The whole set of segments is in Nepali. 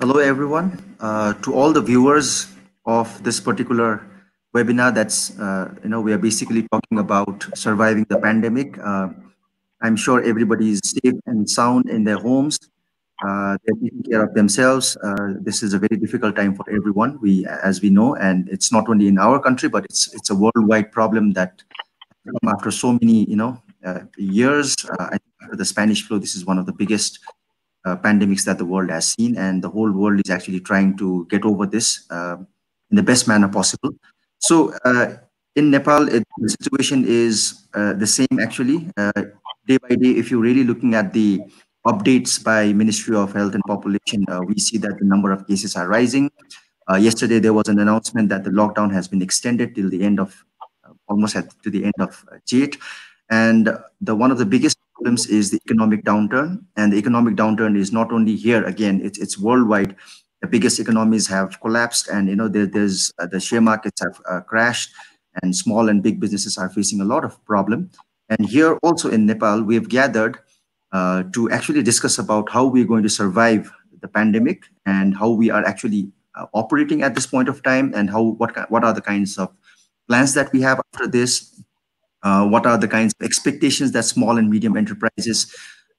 Hello, everyone. Uh, to all the viewers of this particular webinar that's, uh, you know, we are basically talking about surviving the pandemic. Uh, I'm sure everybody is safe and sound in their homes. Uh, they're taking care of themselves. Uh, this is a very difficult time for everyone, we, as we know, and it's not only in our country, but it's it's a worldwide problem that after so many, you know, uh, years, I after the Spanish flu, this is one of the biggest uh, pandemics that the world has seen, and the whole world is actually trying to get over this uh, in the best manner possible. So uh, in Nepal, it, the situation is uh, the same actually. Uh, day by day, if you're really looking at the updates by Ministry of Health and Population, uh, we see that the number of cases are rising. yesterday, there was an announcement that the lockdown has been extended till the end of, almost at, to the end of June. And the one of the biggest problems is the economic downturn. And the economic downturn is not only here, again, it's, it's worldwide. The biggest economies have collapsed and, you know, there, there's uh, the share markets have uh, crashed and small and big businesses are facing a lot of problem. And here also in Nepal, we have gathered uh, to actually discuss about how we're going to survive the pandemic and how we are actually uh, operating at this point of time and how what, what are the kinds of plans that we have after this uh, what are the kinds of expectations that small and medium enterprises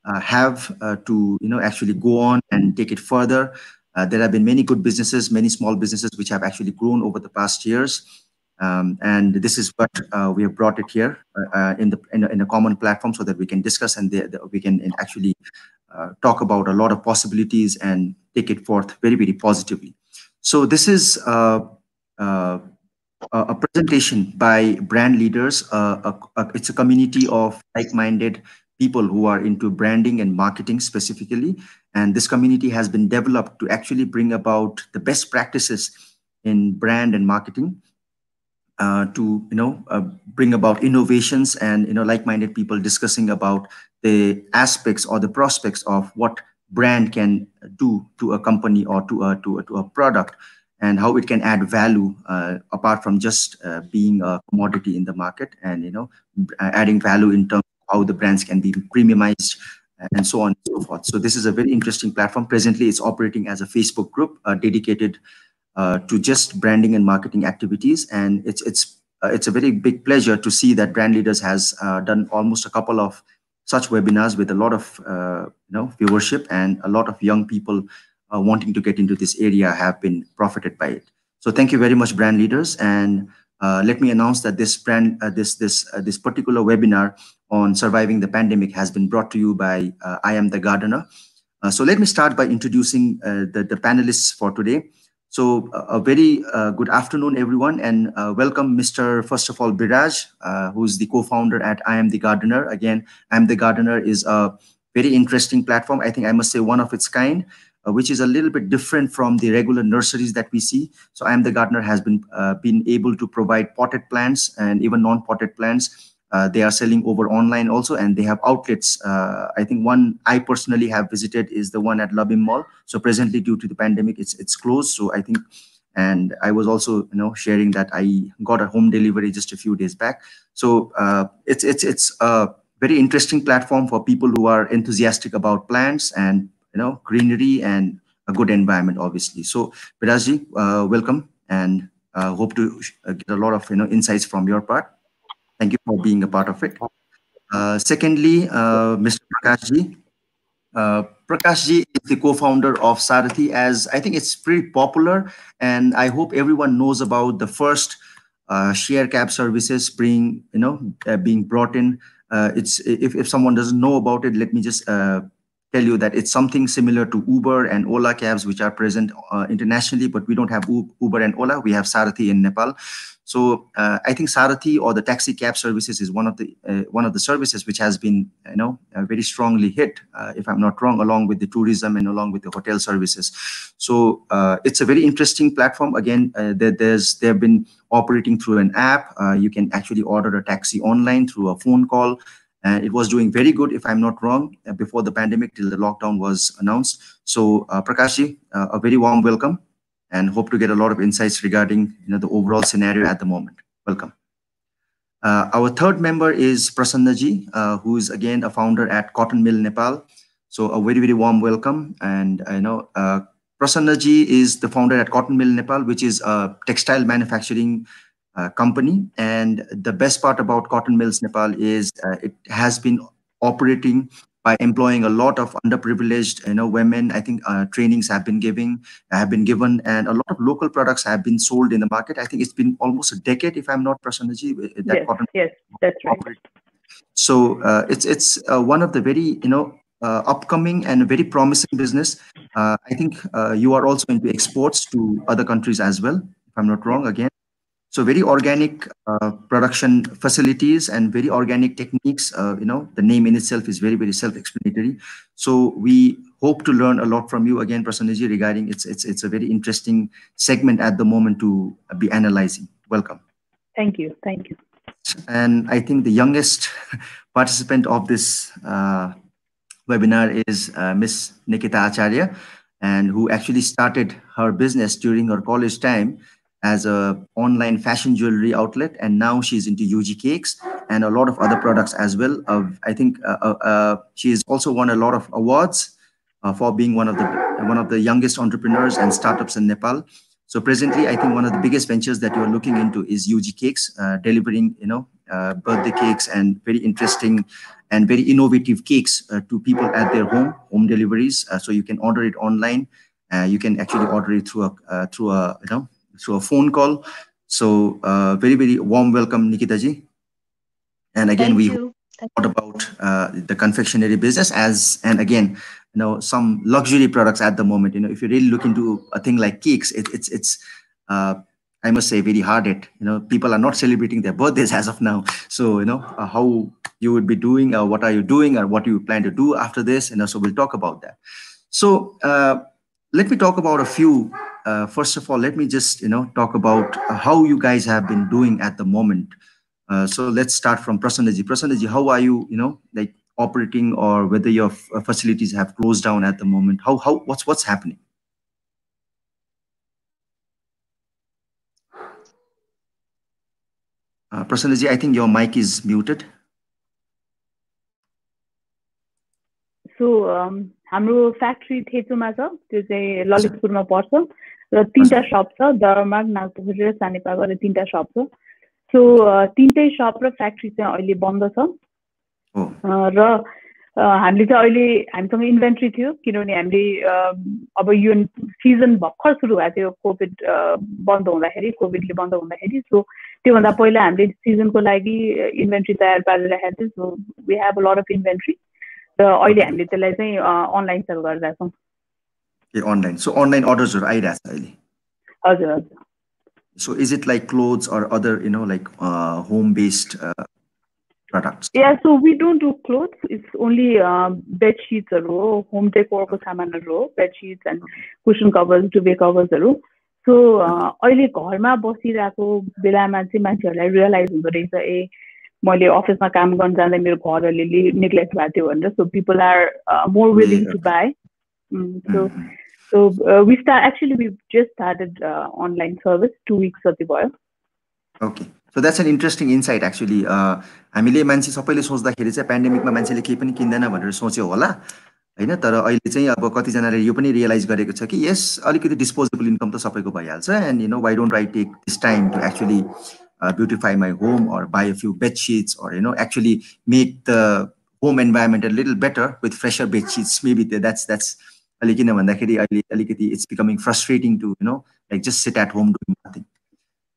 uh, have uh, to you know actually go on and take it further. Uh, there have been many good businesses many small businesses which have actually grown over the past years um, and this is what uh, we have brought it here uh, in the in a, in a, common platform so that we can discuss and the, the, we can actually talk about a lot of possibilities and take it forth very very positively so this is a presentation by brand leaders. Uh, a, a, it's a community of like-minded people who are into branding and marketing specifically. And this community has been developed to actually bring about the best practices in brand and marketing uh, to you know uh, bring about innovations and you know like-minded people discussing about the aspects or the prospects of what brand can do to a company or to a to a, to a product and how it can add value uh, apart from just uh, being a commodity in the market and you know adding value in terms of how the brands can be premiumized and so on and so forth. So this is a very interesting platform. Presently it's operating as a facebook group uh, dedicated uh, to just branding and marketing activities and it's it's uh, it's a very big pleasure to see that brand leaders has uh, done almost a couple of such webinars with a lot of you know viewership and a lot of young people uh, wanting to get into this area have been profited by it. So thank you very much, brand leaders. And uh, let me announce that this brand, uh, this this uh, this particular webinar on surviving the pandemic has been brought to you by uh, I am the Gardener. Uh, so let me start by introducing the the panelists for today. So a very good afternoon, everyone, and welcome, Mr. First of all, Biraj, who's the co-founder at I am the Gardener. Again, I am the Gardener is a very interesting platform. I think I must say one of its kind uh, which is a little bit different from the regular nurseries that we see. So I am the gardener has been uh, been able to provide potted plants and even non-potted plants. Uh, they are selling over online also, and they have outlets. Uh, I think one I personally have visited is the one at Labim Mall. So presently, due to the pandemic, it's it's closed. So I think, and I was also you know sharing that I got a home delivery just a few days back. So uh, it's it's it's a very interesting platform for people who are enthusiastic about plants and you know, greenery and a good environment, obviously. So, Birajji, uh, welcome and uh, hope to uh, get a lot of you know insights from your part. Thank you for being a part of it. Uh, secondly, uh, Mr. Prakashji. Uh, Prakashji is the co-founder of Sarathi as I think it's pretty popular and I hope everyone knows about the first uh, share cab services being, you know, being brought in. it's if, if someone doesn't know about it, let me just tell you that it's something similar to Uber and Ola cabs, which are present uh, internationally, but we don't have Uber and Ola. We have Sarathi in Nepal. So uh, I think Sarathi or the taxi cab services is one of the uh, one of the services which has been you know uh, very strongly hit, uh, if I'm not wrong, along with the tourism and along with the hotel services. So uh, it's a very interesting platform. Again, there, there's they've been operating through an app. you can actually order a taxi online through a phone call and it was doing very good, if I'm not wrong, uh, before the pandemic till the lockdown was announced. So uh, Prakashji, uh, a very warm welcome and hope to get a lot of insights regarding you know, the overall scenario at the moment. Welcome. Uh, our third member is Prasannaji, uh, who is again a founder at Cotton Mill Nepal. So a very, very warm welcome. And I know uh, Prasannaji is the founder at Cotton Mill Nepal, which is a textile manufacturing uh, company. And the best part about Cotton Mills Nepal is uh, it has been operating by employing a lot of underprivileged you know women. I think uh, trainings have been giving have been given and a lot of local products have been sold in the market. I think it's been almost a decade if i'm not Prasannaji, that yes, cotton yes that's right. so uh, it's it's uh, one of the very you know uh, upcoming and very promising business. Uh, i think uh, you are also into exports to other countries as well if i'm not wrong again so very organic uh, production facilities and very organic techniques. Uh, you know, the name in itself is very, very self-explanatory. So we hope to learn a lot from you again, Prasannaji, regarding it's, it's, it's a very interesting segment at the moment to be analyzing. Welcome. Thank you. Thank you. And I think the youngest participant of this uh, webinar is uh, Miss Nikita Acharya, and who actually started her business during her college time as a online fashion jewelry outlet and now she's into UG cakes and a lot of other products as well. Of I think uh, uh, uh, she has also won a lot of awards uh, for being one of the one of the youngest entrepreneurs and startups in Nepal. So presently I think one of the biggest ventures that you're looking into is UG cakes delivering you know birthday cakes and very interesting and very innovative cakes to people at their home home deliveries. So you can order it online. You can actually order it through a through a you know through a phone call. So uh, very, very warm welcome, Nikita ji. And again, Thank we you. thought about uh, the confectionery business as, and again, you know, some luxury products at the moment. You know, if you really look into a thing like cakes, it, it's, it's, uh, I must say, very hard hit. You know, people are not celebrating their birthdays as of now. So, you know, uh, how you would be doing, or what are you doing, or what do you plan to do after this. You know, so we'll talk about that. So, uh, let me talk about a few uh, first of all, let me just you know talk about how you guys have been doing at the moment. Uh, so let's start from Prasannaji. Prasannaji, how are you? You know, like operating or whether your uh, facilities have closed down at the moment. How how what's what's happening? Uh, Prasannaji, I think your mic is muted. So um, हाम्रो फ्याक्ट्री थेचोमा छ त्यो चाहिँ ललितपुरमा पर्छ र तिनवटा सप छ दरमाग नागपोखरी र सानेपा गरेर तिनवटा सप छ। सो तिनटै सप र फ्याक्ट्री चाहिँ अहिले बन्द छ। र हामीले चाहिँ अहिले हामीसँग इन्भेन्ट्री थियो किनभने हामीले अब यो सिजन भर्खर सुरु भएको थियो कोभिड बन्द हुँदाखेरि कोभिडले बन्द हुँदाखेरि। सो त्योभन्दा पहिला हामीले सिजनको लागि इन्भेन्ट्री तयार पारेर राखेको थियौँ। So we have a lot of inventory र अहिले हामीले त्यसलाई चाहिँ अनलाइन सेल गरिरहेछौँ ए अनलाइन सो अनलाइन अर्डर्सहरू आइरहेछ अहिले हजुर हजुर uh, uh, products yeah so we don't do clothes it's only uh, bed sheets home decor ko samanharu bed sheets and cushion covers duvet covers haru so अहिले घरमा बसिरहेको बेलामा चाहिँ मान्छेहरूलाई रियलाइज हुँदो रहेछ ए मैले अफिसमा काम गर्न जाँदा मेरो घर अलिअलि नेग्लेक्ट भएको थियो भनेर so people are more willing to buy so so we start actually we just started online service two weeks जति भयो okay so that's an interesting insight actually हामीले मान्छे सबैले सोच्दाखेरि चाहिँ पेन्डेमिकमा मान्छेले केही पनि किन्दैन भनेर सोच्यो होला होइन? तर अहिले चाहिँ अब कतिजनाले यो पनि रियलाइज गरेको छ कि यस अलिकति डिस्पोजेबल इन्कम त सबैको भइहाल्छ and you know why don't right take this time to actually uh, beautify my home or buy a few bed sheets or you know actually make the home environment a little better with fresher bed sheets? Becoming frustrating to you know like just sit at home doing nothing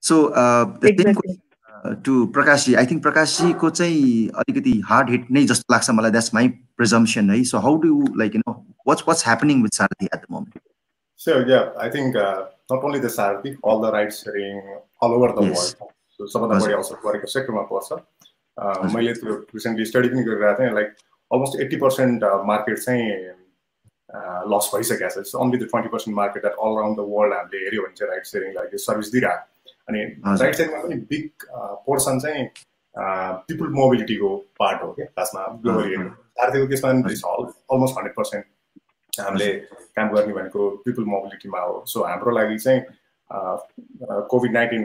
so uh, the exactly. thing uh, to Prakashji, I think Prakashji ko चाहिँ अलिकति hard hit नै जस्तो लाग्छ मलाई that's my presumption है so how do you like you know what's what's happening with Sarthi at the moment so yeah I think uh, not only the Sarthi all the ride sharing all over the yes. world सबभन्दा बढी अवसर परेको सेक्टरमा पर्छ मैले त्यो रिसेन्टली स्टडी पनि गरिरहेको थिएँ like almost eighty percent market चाहिँ लस भइसकेको छ it's only the twenty percent market at all around the world हामीले हेऱ्यो भने चाहिँ राइड सेयरिङलाई सर्भिस दिइरहेको अनि राइड सेयरिङमा पनि बिग पोर्सन चाहिँ पिपुल मोबिलिटीको पार्ट हो क्या खासमा ग्लोबली आर्थिक त्यसमा अलमोस्ट हन्ड्रेड पर्सेन्ट हामीले काम गर्ने भनेको पिपुल मोबिलिटीमा हो सो हाम्रो लागि चाहिँ कोभिड नाइन्टिन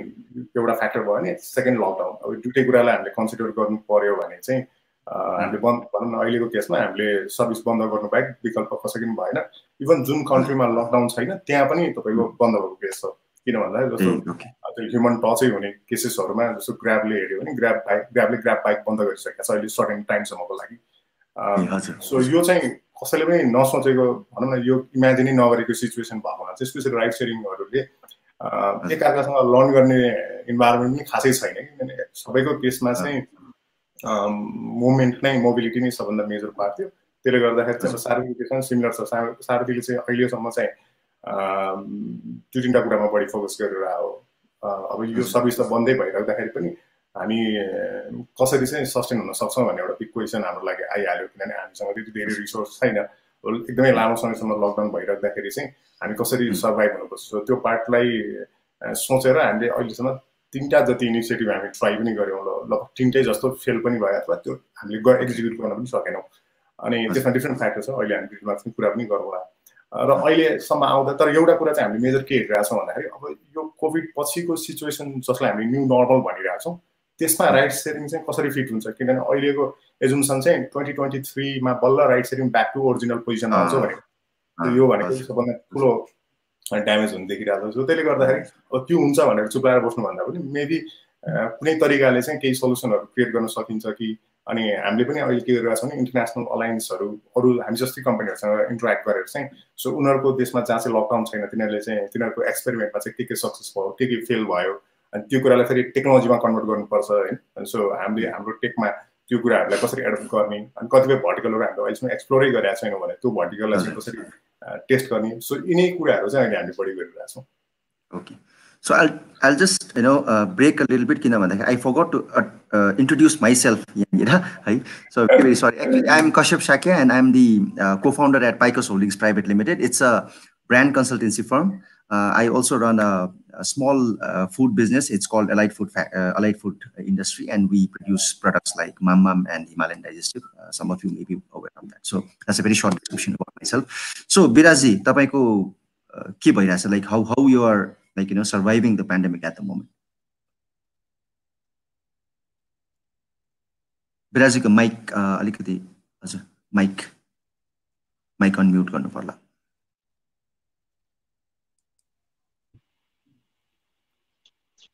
एउटा फ्याक्टर भयो भने सेकेन्ड लकडाउन अब दुइटै कुरालाई हामीले कन्सिडर गर्नु पर्यो भने चाहिँ हामीले बन्द भनौँ न अहिलेको केसमा हामीले सर्भिस बन्द गर्नु बाहेक विकल्प कसै पनि भएन। इभन जुन कन्ट्रीमा लकडाउन छैन त्यहाँ पनि तपाईँको बन्द भएको केस छ। किन भन्दा जस्तो त्यो ह्युमन टचै हुने केसेसहरूमा जस्तो ग्राबले हेऱ्यो भने ग्राब बाइक ग्राबले ग्राब बाइक बन्द गरिसकेको छ अहिले सर्टेन टाइमसम्मको लागि। सो यो चाहिँ कसैले पनि नसोचेको भनौँ न यो इमेजिनै नगरेको सिचुएसन भएको हुनाले चाहिँ स्पेसली राइड सेयरिङहरूले एकअर्कासँग लर्न गर्ने इन्भाइरोमेन्ट पनि खासै छैन। किनभने सबैको केसमा चाहिँ मुभमेन्ट नै मोबिलिटी नै सबभन्दा मेजर पार्ट थियो। त्यसले गर्दाखेरि चाहिँ सार्वजनिक सिमिलर छ। सार्वजनिकले चाहिँ अहिलेसम्म चाहिँ दुई तिनवटा कुरामा बढी फोकस गरेर हो। अब यो सर्भिस त बन्दै भइराख्दाखेरि पनि हामी कसरी चाहिँ सस्टेन हुन सक्छौँ भन्ने एउटा बिग क्वेसन हाम्रो लागि आइहाल्यो। किनभने हामीसँग त्यति धेरै रिसोर्स छैन। एकदमै लामो समयसम्म लकडाउन भइराख्दाखेरि चाहिँ हामी कसरी सर्भाइभ हुनुपर्छ? त्यो पार्टलाई सोचेर हामीले अहिलेसम्म तिनवटा जति इनिसिएटिभ हामी ट्राई पनि गऱ्यौँ ल लगभग तिनटै जस्तो फेल पनि भयो अथवा त्यो हामीले एक्जिक्युट गर्न पनि सकेनौँ। अनि त्यसमा डिफ्रेन्ट फ्याक्टर छ अहिले हामी डिटेलमा पनि कुरा पनि गरौँला र अहिलेसम्म आउँदा तर एउटा कुरा चाहिँ हामीले मेजर के हेरिरहेको छौँ भन्दाखेरि अब यो कोभिड पछिको सिचुएसन जसलाई हामीले न्यू नर्मल भनिरहेछौँ त्यसमा राइड सेयरिङ चाहिँ कसरी फिट हुन्छ? किनभने अहिलेको एजुम्सन चाहिँ ट्वेन्टी ट्वेन्टी थ्रीमा बल्ल ride sharing back to original पोजिसनमा आउँछ भनेको। यो भनेको सबभन्दा ठुलो ड्यामेज हुन देखिरहेको छ। त्यसले गर्दाखेरि अब त्यो हुन्छ भनेर चुपाएर बस्नुभन्दा पनि मेबी कुनै तरिकाले चाहिँ केही सल्युसनहरू क्रिएट गर्न सकिन्छ कि अनि हामीले पनि अहिले के गरिरहेको छौँ भने इन्टरनेसनल अलायन्सहरू अरू हामी जस्तै कम्पनीहरूसँग इन्टरेक्ट गरेर चाहिँ सो उनीहरूको देशमा जहाँ चाहिँ लकडाउन छैन तिनीहरूले चाहिँ तिनीहरूको एक्सपेरिमेन्टमा चाहिँ के के सक्सेस भयो के के फेल भयो अनि त्यो कुरालाई फेरि टेक्नोलोजीमा कन्भर्ट गर्नुपर्छ होइन। सो हामीले हाम्रो टेकमा त्यो कुराहरूलाई कसरी एडप्ट गर्ने अनि कतिपय भर्टिकलहरू हामीले अहिलेसम्म एक्सप्लोरै गरेका छैनौँ भने त्यो भर्टिकललाई चाहिँ कसरी टेस्ट गर्ने सो यिनै कुराहरू चाहिँ अहिले हामीले बढी गरिरहेको छौँ okay I'll just you know uh, break a little bit किन भन्दाखेरि to uh, uh, introduce myself यहाँनिर है so very very sorry actually I'm Kashyap Shakya and I'm the uh, co-founder at Picos Holdings Private Limited it's a brand consultancy firm uh, I also run a a small uh, food business. It's called Allied Food uh, Allied Food Industry, and we produce products like Mamam and Himalayan Digestive. Uh, some of you may be aware of that. So that's a very short description about myself. So Biraji, तपाईँको के भइरहेछ like how how you are like you know surviving the pandemic at the moment? बिराजीको mic अलिकति हजुर माइक माइक अनम्युट गर्नु पर्ला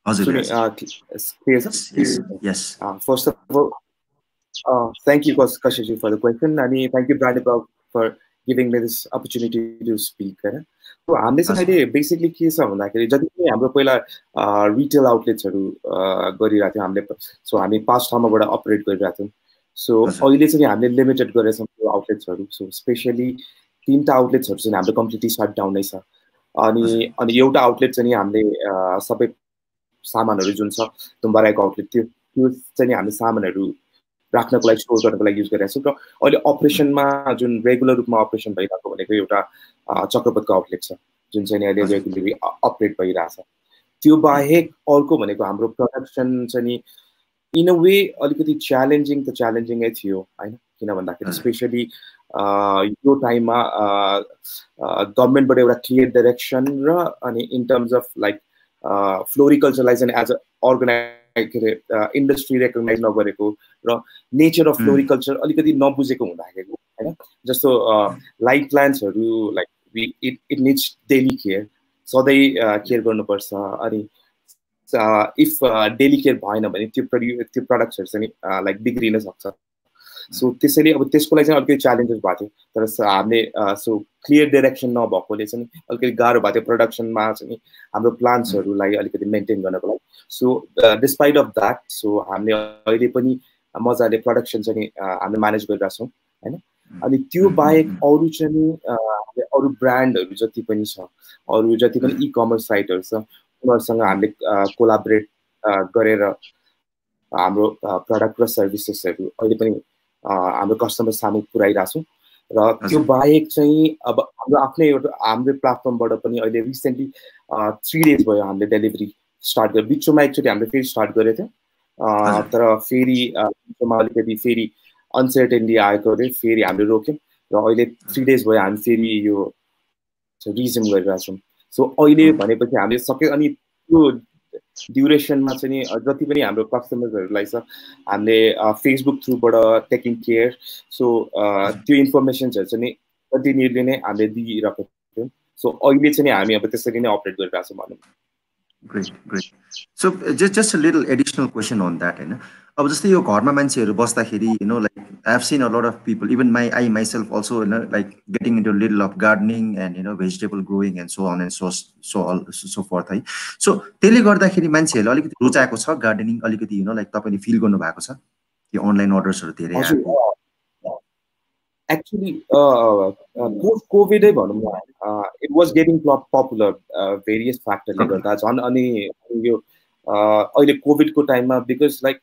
All, uh, thank you, Kashiji, for the question. I mean, thank you, Brad, for giving me this opportunity to speak. होइन चाहिँ अहिले बेसिकली के छ भन्दाखेरि जति पनि हाम्रो पहिला रिटेल आउटलेट्सहरू गरिरहेको थियौँ हामीले सो हामी पाँच ठाउँमाबाट अपरेट गरिरहेको थियौँ सो अहिले चाहिँ हामीले लिमिटेड गरेका छौँ त्यो आउटलेट्सहरू सो स्पेसली तिनवटा आउटलेट्सहरू चाहिँ हाम्रो कम्प्लिटली सट डाउन नै छ अनि अनि एउटा आउटलेट चाहिँ हामीले सबै सामानहरू जुन छ तुम्बाराईको आउटलेट त्यो त्यो चाहिँ नि हामी सामानहरू राख्नको लागि स्टोर गर्नको लागि युज गरिरहेको छौँ। र अहिले अपरेसनमा जुन रेगुलर रूपमा अपरेसन भइरहेको भनेको एउटा चक्रपथको आउटलेट छ जुन चाहिँ अहिले रेगुलरली अपरेट भइरहेछ। त्यो बाहेक अर्को भनेको हाम्रो प्रडक्सन चाहिँ नि इन अ वे अलिकति च्यालेन्जिङ त च्यालेन्जिङै थियो होइन? किन भन्दाखेरि स्पेसली यो टाइममा गभर्मेन्टबाट एउटा क्लियर डाइरेक्सन र अनि इन टर्म्स अफ लाइक फ्लोरिकल्चरलाई चाहिँ एज अ अर्गनाइज के अरे इन्डस्ट्री रेकगनाइज नगरेको र नेचर अफ फ्लोरिकल्चर अलिकति नबुझेको हुँदाखेरि होइन? जस्तो light प्लान्ट्सहरू like it it needs daily care सधैँ केयर गर्नुपर्छ अनि इफ डेली केयर भएन भने त्यो प्रड्यु त्यो प्रडक्ट्सहरू चाहिँ लाइक बिग्रिन सक्छ। सो त्यसैले अब त्यसको लागि चाहिँ अलिकति च्यालेन्जेस भएको थियो। तर हामीले सो क्लियर डिरेक्सन नभएकोले चाहिँ अलिकति गाह्रो भएको थियो प्रडक्सनमा चाहिँ हाम्रो प्लान्ट्सहरूलाई अलिकति मेन्टेन गर्नको लागि। So despite of that so हामीले अहिले पनि मजाले प्रडक्सन चाहिँ हामीले म्यानेज गरिरहेछौँ होइन? अनि त्यो बाहेक अरू चाहिँ अरू ब्रान्डहरू जति पनि छ अरू जति पनि इ कमर्स साइटहरू छ उनीहरूसँग हामीले कोलाबरेट गरेर हाम्रो प्रडक्ट र सर्भिसेसहरू अहिले पनि हाम्रो कस्टमर सामु पुऱ्याइरहेको छौँ र त्यो बाहेक चाहिँ अब हाम्रो आफ्नै एउटा हाम्रो प्लेटफर्मबाट पनि अहिले रिसेन्टली थ्री डेज भयो हामीले डेलिभरी स्टार्ट गरेर बिचमा एकचोटि हामीले फेरि स्टार्ट गरेको थियौँ। तर फेरि बिचमा अलिकति फेरि अनसर्टेन्टी आएको अरे फेरि हामीले रोक्यौँ। र अहिले थ्री डेज भयो हामी फेरि यो रिज्युम गरिरहेको छौँ सो अहिले भनेपछि हामीले सक्यो अनि त्यो ड्युरेसनमा चाहिँ जति पनि हाम्रो कस्टमर्सहरूलाई छ हामीले फेसबुक थ्रुबाट टेकिङ केयर सो त्यो इन्फर्मेसन्सहरू चाहिँ कन्टिन्युली नै हामीले दिइरहेको थियौँ। सो अहिले चाहिँ हामी अब त्यसरी नै अपरेट गरिरहेको छौँ भनौँ। Great. So just just a little additional question on that, होइन अब जस्तै यो घरमा मान्छेहरू बस्दाखेरि you know like I have seen a lot of people even my I myself also होइन like getting into little of gardening and you know vegetable growing and so on and so so all so forth है सो त्यसले गर्दाखेरि मान्छेहरूले अलिकति रुचाएको छ गार्डनिङ अलिकति यु नो लाइक तपाईँले फिल गर्नुभएको छ? यो अनलाइन अर्डर्सहरू धेरै एक्चुली पोस्ट कोभिडै भनौँ न it was getting popular various फ्याक्टरले गर्दा झन् अनि यो अहिले कोभिडको टाइममा बिकज लाइक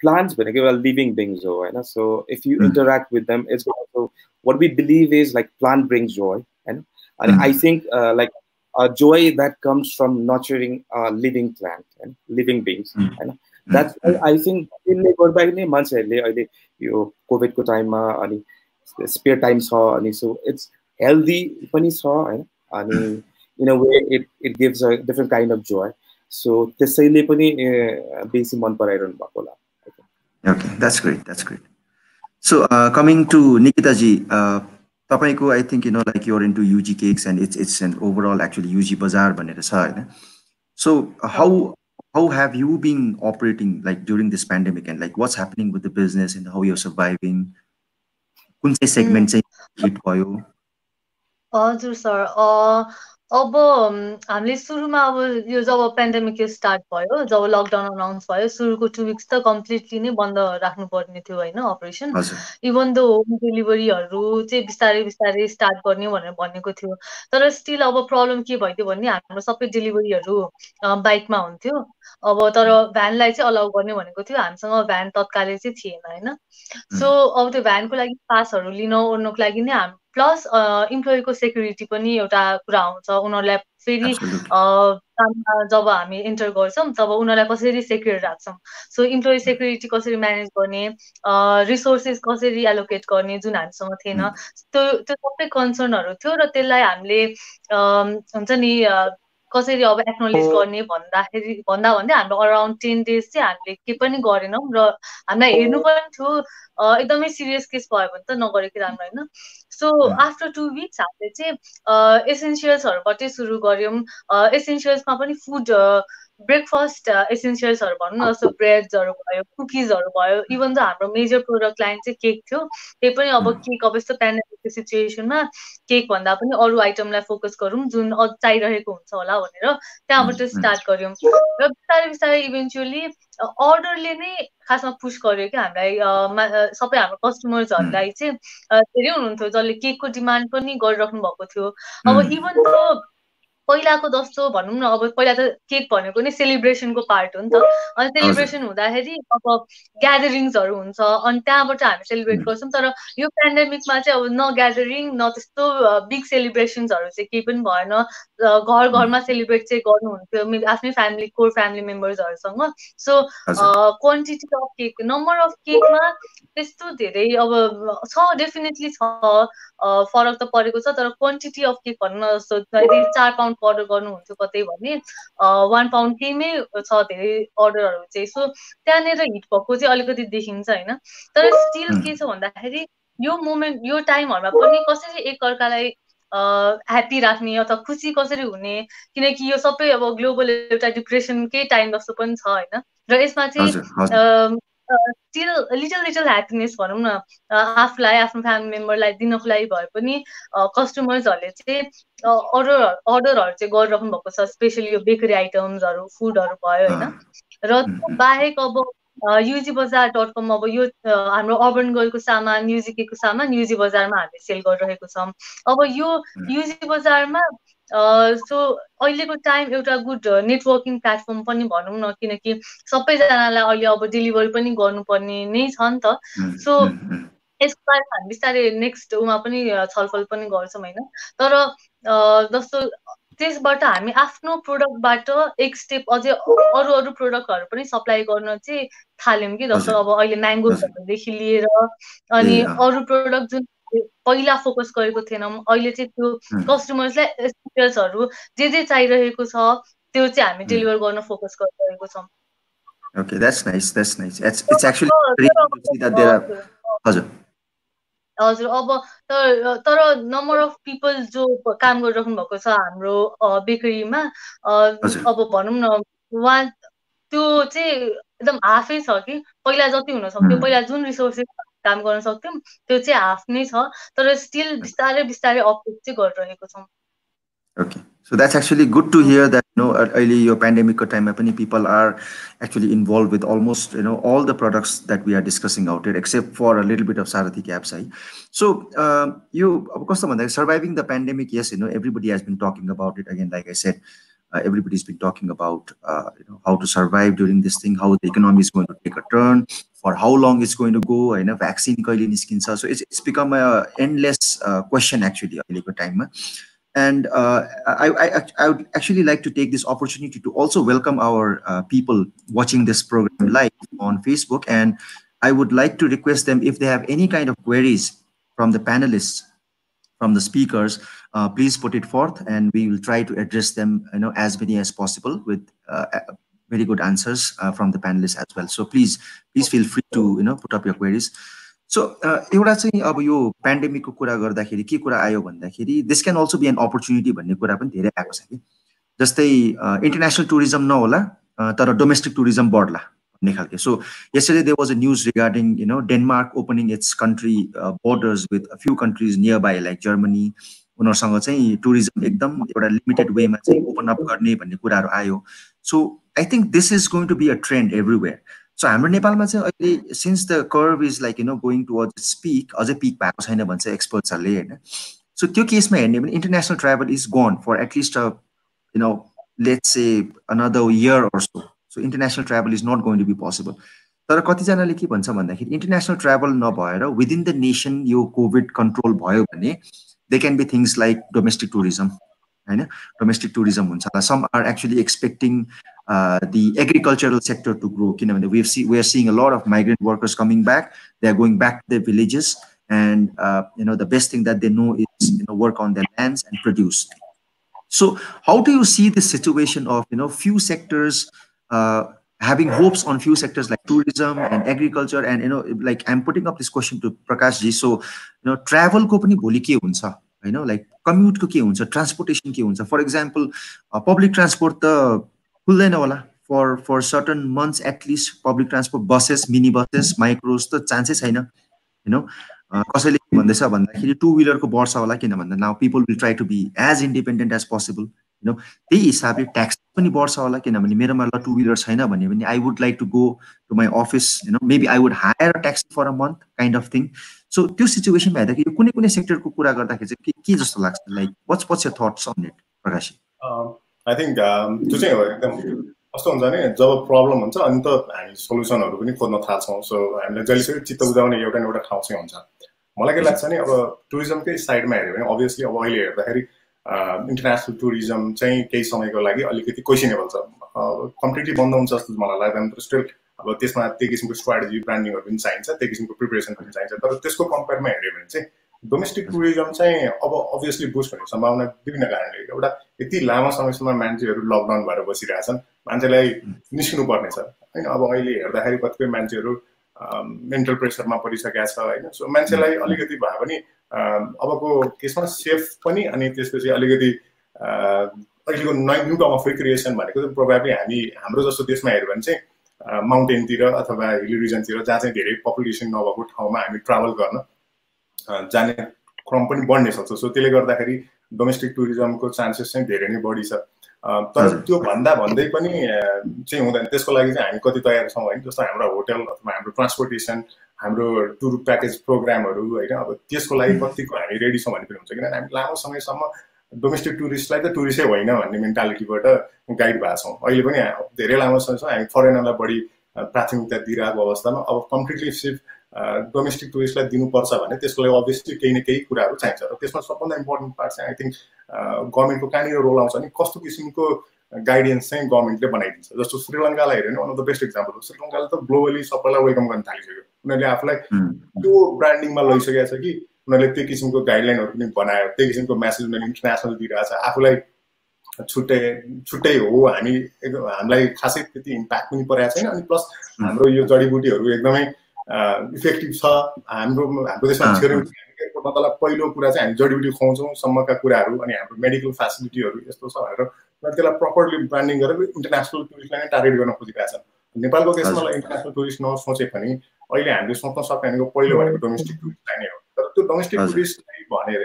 प्लान्ट्स भनेको एउटा लिभिङ बिङ्स हो होइन so if you interact with them it's also what we believe is like plant brings joy होइन अनि I think like joy that comes from nurturing living plant होइन लिभिङ बिङ्स होइन द्याट्स आई थिङ्क त्यसले गर्दा नै मान्छेहरूले अहिले यो कोभिडको टाइममा अनि स्पेयर टाइम छ अनि सो इट्स हेल्दी पनि छ होइन? अनि in a way it it gives a different kind of joy so त्यसैले पनि बेसी मन पराइरहनु भएको होला। Okay that's great that's great so coming to Nikita ji तपाईँको I think you know like you're into UG cakes and it's it's and overall actually UG बजार भनेर छ होइन? So how how have you been operating like during this pandemic and like what's happening with the business and how you're surviving? कुन चाहिँ सेगमेन्ट चाहिँ हिट भयो? हजुर सर अब हामीले सुरुमा अब यो जब पेन्डेमिक यो स्टार्ट भयो जब लकडाउन अनाउन्स भयो सुरुको टु विक्स त कम्प्लिटली नै बन्द राख्नुपर्ने थियो होइन अपरेसन इभन द होम डेलिभरीहरू चाहिँ बिस्तारै बिस्तारै स्टार्ट गर्ने भनेर भनेको थियो तर स्टिल अब प्रब्लम के भइदियो भने हाम्रो सबै डेलिभरीहरू बाइकमा हुन्थ्यो। अब तर भ्यानलाई चाहिँ अलाउ गर्ने भनेको थियो। हामीसँग भ्यान तत्कालै चाहिँ थिएन होइन। सो अब त्यो भ्यानको लागि पासहरू लिन ओर्नुको लागि नै हाम प्लस इम्प्लोइको सेक्युरिटी पनि एउटा कुरा आउँछ। उनीहरूलाई फेरि काममा जब हामी इन्टर गर्छौँ तब उनीहरूलाई कसरी सेक्युर राख्छौँ? सो इम्प्लोइ सेक्युरिटी कसरी म्यानेज गर्ने? रिसोर्सेस कसरी एलोकेट गर्ने जुन हामीसँग थिएन? त्यो त्यो सबै कन्सर्नहरू थियो र त्यसलाई हामीले हुन्छ नि कसरी अब एक्नोलेज गर्ने भन्दाखेरि भन्दा भन्दै हाम्रो अराउन्ड टेन डेज चाहिँ हामीले के पनि गरेनौँ र हामीलाई हेर्नु पनि थियो। एकदमै सिरियस केस भयो भने त नगरेकै राम्रो होइन? सो आफ्टर टु विक्स हामीले चाहिँ एसेन्सियल्सहरूबाटै सुरु गऱ्यौँ। एसेन्सियल्समा पनि फुड ब्रेकफास्ट एसेन्सियल्सहरू भनौँ न जस्तो ब्रेड्सहरू भयो कुकिजहरू भयो इभन त हाम्रो मेजर प्रोडक्ट लाइन चाहिँ केक थियो त्यही पनि अब केक अब यस्तो पेन्डेमिकको सिचुएसनमा केक भन्दा पनि अरू आइटमलाई फोकस गरौँ जुन चाहिरहेको हुन्छ होला भनेर त्यहाँबाट स्टार्ट गऱ्यौँ। र बिस्तारै बिस्तारै इभेन्चुली अर्डरले नै खासमा पुस गर्यो कि हामीलाई सबै हाम्रो कस्टमर्सहरूलाई चाहिँ धेरै हुनुहुन्थ्यो जसले केकको डिमान्ड पनि गरिराख्नु भएको थियो। अब इभन त पहिलाको जस्तो भनौँ न अब पहिला त केक भनेको नै सेलिब्रेसनको पार्ट हो नि त। अनि सेलिब्रेसन हुँदाखेरि अब ग्यादरिङ्सहरू हुन्छ अनि त्यहाँबाट हामी सेलिब्रेट गर्छौँ। तर यो पेन्डेमिकमा चाहिँ अब न ग्यादरिङ न त्यस्तो बिग सेलिब्रेसन्सहरू चाहिँ केही पनि भएन। घर घरमा सेलिब्रेट चाहिँ गर्नुहुन्थ्यो आफ्नै family core family मेम्बर्सहरूसँग। So quantity of cake number of केकमा त्यस्तो धेरै अब छ डेफिनेटली छ। फरक त परेको छ तर क्वान्टिटी अफ केक भनौँ न जस्तो चार पाउन्ड पाउन्डको अर्डर गर्नुहुन्छ कतै भने वान पाउन्ड केहीमै छ धेरै अर्डरहरू चाहिँ। सो त्यहाँनिर हिट भएको चाहिँ अलिकति देखिन्छ होइन। तर स्टिल के छ भन्दाखेरि यो मोमेन्ट यो टाइमहरूमा पनि कसरी एकअर्कालाई ह्याप्पी राख्ने अथवा खुसी कसरी हुने किनकि यो सबै अब ग्लोबल एउटा डिप्रेसनकै टाइम जस्तो पनि छ होइन। र यसमा चाहिँ स्टिल लिटल लिटल ह्याप्पिनेस भनौँ न आफूलाई आफ्नो फ्यामिली मेम्बरलाई दिनको लागि भए पनि कस्टमर्सहरूले चाहिँ अर्डर अर्डरहरू चाहिँ गरिराख्नु भएको छ स्पेसली यो बेकरी आइटम्सहरू फुडहरू भयो होइन? र बाहेक अब युजी बजार डट कम अब यो हाम्रो अर्बन गर्लको सामान युजिकेको सामान युजी बजारमा हामीले सेल गरिरहेको छौँ। अब यो युजी बजारमा सो अहिलेको टाइम एउटा गुड नेटवर्किङ प्लेटफर्म पनि भनौँ न किनकि सबैजनालाई अहिले अब डेलिभरी पनि गर्नुपर्ने नै छ नि त। सो यसको बारेमा हामी बिस्तारै नेक्स्ट उमा पनि छलफल पनि गर्छौँ होइन? तर जस्तो त्यसबाट हामी आफ्नो प्रोडक्टबाट एक स्टेप अझै अरू अरू प्रोडक्टहरू पनि सप्लाई गर्न चाहिँ थाल्यौँ कि जस्तो अब अहिले म्याङ्गोजहरूदेखि लिएर अनि अरू प्रोडक्ट जुन पहिला फोकस गरेको थिएनौँ अहिले चाहिँ त्यो कस्टमर्सलाई फिचर्सहरू जे जे चाहिरहेको छ त्यो चाहिँ हामी डेलिभर गर्न फोकस गरिरहेको छौँ Okay, that's nice. That's nice. It's, it's actually very good to see that there are. हजुर हजुर अब तर तर नम्बर अफ पिपल जो काम गरिराख्नु भएको छ हाम्रो बेकरीमा अब भनौँ न उहाँ त्यो चाहिँ एकदम हाफै छ कि पहिला जति हुन सक्थ्यो पहिला जुन रिसोर्सेस काम गर्न सक्थ्यौँ। त्यो चाहिँ हाफ नै छ तर स्टिल बिस्तारै बिस्तारै अपडेट चाहिँ गरिरहेको छौँ। Okay so that's actually good to hear that no अहिले यो पेन्डेमिकको टाइममा पनि people are actually involve with almost you know all the products that we are discussing out it except for little bit of Sarathi cabs है सो यो अब कस्तो भन्दाखेरि surviving the pandemic yes you know everybody has been talking about it again like I set everybody's been talking about uh, you know how to survive during this thing, how the economy is going to take a turn, for how long it's going to go, and a vaccine so it's, become a endless uh, question actually. And uh, I, I, I, would actually like to take this opportunity to also welcome our uh, people watching this program live on Facebook. And I would like to request them if they have any kind of queries from the panelists, from the speakers, uh, please put it forth and we will try to address them you know, as many as possible with uh, very good answers uh, from the panelists as well. So please, please feel free to you know, put up your queries. So एउटा चाहिँ अब यो पेन्डेमिकको कुरा गर्दाखेरि के कुरा आयो भन्दाखेरि this can also be an opportunity भन्ने कुरा पनि धेरै आएको छ कि जस्तै इन्टरनेसनल टुरिज्म नहोला तर डोमेस्टिक टुरिज्म बढ्ला भन्ने खालको सो यसरी they was a news regarding you know Denmark opening its country borders with few countries nearby like Germany उनीहरूसँग चाहिँ टुरिज्म एकदम एउटा लिमिटेड वेमा चाहिँ ओपन अप गर्ने भन्ने कुराहरू आयो। So I think this is going to be a trend everywhere so हाम्रो नेपालमा चाहिँ अहिले since the curve is like you know going to peak अझै पिक भएको छैन भन्छ एक्सपर्ट्सहरूले होइन? सो त्यो केसमा हेर्ने भने international travel is gone for at least a you know let's a another year or so so international travel is not going to be possible तर कतिजनाले के भन्छ भन्दाखेरि इन्टरनेसनल ट्राभल नभएर विदिन द नेसन यो कोभिड कन्ट्रोल भयो भने they can be things like domestic tourism होइन डोमेस्टिक टुरिज्म हुन्छ some are actually expecting uh, the agricultural sector to grow. You know, we've see, we are seeing a lot of migrant workers coming back. They are going back to their villages, and uh, you know the best thing that they know is you know work on their lands and produce. So, how do you see the situation of you having hopes on few sectors like tourism and agriculture? And you know, like I'm putting up this question to Prakash ji. So, you know, travel ko pani bholi ke huncha? होइन लाइक कम्युटको के हुन्छ ट्रान्सपोर्टेसन के हुन्छ फर इक्जाम्पल पब्लिक ट्रान्सपोर्ट त खुल्दैन होला for for certain months at least public transport buses mini buses micros त चान्सै छैन होइन कसैले के भन्दैछ भन्दाखेरि टु विलरको वर्ष होला किन भन्दा now people will try to be as independent as possible होइन त्यही हिसाबले ट्याक्स पनि बढ्छ होला किनभने मेरोमा ल टु विलर छैन भने पनि I would like to go to my office होइन maybe I would hire taxi for a month kind of thing so त्यो सिचुएसनमा हेर्दाखेरि कुनै कुनै सेक्टरको कुरा गर्दाखेरि चाहिँ के के जस्तो लाग्छ? Like what's what's your thoughts on it Prakash ji? I think um, त्यो चाहिँ एकदम कस्तो हुन्छ भने जब प्रब्लम हुन्छ अनि त हामी सोल्युसनहरू पनि खोज्न थाल्छौँ। सो हामीलाई जहिलेसम्म चित्त बुझाउने एउटा न एउटा ठाउँ चाहिँ हुन्छ। मलाई के लाग्छ नि अब टुरिज्मकै साइडमा हेऱ्यो भने अभियसली अब अहिले हेर्दाखेरि इन्टरनेसनल टुरिज्म चाहिँ केही समयको लागि अलिकति क्वेसनेबल छ कम्प्लिटली बन्द हुन्छ जस्तो मलाई लाग्दैन स्टिल अब त्यसमा त्यो किसिमको स्ट्राटेजी ब्रान्डिङहरू पनि चाहिन्छ त्यो किसिमको प्रिपेरेसन पनि चाहिन्छ। तर त्यसको कम्पेयरमा हेऱ्यो भने चाहिँ डोमेस्टिक टुरिज्म चाहिँ अब अभियसली बुस्ट हुने सम्भावना विभिन्न कारणले एउटा यति लामो समयसम्म मान्छेहरू लकडाउन भएर बसिरहेछन् मान्छेलाई निस्किनु पर्ने छ। होइन अब अहिले हेर्दाखेरि कतिपय मान्छेहरू मेन्टल प्रेसरमा परिसकेका छ होइन। सो मान्छेलाई अलिकति भए पनि अबको केसमा सेफ पनि अनि त्यसपछि अलिकति अहिलेको न्यु टर्म अफ रिक्रिएसन भनेको चाहिँ प्रोभाब्ली हामी हाम्रो जस्तो देशमा हेऱ्यो भने चाहिँ माउन्टेनतिर अथवा हिली रिजनतिर जहाँ चाहिँ धेरै पपुलेसन नभएको ठाउँमा हामी ट्राभल गर्न जाने क्रम पनि बढ्ने सक्छ। सो त्यसले गर्दाखेरि डोमेस्टिक टुरिज्मको चान्सेस चाहिँ धेरै नै बढी छ। तर त्यो भन्दा भन्दै पनि चाहिँ हुँदैन। त्यसको लागि चाहिँ हामी कति तयार छौँ होइन जस्तो हाम्रो होटल अथवा हाम्रो ट्रान्सपोर्टेसन हाम्रो टुर प्याकेज प्रोग्रामहरू होइन? अब त्यसको लागि कतिको हामी रेडी छौँ भने पनि हुन्छ। किनभने हामी लामो समयसम्म डोमेस्टिक टुरिस्टलाई त टुरिस्टै होइन भन्ने मेन्टालिटीबाट गाइड भएको छौँ। अहिले पनि धेरै लामो समयसम्म हामी फरेनरलाई बढी प्राथमिकता दिइरहेको अवस्थामा अब कम्प्लिटली सिफ्ट डोमेस्टिक टुरिस्टलाई दिनुपर्छ भने त्यसको लागि अभियसली केही न केही कुराहरू चाहिन्छ। र त्यसमा सबभन्दा इम्पोर्टेन्ट पार्ट चाहिँ आई थिङ्क गभर्मेन्टको कहाँनिर रोल आउँछ नि कस्तो किसिमको गाइडेन्स चाहिँ गभर्मेन्टले बनाइदिन्छ। जस्तो श्रीलङ्कालाई हेऱ्यो भने one of the best example हो। श्रीलङ्काले त ग्लोबली सबैलाई वेलकम गर्न थालिसक्यो। उनीहरूले आफूलाई त्यो ब्रान्डिङमा लैसकेको छ कि उनीहरूले त्यो किसिमको गाइडलाइनहरू पनि बनायो त्यही किसिमको म्यासेज उनीहरूले इन्टरनेसनल दिइरहेछ आफूलाई छुट्टै छुट्टै हो हामी एकदम हामीलाई खासै त्यति इम्प्याक्ट पनि परेको छैन। अनि प्लस हाम्रो यो जडीबुटीहरू एकदमै इफेक्टिभ छ। हाम्रो हाम्रो देशमा थ्योरेटिकको मतलब पहिलो कुरा चाहिँ हामी जडीबुटी खुवाउँछौँ सम्मका कुराहरू अनि हाम्रो मेडिकल फेसिलिटीहरू यस्तो छ भनेर त्यसलाई प्रपरली ब्रान्डिङ गरेर इन्टरनेसनल टुरिस्टलाई नै टार्गेट गर्न खोजिरहेको छ नेपालको केसमा इन्टरनेसनल टुरिस्ट नसोचे पनि अहिले हामीले सोच्न सक्ने भनेको पहिलो भनेको डोमेस्टिक टुरिस्टलाई नै हो। तर त्यो डोमेस्टिक टुरिस्टलाई भनेर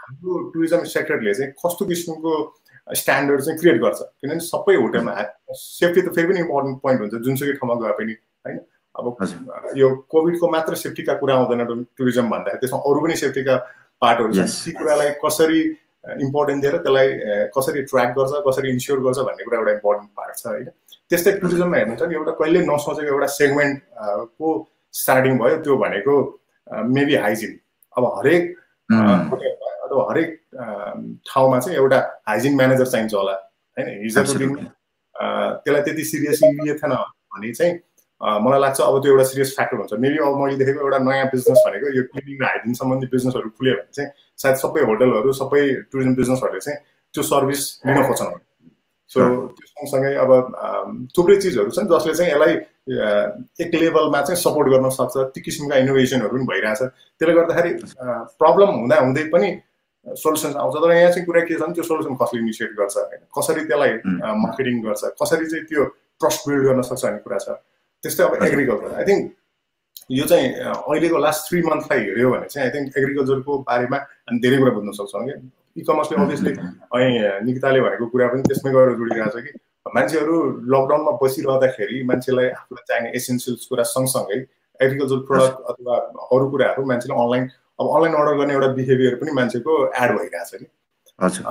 हाम्रो टुरिज्म सेक्टरले चाहिँ कस्तो किसिमको स्ट्यान्डर्ड चाहिँ क्रिएट गर्छ? किनभने सबै होटेलमा सेफ्टी त फेरि पनि इम्पोर्टेन्ट पोइन्ट हुन्छ। जुनसुकै ठाउँमा गए पनि होइन? अब यो कोभिडको मात्र सेफ्टीका कुरा आउँदैन टुरिज्म भन्दाखेरि त्यसमा अरू पनि सेफ्टीका पार्टहरू छन्। ती कुरालाई कसरी इम्पोर्टेन्ट दिएर त्यसलाई कसरी ट्र्याक गर्छ कसरी इन्स्योर गर्छ भन्ने कुरा एउटा इम्पोर्टेन्ट पार्ट छ होइन? त्यस्तै टुरिज्ममा हेर्नुहुन्छ नि एउटा कहिले नसोचेको एउटा सेगमेन्ट को स्टार्टिङ भयो त्यो भनेको मेबी हाइजिन। अब हरेक अथवा हरेक ठाउँमा चाहिँ एउटा हाइजिन म्यानेजर चाहिन्छ होला होइन? हिजोको दिनमा त्यसलाई त्यति सिरियसली थिएन भने चाहिँ मलाई लाग्छ अब त्यो एउटा सिरियस फ्याक्टर हुन्छ। मेबी अब मैले देखेको एउटा नयाँ बिजनेस भनेको यो क्लिनिङ र हाइजिन सम्बन्धी बिजनेसहरू खुल्यो भने चाहिँ सायद सबै होटलहरू सबै टुरिज्म बिजनेसहरूले चाहिँ त्यो सर्भिस लिन खोज्छन्। सो त्यो सँगसँगै अब थुप्रै चिजहरू छन् जसले चाहिँ यसलाई एक लेभलमा चाहिँ सपोर्ट गर्न सक्छ। ती किसिमका इनोभेसनहरू पनि भइरहेछ। त्यसले गर्दाखेरि प्रब्लम हुँदा हुँदै पनि सोल्युसन आउँछ। तर यहाँ चाहिँ कुरा के छ भने त्यो सोल्युसन कसले इनिसिएट गर्छ होइन कसरी त्यसलाई मार्केटिङ गर्छ कसरी चाहिँ त्यो ट्रस्ट बिल्ड गर्न सक्छ भन्ने कुरा छ। त्यस्तै अब एग्रिकल्चर। आई थिङ्क यो चाहिँ अहिलेको लास्ट थ्री मन्थलाई हेऱ्यो भने चाहिँ आई थिङ्क एग्रिकल्चरको बारेमा हामी धेरै कुरा बुझ्न सक्छौँ कि। इ कमर्सले अभियसली निकिताले भनेको कुरा पनि त्यसमै गएर जोडिरहेको छ कि। मान्छेहरू लकडाउनमा बसिरहँदाखेरि मान्छेलाई आफूलाई चाहिने एसेन्सियल्स कुरा सँगसँगै एग्रिकल्चर प्रडक्ट अथवा अरू कुराहरू मान्छेले अनलाइन अब अनलाइन अर्डर गर्ने एउटा बिहेभियर पनि मान्छेको एड भइरहेछ कि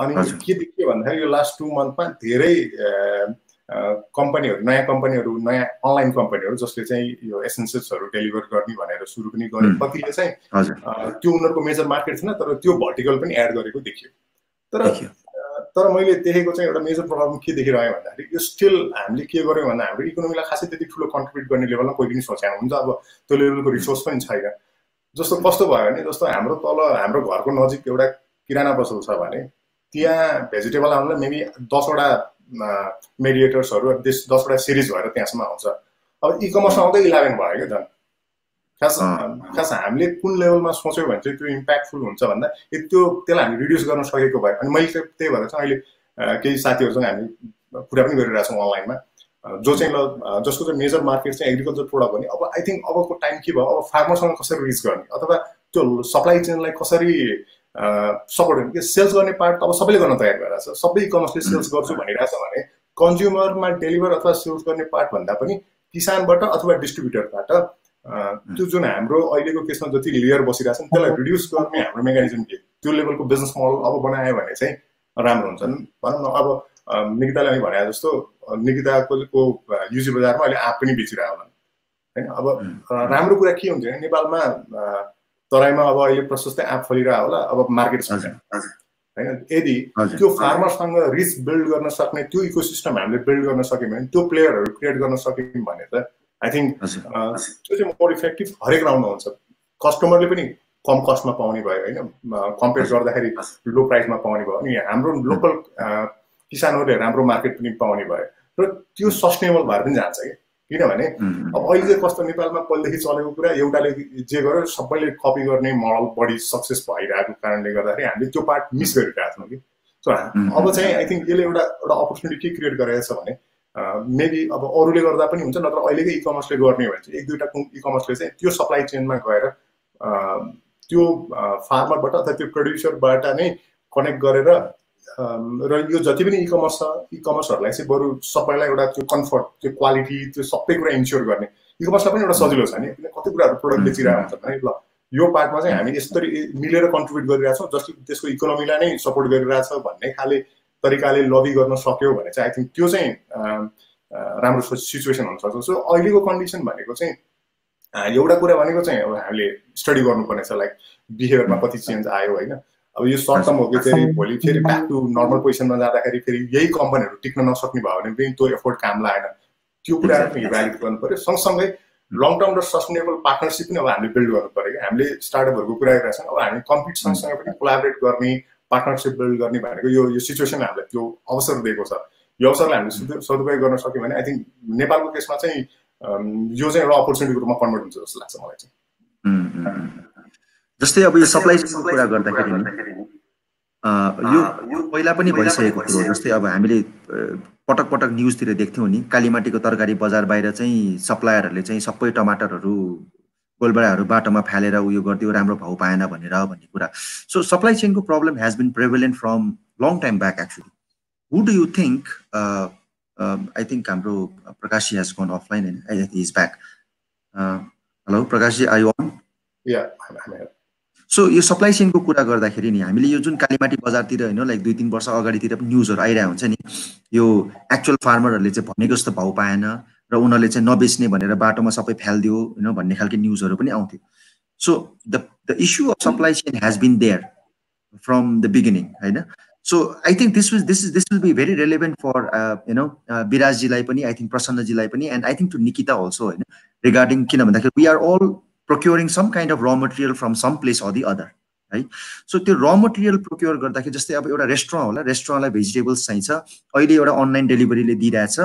अनि के देखियो भन्दाखेरि यो लास्ट टु मन्थमा धेरै कम्पनीहरू नयाँ कम्पनीहरू नयाँ अनलाइन कम्पनीहरू जसले चाहिँ यो एसेन्सियल्सहरू डेलिभर गर्ने भनेर सुरु पनि गरे। कतिले चाहिँ त्यो उनीहरूको मेजर मार्केट थिएन तर त्यो भर्टिकल पनि एड गरेको देखियो। तर तर मैले देखेको चाहिँ एउटा मेजर प्रब्लम के देखिरहेँ भन्दाखेरि यो स्टिल हामीले के गर्यौँ भन्दा हाम्रो इकोनोमीलाई खासै त्यति ठुलो कन्ट्रिब्युट गर्ने लेभलमा कोही पनि सोचेन। हुन्छ अब त्यो लेभलको रिसोर्स पनि छैन। जस्तो कस्तो भयो भने जस्तो हाम्रो तल हाम्रो घरको नजिक एउटा किराना पसल छ भने त्यहाँ भेजिटेबल आउनुलाई मेबी दसवटा मेडिएटर्सहरू दस दसवटा सिरिज भएर त्यहाँसम्म आउँछ। अब इ कमर्स आउँदै इलेभेन भयो क्या झन् खास खास हामीले कुन लेभलमा सोच्यौँ भने चाहिँ त्यो इम्प्याक्टफुल हुन्छ भन्दा त्यो त्यसलाई हामी रिड्युस गर्न सकेको भए अनि मैले त्यही भएर चाहिँ अहिले केही साथीहरूसँग हामी कुरा पनि गरिरहेछौँ अनलाइनमा जो चाहिँ ल जसको चाहिँ मेजर मार्केट चाहिँ एग्रिकल्चर प्रोडक्ट भने अब आई थिङ्क अबको टाइम के भयो? अब फार्मरसँग कसरी रिच गर्ने? अथवा त्यो सप्लाई चेनलाई कसरी सपोर्ट गर्ने कि सेल्स गर्ने पार्ट अब सबैले गर्न तयार भइरहेछ। सबै कमर्सले सेल्स गर्छु भनिरहेछ भने कन्ज्युमरमा डेलिभर अथवा सेल्स गर्ने पार्ट भन्दा पनि किसानबाट अथवा डिस्ट्रिब्युटरबाट त्यो जुन हाम्रो अहिलेको केसमा जति लेयर बसिरहेको छ त्यसलाई रिड्युस गर्ने हाम्रो मेकानिजम के? त्यो लेभलको बिजनेस मोडल अब बनायो भने चाहिँ राम्रो हुन्छ भनौँ न अब निकिताले अनि भने जस्तो निकिताको युजी बजारमा अहिले आँप पनि बेचिरहेको होला। होइन अब राम्रो कुरा के हुन्छ भने नेपालमा तराईमा अब अहिले प्रशस्तै आँप फलिरहेको होला अब मार्केट छ होइन? यदि त्यो फार्मरसँग रिच बिल्ड गर्न सक्ने त्यो इको सिस्टम हामीले बिल्ड गर्न सक्यौँ भने त्यो प्लेयरहरू क्रिएट गर्न सक्यौँ भने त आई थिङ्क त्यो चाहिँ मोर इफेक्टिभ हरेक राउन्डमा हुन्छ। कस्टमरले पनि कम कस्टमा पाउने भयो होइन? कम्पेयर गर्दाखेरि लो प्राइसमा पाउने भयो। अनि हाम्रो लोकल किसानहरूले राम्रो मार्केट पनि पाउने भयो। र त्यो सस्टेनेबल भएर पनि जान्छ कि किनभने अब अहिले कस्तो नेपालमा पहिलेदेखि चलेको कुरा एउटाले जे गर्यो सबैले कपी गर्ने मोडल बढी सक्सेस भइरहेको कारणले गर्दाखेरि हामीले त्यो पार्ट मिस गरिरहेको छौँ कि। सो अब चाहिँ आई थिङ्क यसले एउटा एउटा अपर्च्युनिटी के क्रिएट गरेको छ भने मेबी अब अरूले गर्दा पनि हुन्छ नत्र अहिलेकै इ कमर्सले गर्ने हो भने चाहिँ एक दुईवटा इ कमर्सले चाहिँ त्यो सप्लाई चेनमा गएर त्यो फार्मरबाट अथवा त्यो प्रड्युसरबाट नै कनेक्ट गरेर र यो जति पनि इ कमर्स छ इ कमर्सहरूलाई चाहिँ बरु सबैलाई एउटा त्यो कम्फर्ट त्यो क्वालिटी त्यो सबै कुरा इन्स्योर गर्ने। इ कमर्सलाई पनि एउटा सजिलो छ नि। कति कुराहरू प्रोडक्ट बेचिरहेको हुन्छ भने ल यो पार्टमा चाहिँ हामी यसरी मिलेर कन्ट्रिब्युट गरिरहेछौँ जसले त्यसको इकोनोमीलाई नै सपोर्ट गरिरहेछ भन्ने खाले तरिकाले लबी गर्न सक्यो भने चाहिँ आई थिङ्क त्यो चाहिँ राम्रो सिचुएसन हुनसक्छ सो अहिलेको कन्डिसन भनेको चाहिँ एउटा कुरा भनेको चाहिँ अब हामीले स्टडी गर्नुपर्ने छ लाइक बिहेभियरमा कति चेन्ज आयो होइन? अब यो सर्ट टर्म हो कि फेरि भोलि फेरि ब्याक टु नर्मल पोजिसनमा जाँदाखेरि फेरि यही कम्पनीहरू टिक्न नसक्ने भयो भने पनि त्यो एफोर्ट काम लागेन। त्यो कुराहरू पनि इभ्यालुएट गर्नु पऱ्यो सँगसँगै लङ टर्म र सस्टेनेबल पार्टनरसिप पनि अब हामीले बिल्ड गर्नु पऱ्यो कि हामीले स्टार्टअपहरूको कुरा गरेका छौँ। अब हामी कम्पिट सँगसँगै पनि कोलाबरेट गर्ने पार्टनरसिप बिल्ड गर्ने भनेको यो यो सिचुएसन हामीलाई त्यो अवसर दिएको छ। यो अवसरलाई हामीले सदुपयोग गर्न सक्यौँ भने आई थिङ्क नेपालको केसमा चाहिँ यो चाहिँ एउटा अपर्च्युनिटीको रूपमा कन्भर्ट हुन्छ जस्तो लाग्छ मलाई चाहिँ। जस्तै अब यो सप्लाई चेनको कुरा गर्दाखेरि यो पहिला पनि भइसकेको कुरो जस्तै अब हामीले पटक पटक न्युजतिर देख्थ्यौँ नि कालीमाटीको तरकारी बजार बाहिर चाहिँ सप्लायरहरूले चाहिँ सबै टमाटरहरू गोलबडाहरू बाटोमा फालेर उयो गरिदियो राम्रो भाउ पाएन भनेर भन्ने कुरा। So supply चेनको problem has been prevalent from long time back actually who do you think I think हाम्रो प्रकाशी हेज गन अफलाइन होइन I think is back hello Prakash ji I want so यो सप्लाई चेनको कुरा गर्दाखेरि नि हामीले यो जुन कालीमाटी बजारतिर होइन लाइक दुई तिन वर्ष अगाडितिर पनि न्युजहरू आइरहेको हुन्छ नि यो एक्चुअल फार्मरहरूले चाहिँ भनेको जस्तो भाउ पाएन र उनीहरूले चाहिँ नबेच्ने भनेर बाटोमा सबै फ्यालिदियो होइन भन्ने खालको न्युजहरू पनि आउँथ्यो। So the the issue of supply chain has been there from the beginning होइन? So I think this was this this will be very relevant for you know विराजजीलाई पनि आई थिङ्क प्रसन्नजीलाई पनि and I think to Nikita also होइन? रिगार्डिङ किन भन्दाखेरि we are all procuring some kind of raw material from some place or the other है सो त्यो र मटेरियल प्रोक्योर गर्दाखेरि जस्तै अब एउटा रेस्टुरेन्ट होला रेस्टुरेन्टलाई भेजिटेबल्स चाहिन्छ। अहिले एउटा अनलाइन डेलिभरीले दिइरहेछ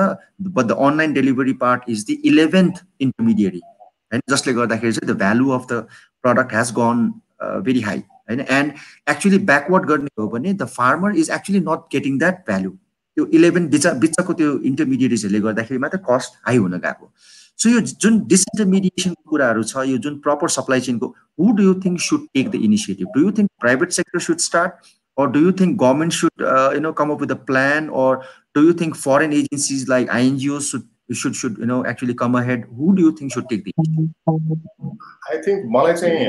but the online delivery part is the eleventh intermediary होइन? जसले गर्दाखेरि चाहिँ the value of the product has gone very high होइन? एन्ड एक्चुली ब्याकवर्ड गर्ने हो भने the farmer is actually not getting that value त्यो इलेभेन बिचा बिचको त्यो इन्टरमिडिएटिजहरूले गर्दाखेरि मात्र कस्ट हाई हुन गएको। सो यो जुन डिसइन्टरमिडिएसनको कुराहरू छ यो जुन proper supply चेनको who do you think should take the initiative do you think private sector should start or do you think government should uh, you know come up with a plan? Or do you think foreign agencies like INGOs should should should you know actually come ahead? Who do you think should take the मलाई चाहिँ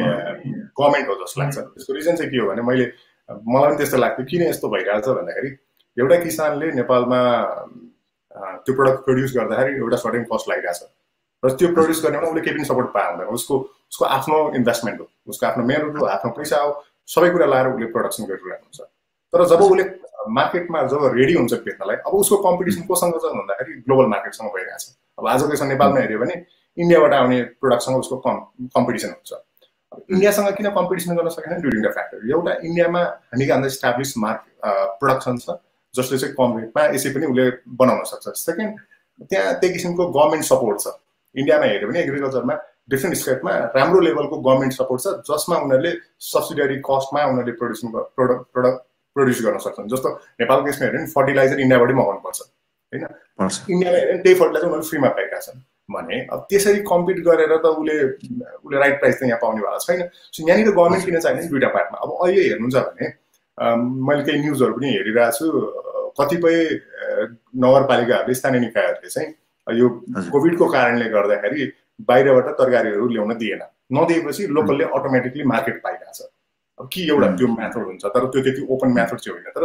गभर्मेन्ट हो जस्तो लाग्छ। त्यसको रिजन चाहिँ के हो भने मैले मलाई पनि त्यस्तो लाग्थ्यो। किन यस्तो भइरहेछ भन्दाखेरि एउटा किसानले नेपालमा त्यो प्रडक्ट प्रड्युस गर्दाखेरि एउटा सर्टेन कस्ट लागिरहेछ। र त्यो प्रड्युस गर्नेमा उसले केही पनि सपोर्ट पाए हुँदैन उसको उसको आफ्नो इन्भेस्टमेन्ट हो उसको आफ्नो मेहनत हो आफ्नो पैसा हो सबै कुरा लाएर उसले प्रडक्सन गरिरहेको हुन्छ। तर जब उसले मार्केटमा जब रेडी हुन्छ बेच्नलाई अब उसको कम्पिटिसन कोसँग छ भन्दाखेरि ग्लोबल मार्केटसँग भइरहेको छ अब आजको यसमा नेपालमा हेऱ्यो भने इन्डियाबाट आउने प्रडक्टसँग उसको कम् कम्पिटिसन हुन्छ। अब इन्डियासँग किन कम्पिटिसन गर्न सकेन? ड्युरिङ द फ्याक्टर एउटा इन्डियामा हामीभन्दा इस्टाब्लिस मार्क प्रडक्सन छ जसले चाहिँ कम रेटमा यसै पनि उसले बनाउन सक्छ। सेकेन्ड त्यहाँ त्यही किसिमको गभर्मेन्ट सपोर्ट छ। इन्डियामा हेऱ्यो भने एग्रिकल्चरमा डिफ्रेन्ट स्टेटमा राम्रो लेभलको गभर्मेन्ट सपोर्ट छ जसमा उनीहरूले सब्सिडरी कस्टमा उनीहरूले प्रड्युसन प्रडक्ट प्रडक्ट प्रड्युस गर्न सक्छन्। जस्तो नेपालको केसमा हेऱ्यो भने फर्टिलाइजर इन्डियाबाटै मगाउनु पर्छ होइन? इन्डियामा हेऱ्यो भने त्यही फर्टिलाइजर उनीहरूले फ्रीमा पाएका छन् भने अब त्यसरी कम्पिट गरेर त उसले उसले राइट प्राइस त यहाँ पाउनेवाला छैन। सो यहाँनिर गभर्मेन्ट किन चाहिने? दुइटा पार्टमा। अब अहिले हेर्नुहुन्छ भने मैले केही न्युजहरू पनि हेरिरहेको छु। कतिपय नगरपालिकाहरूले स्थानीय निकायहरूले चाहिँ यो कोभिडको कारणले गर्दाखेरि बाहिरबाट तरकारीहरू ल्याउन दिएन। नदिएपछि लोकलले अटोमेटिकली मार्केट पाइरहेछ। अब के एउटा त्यो म्याथड हुन्छ? तर त्यो त्यति ओपन म्याथड चाहिँ होइन। तर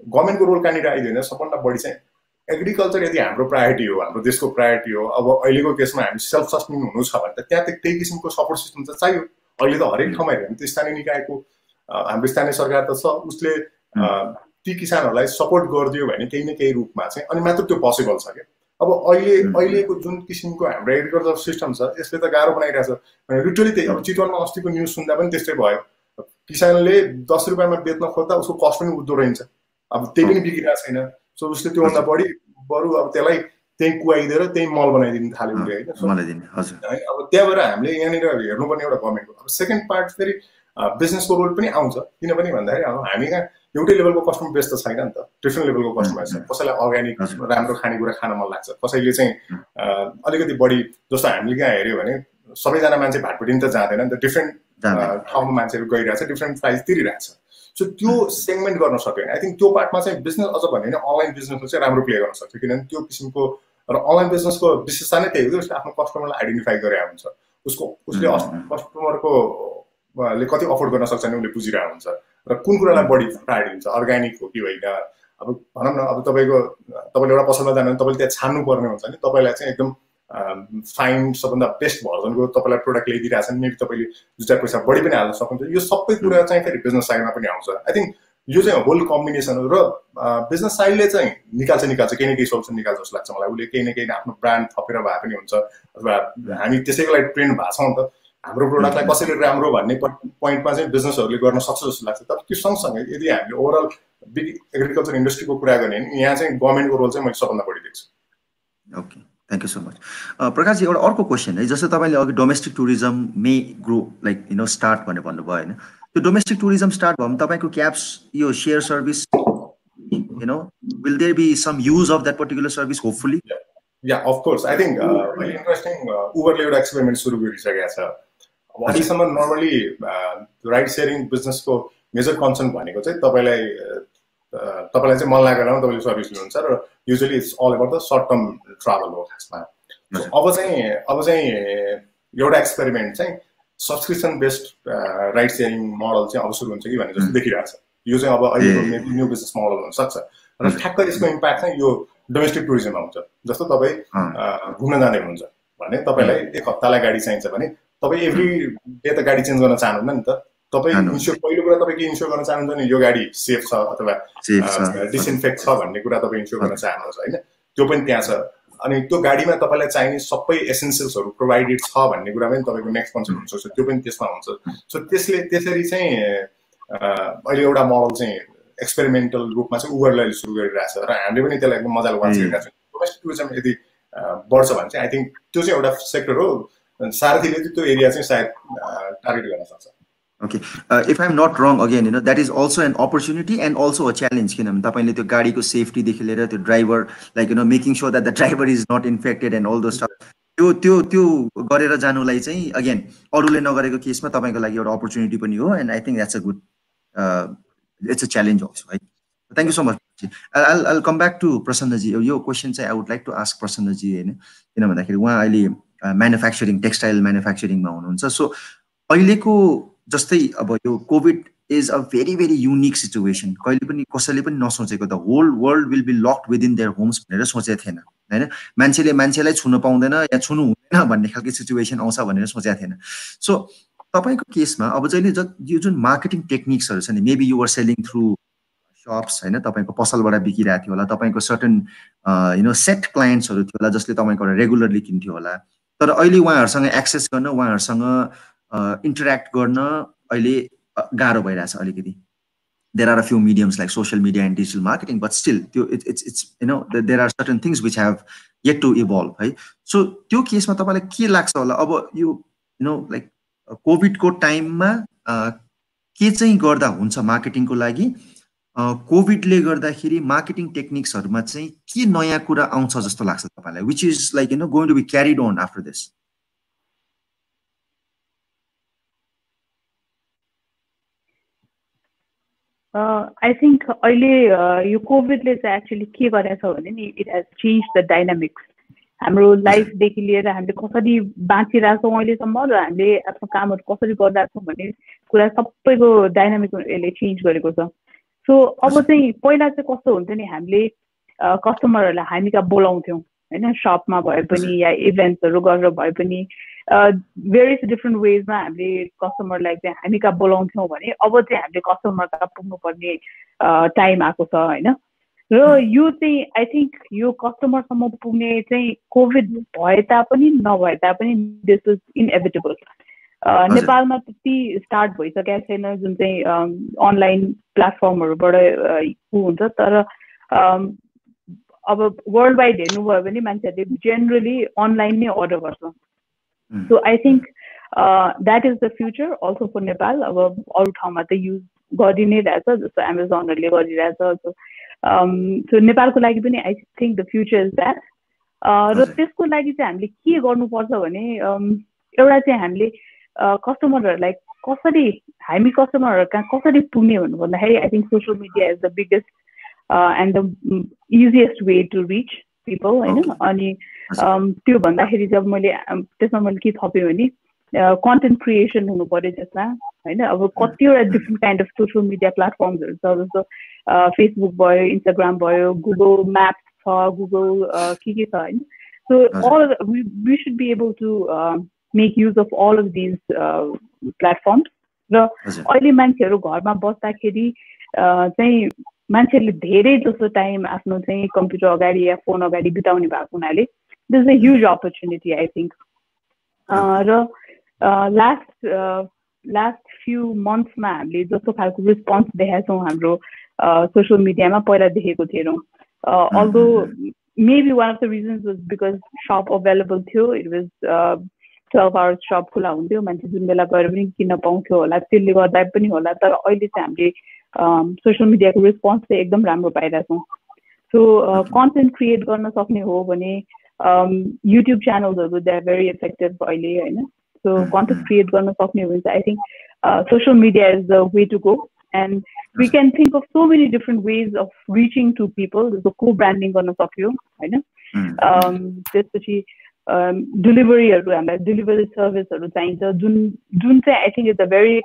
गभर्मेन्टको रोल कहाँनिर आइदिएन सबभन्दा बढी चाहिँ एग्रिकल्चर यदि हाम्रो प्रायोरिटी हो हाम्रो देशको प्रायोरिटी हो अब अहिलेको केसमा हामी सेल्फ सस्टेन हुनु छ भने त त्यहाँ त त्यही किसिमको सपोर्ट सिस्टम त चाहियो। अहिले त हरेक ठाउँमा हेऱ्यो भने त्यो स्थानीय निकायको हाम्रो स्थानीय सरकार त छ उसले ती किसानहरूलाई सपोर्ट गरिदियो भने केही न केही रूपमा चाहिँ अनि मात्र त्यो पोसिबल छ क्या। अब अहिले अहिलेको जुन किसिमको हाम्रो एग्रिकल्चर सिस्टम छ यसले त गाह्रो बनाइरहेछ लिटरली त्यही अब चितवनमा अस्तिको न्युज सुन्दा पनि त्यस्तै भयो। किसानले दस रुपियाँमा बेच्न खोज्दा उसको कस्ट पनि उद्धो रहन्छ। अब त्यही पनि बिग्रिरहेको छैन। सो उसले त्योभन्दा बढी बरु अब त्यसलाई त्यहीँ कुहाइदिएर त्यहीँ मल बनाइदिनु थाल्यो उसले होइन? अब त्यहाँबाट हामीले यहाँनिर हेर्नुपर्ने एउटा गभर्मेन्टको अब सेकेन्ड पार्ट फेरि बिजनेसको रोल पनि आउँछ। किनभने भन्दाखेरि अब हामी कहाँ एउटै लेभलको कस्टमर बेस त छैन नि त। डिफ्रेन्ट लेभलको कस्टमर छ। कसैलाई अर्ग्यानिक राम्रो खानेकुरा खान मन लाग्छ। कसैले चाहिँ अलिकति बढी जस्तो हामीले कहाँ हेऱ्यो भने सबैजना मान्छे भाटपट्टि त जाँदैन नि त। डिफ्रेन्ट ठाउँमा मान्छेहरू गइरहेछ डिफ्रेन्ट प्राइस तिरिरहेछ। सो त्यो सेगमेन्ट गर्न सक्यो आई थिङ्क त्यो पार्टमा चाहिँ बिजनेस अझ भन्यो भने अनलाइन बिजनेसमा चाहिँ राम्रो प्ले गर्न सक्छ किनभने त्यो किसिमको र अनलाइन बिजनेसको विशेषता नै त्यही हो कि उसले आफ्नो कस्टमरलाई आइडेन्टिफाई गरेर हुन्छ। उसको उसले कस्टमरको कति अफोर्ड गर्न सक्छ भने उसले बुझिरहेको हुन्छ। र कुन कुरालाई बढी प्रायोरिटी हुन्छ अर्ग्यानिक हो कि होइन? अब भनौँ न अब तपाईँको तपाईँले एउटा पसलमा जानु भने तपाईँले त्यहाँ छान्नु पर्ने हुन्छ नि। तपाईँलाई चाहिँ एकदम फाइन सबभन्दा बेस्ट भर्जनको तपाईँलाई प्रोडक्ट ल्याइदिइरहेको छ मेबी तपाईँले दुई पैसा बढी पनि हाल्न सक्नुहुन्छ। यो सबै कुरा चाहिँ फेरि बिजनेस साइडमा पनि आउँछ। आई थिङ्क यो चाहिँ होल कम्बिनेसन हो। र बिजनेस साइडले चाहिँ निकाल्छ निकाल्छ। केही न केही सोल्युसन निकाल्छ जस्तो लाग्छ मलाई। उसले केही न केही आफ्नो ब्रान्ड थपेर भए पनि हुन्छ। अथवा हामी त्यसैको लागि ट्रेन्ड भएको छौँ नि त। हाम्रो प्रोडक्टलाई कसरी राम्रो भन्ने पोइन्टमा चाहिँ बिजनेसहरूले गर्न सक्छ जस्तो लाग्छ। तर त्यो सँगसँगै यदि हामीले ओभरअल बिग एग्रिकल्चर इन्डस्ट्रीको कुरा गर्ने भने यहाँ चाहिँ गभर्मेन्टको रोल चाहिँ मैले सबभन्दा बढी देख्छु। Okay thank you so much Prakash ji एउटा अर्को क्वेसन है जस्तै तपाईँले अघि domestic tourism may grow like you know start भनेर भन्नुभयो होइन। त्यो डोमेस्टिक टुरिज्म स्टार्ट भयो भने तपाईँको क्याब्स यो share service you know will there be some use of that particular service hopefully yeah of course I think interesting उबरले एउटा एक्सपेरिमेन्ट सुरु गरिसकेको छ। अब अहिलेसम्म नर्मली राइड सेयरिङ बिजनेसको मेजर कन्सर्न भनेको चाहिँ तपाईँलाई तपाईँलाई चाहिँ मन लागेर तपाईँले सर्भिस लिनुहुन्छ र usually it's all about the short term travel हो खासमा। अब चाहिँ अब चाहिँ एउटा एक्सपेरिमेन्ट चाहिँ subscription based ride sharing model चाहिँ अब सुरु हुन्छ कि भन्ने जस्तो देखिरहेको छ। यो चाहिँ अब अहिलेको न्यू बिजनेस मोडल हुनसक्छ। र ठ्याक्क यसको इम्प्याक्ट चाहिँ यो डोमेस्टिक टुरिज्ममा हुन्छ। जस्तो तपाईँ घुम्न जाने हुनुहुन्छ भने तपाईँलाई एक हप्तालाई गाडी चाहिन्छ भने तपाईँ एभ्री डे त गाडी चेन्ज गर्न चाहनुहुन्न नि त। तपाईँ इन्स्योर पहिलो कुरा तपाईँ के इन्स्योर गर्न चाहनुहुन्छ नि यो गाडी सेफ छ अथवा डिसइन्फेक्ट छ। भन्ने कुरा तपाईँ इन्स्योर गर्न चाहनुहुन्छ होइन? त्यो पनि त्यहाँ छ। अनि त्यो गाडीमा तपाईँलाई चाहिने सबै एसेन्सियल्सहरू प्रोभाइडेड छ भन्ने कुरा पनि तपाईँको नेक्स्ट कन्सेप्ट हुनसक्छ त्यो पनि त्यसमा हुन्छ। सो त्यसले त्यसरी चाहिँ अहिले एउटा मोडल चाहिँ एक्सपेरिमेन्टल रूपमा चाहिँ उबरले सुरु गरिरहेको छ। र हामीले पनि त्यसलाई एकदम मजाले वाच गरिरहेको छौँ। डोमेस्टिक टुरिज्म यदि बढ्छ भने चाहिँ आई थिङ्क त्यो चाहिँ एउटा सेक्टर हो। सारथीले त्यो एरिया चाहिँ सायद टार्गेट गर्न सक्छ। Okay if I'm not wrong again होइन that is also an opportunity and also a challenge किनभने तपाईँले त्यो गाडीको सेफ्टीदेखि लिएर त्यो driver like you know making sure that the driver is not infected and all the stuff त्यो त्यो त्यो गरेर जानुलाई चाहिँ अगेन अरूले नगरेको केसमा तपाईँको लागि एउटा अपर्च्युनिटी पनि हो and I think that's a good it's a challenge also है thank you so much I I come back to Prasanna ji यो क्वेसन चाहिँ I would like to ask Prasanna ji होइन किन भन्दाखेरि उहाँ अहिले म्यानुफ्याक्चरिङ टेक्सटाइल म्यानुफ्याक्चरिङमा हुनुहुन्छ। सो अहिलेको जस्तै अब यो COVID is a very very unique situation कहिले पनि कसैले पनि नसोचेको the whole world will be locked within their homes भनेर सोचेको थिएन होइन? मान्छेले मान्छेलाई छुन पाउँदैन या छुनु हुँदैन भन्ने खालको सिचुएसन आउँछ भनेर सोचेको थिएन। सो तपाईँको केसमा अब जहिले ज यो जुन मार्केटिङ टेक्निक्सहरू छ नि maybe your selling through shops होइन? तपाईँको पसलबाट बिकिरहेको थियो होला तपाईँको सर्टन यु नो सेट क्लाइन्ट्सहरू थियो होला जसले तपाईँको रेगुलरली किन्थ्यो होला। तर अहिले उहाँहरूसँग एक्सेस गर्न उहाँहरूसँग इन्टरेक्ट गर्न अहिले गाह्रो भइरहेछ अलिकति। There are a few mediums like social media and digital marketing but still त्यो it's it's it's you know there are certain things which have yet to evolve है सो त्यो केसमा तपाईँलाई के लाग्छ होला? अब यो यु नो लाइक कोभिडको टाइममा के चाहिँ गर्दा हुन्छ मार्केटिङको लागि? कोभिडले गर्दाखेरि मार्केटिङ टेक्निक्सहरूमा चाहिँ के नयाँ कुरा आउँछ जस्तो लाग्छ तपाईँलाई? Which is like you know going to be carried on after this I think अहिले यो कोभिडले चाहिँ एक्चुली के गरेछ भने नि it has change the dynamics हाम्रो लाइफदेखि लिएर हामीले कसरी बाँचिरहेको छौँ अहिलेसम्म र हामीले आफ्नो कामहरू कसरी गरिरहेको छौँ भन्ने कुरा सबैको डाइनामिक यसले चेन्ज गरेको छ। सो अब चाहिँ पहिला चाहिँ कस्तो हुन्थ्यो नि हामीले कस्टमरहरूलाई हामी कहाँ बोलाउँथ्यौँ होइन? सपमा भए पनि या इभेन्ट्सहरू गरेर भए पनि भेरियस डिफ्रेन्ट वेजमा हामीले कस्टमरलाई चाहिँ हामी कहाँ बोलाउँथ्यौँ भने अब चाहिँ हामीले कस्टमर कहाँ पुग्नुपर्ने टाइम आएको छ होइन? र यो चाहिँ आई थिङ्क यो कस्टमरसम्म पुग्ने चाहिँ कोभिड भए तापनि नभए तापनि दिस इज इनएभिटेबल नेपालमा त्यति स्टार्ट भइसकेको छैन जुन चाहिँ अनलाइन प्लेटफर्महरूबाट ऊ हुन्छ। तर अब वर्ल्ड वाइड हेर्नुभयो भने मान्छेहरूले जेनरली अनलाइन नै अर्डर गर्छ। So I think that is the future also for Nepal. अब अरू ठाउँमा त युज गरि नै रहेछ जस्तो एमाजोनहरूले गरिरहेछ सो नेपालको लागि पनि I think the future is that र त्यसको लागि चाहिँ हामीले के गर्नुपर्छ भने एउटा चाहिँ हामीले कस्टमरहरूलाई कसरी हामी कस्टमरहरू कहाँ कसरी पुग्ने भन्नु भन्दाखेरि I think social media is the biggest and the easiest way to reach people होइन अनि त्यो भन्दाखेरि चाहिँ अब मैले त्यसमा मैले के थपेँ भने कन्टेन्ट क्रिएसन हुनु पऱ्यो त्यसमा होइन। अब कतिवटा different kind of social media प्लेटफर्महरू छ जस्तो फेसबुक भयो इन्स्टाग्राम भयो गुगल म्याप्स छ गुगल के के छ होइन। So all we should be able to make use of all of these platforms र अहिले मान्छेहरू घरमा बस्दाखेरि चाहिँ मान्छेहरूले धेरै जसो टाइम आफ्नो चाहिँ कम्प्युटर अगाडि या फोन अगाडि बिताउने भएको हुनाले this a huge opportunity I think र लास्ट लास्ट फ्यु मन्थ्समा हामीले जस्तो खालको रिस्पोन्स देखाएको छौँ हाम्रो सोसियल मिडियामा पहिला देखेको थिएनौँ। Although maybe one of the reasons was because shop available थियो it was twelve hours shop खुला हुन्थ्यो मान्छे जुन बेला गएर पनि किन्न पाउँथ्यो होला त्यसले गर्दा पनि होला तर अहिले चाहिँ हामीले सोसियल मिडियाको रेस्पोन्स चाहिँ एकदम राम्रो पाइरहेछौँ सो कन्टेन्ट क्रिएट गर्न सक्ने हो भने युट्युब च्यानल्सहरू दे आर भेरी इफेक्टिभ अहिले होइन। सो कन्टेन्ट क्रिएट गर्न सक्ने हो भने चाहिँ I think social media is the way to go and we can think of so many different ways of reaching to people जस्तो को ब्रान्डिङ गर्न सक्यो होइन। त्यसपछि डेलिभरीहरू हामीलाई डेलिभरी सर्भिसहरू चाहिन्छ। जुन जुन चाहिँ I think is a very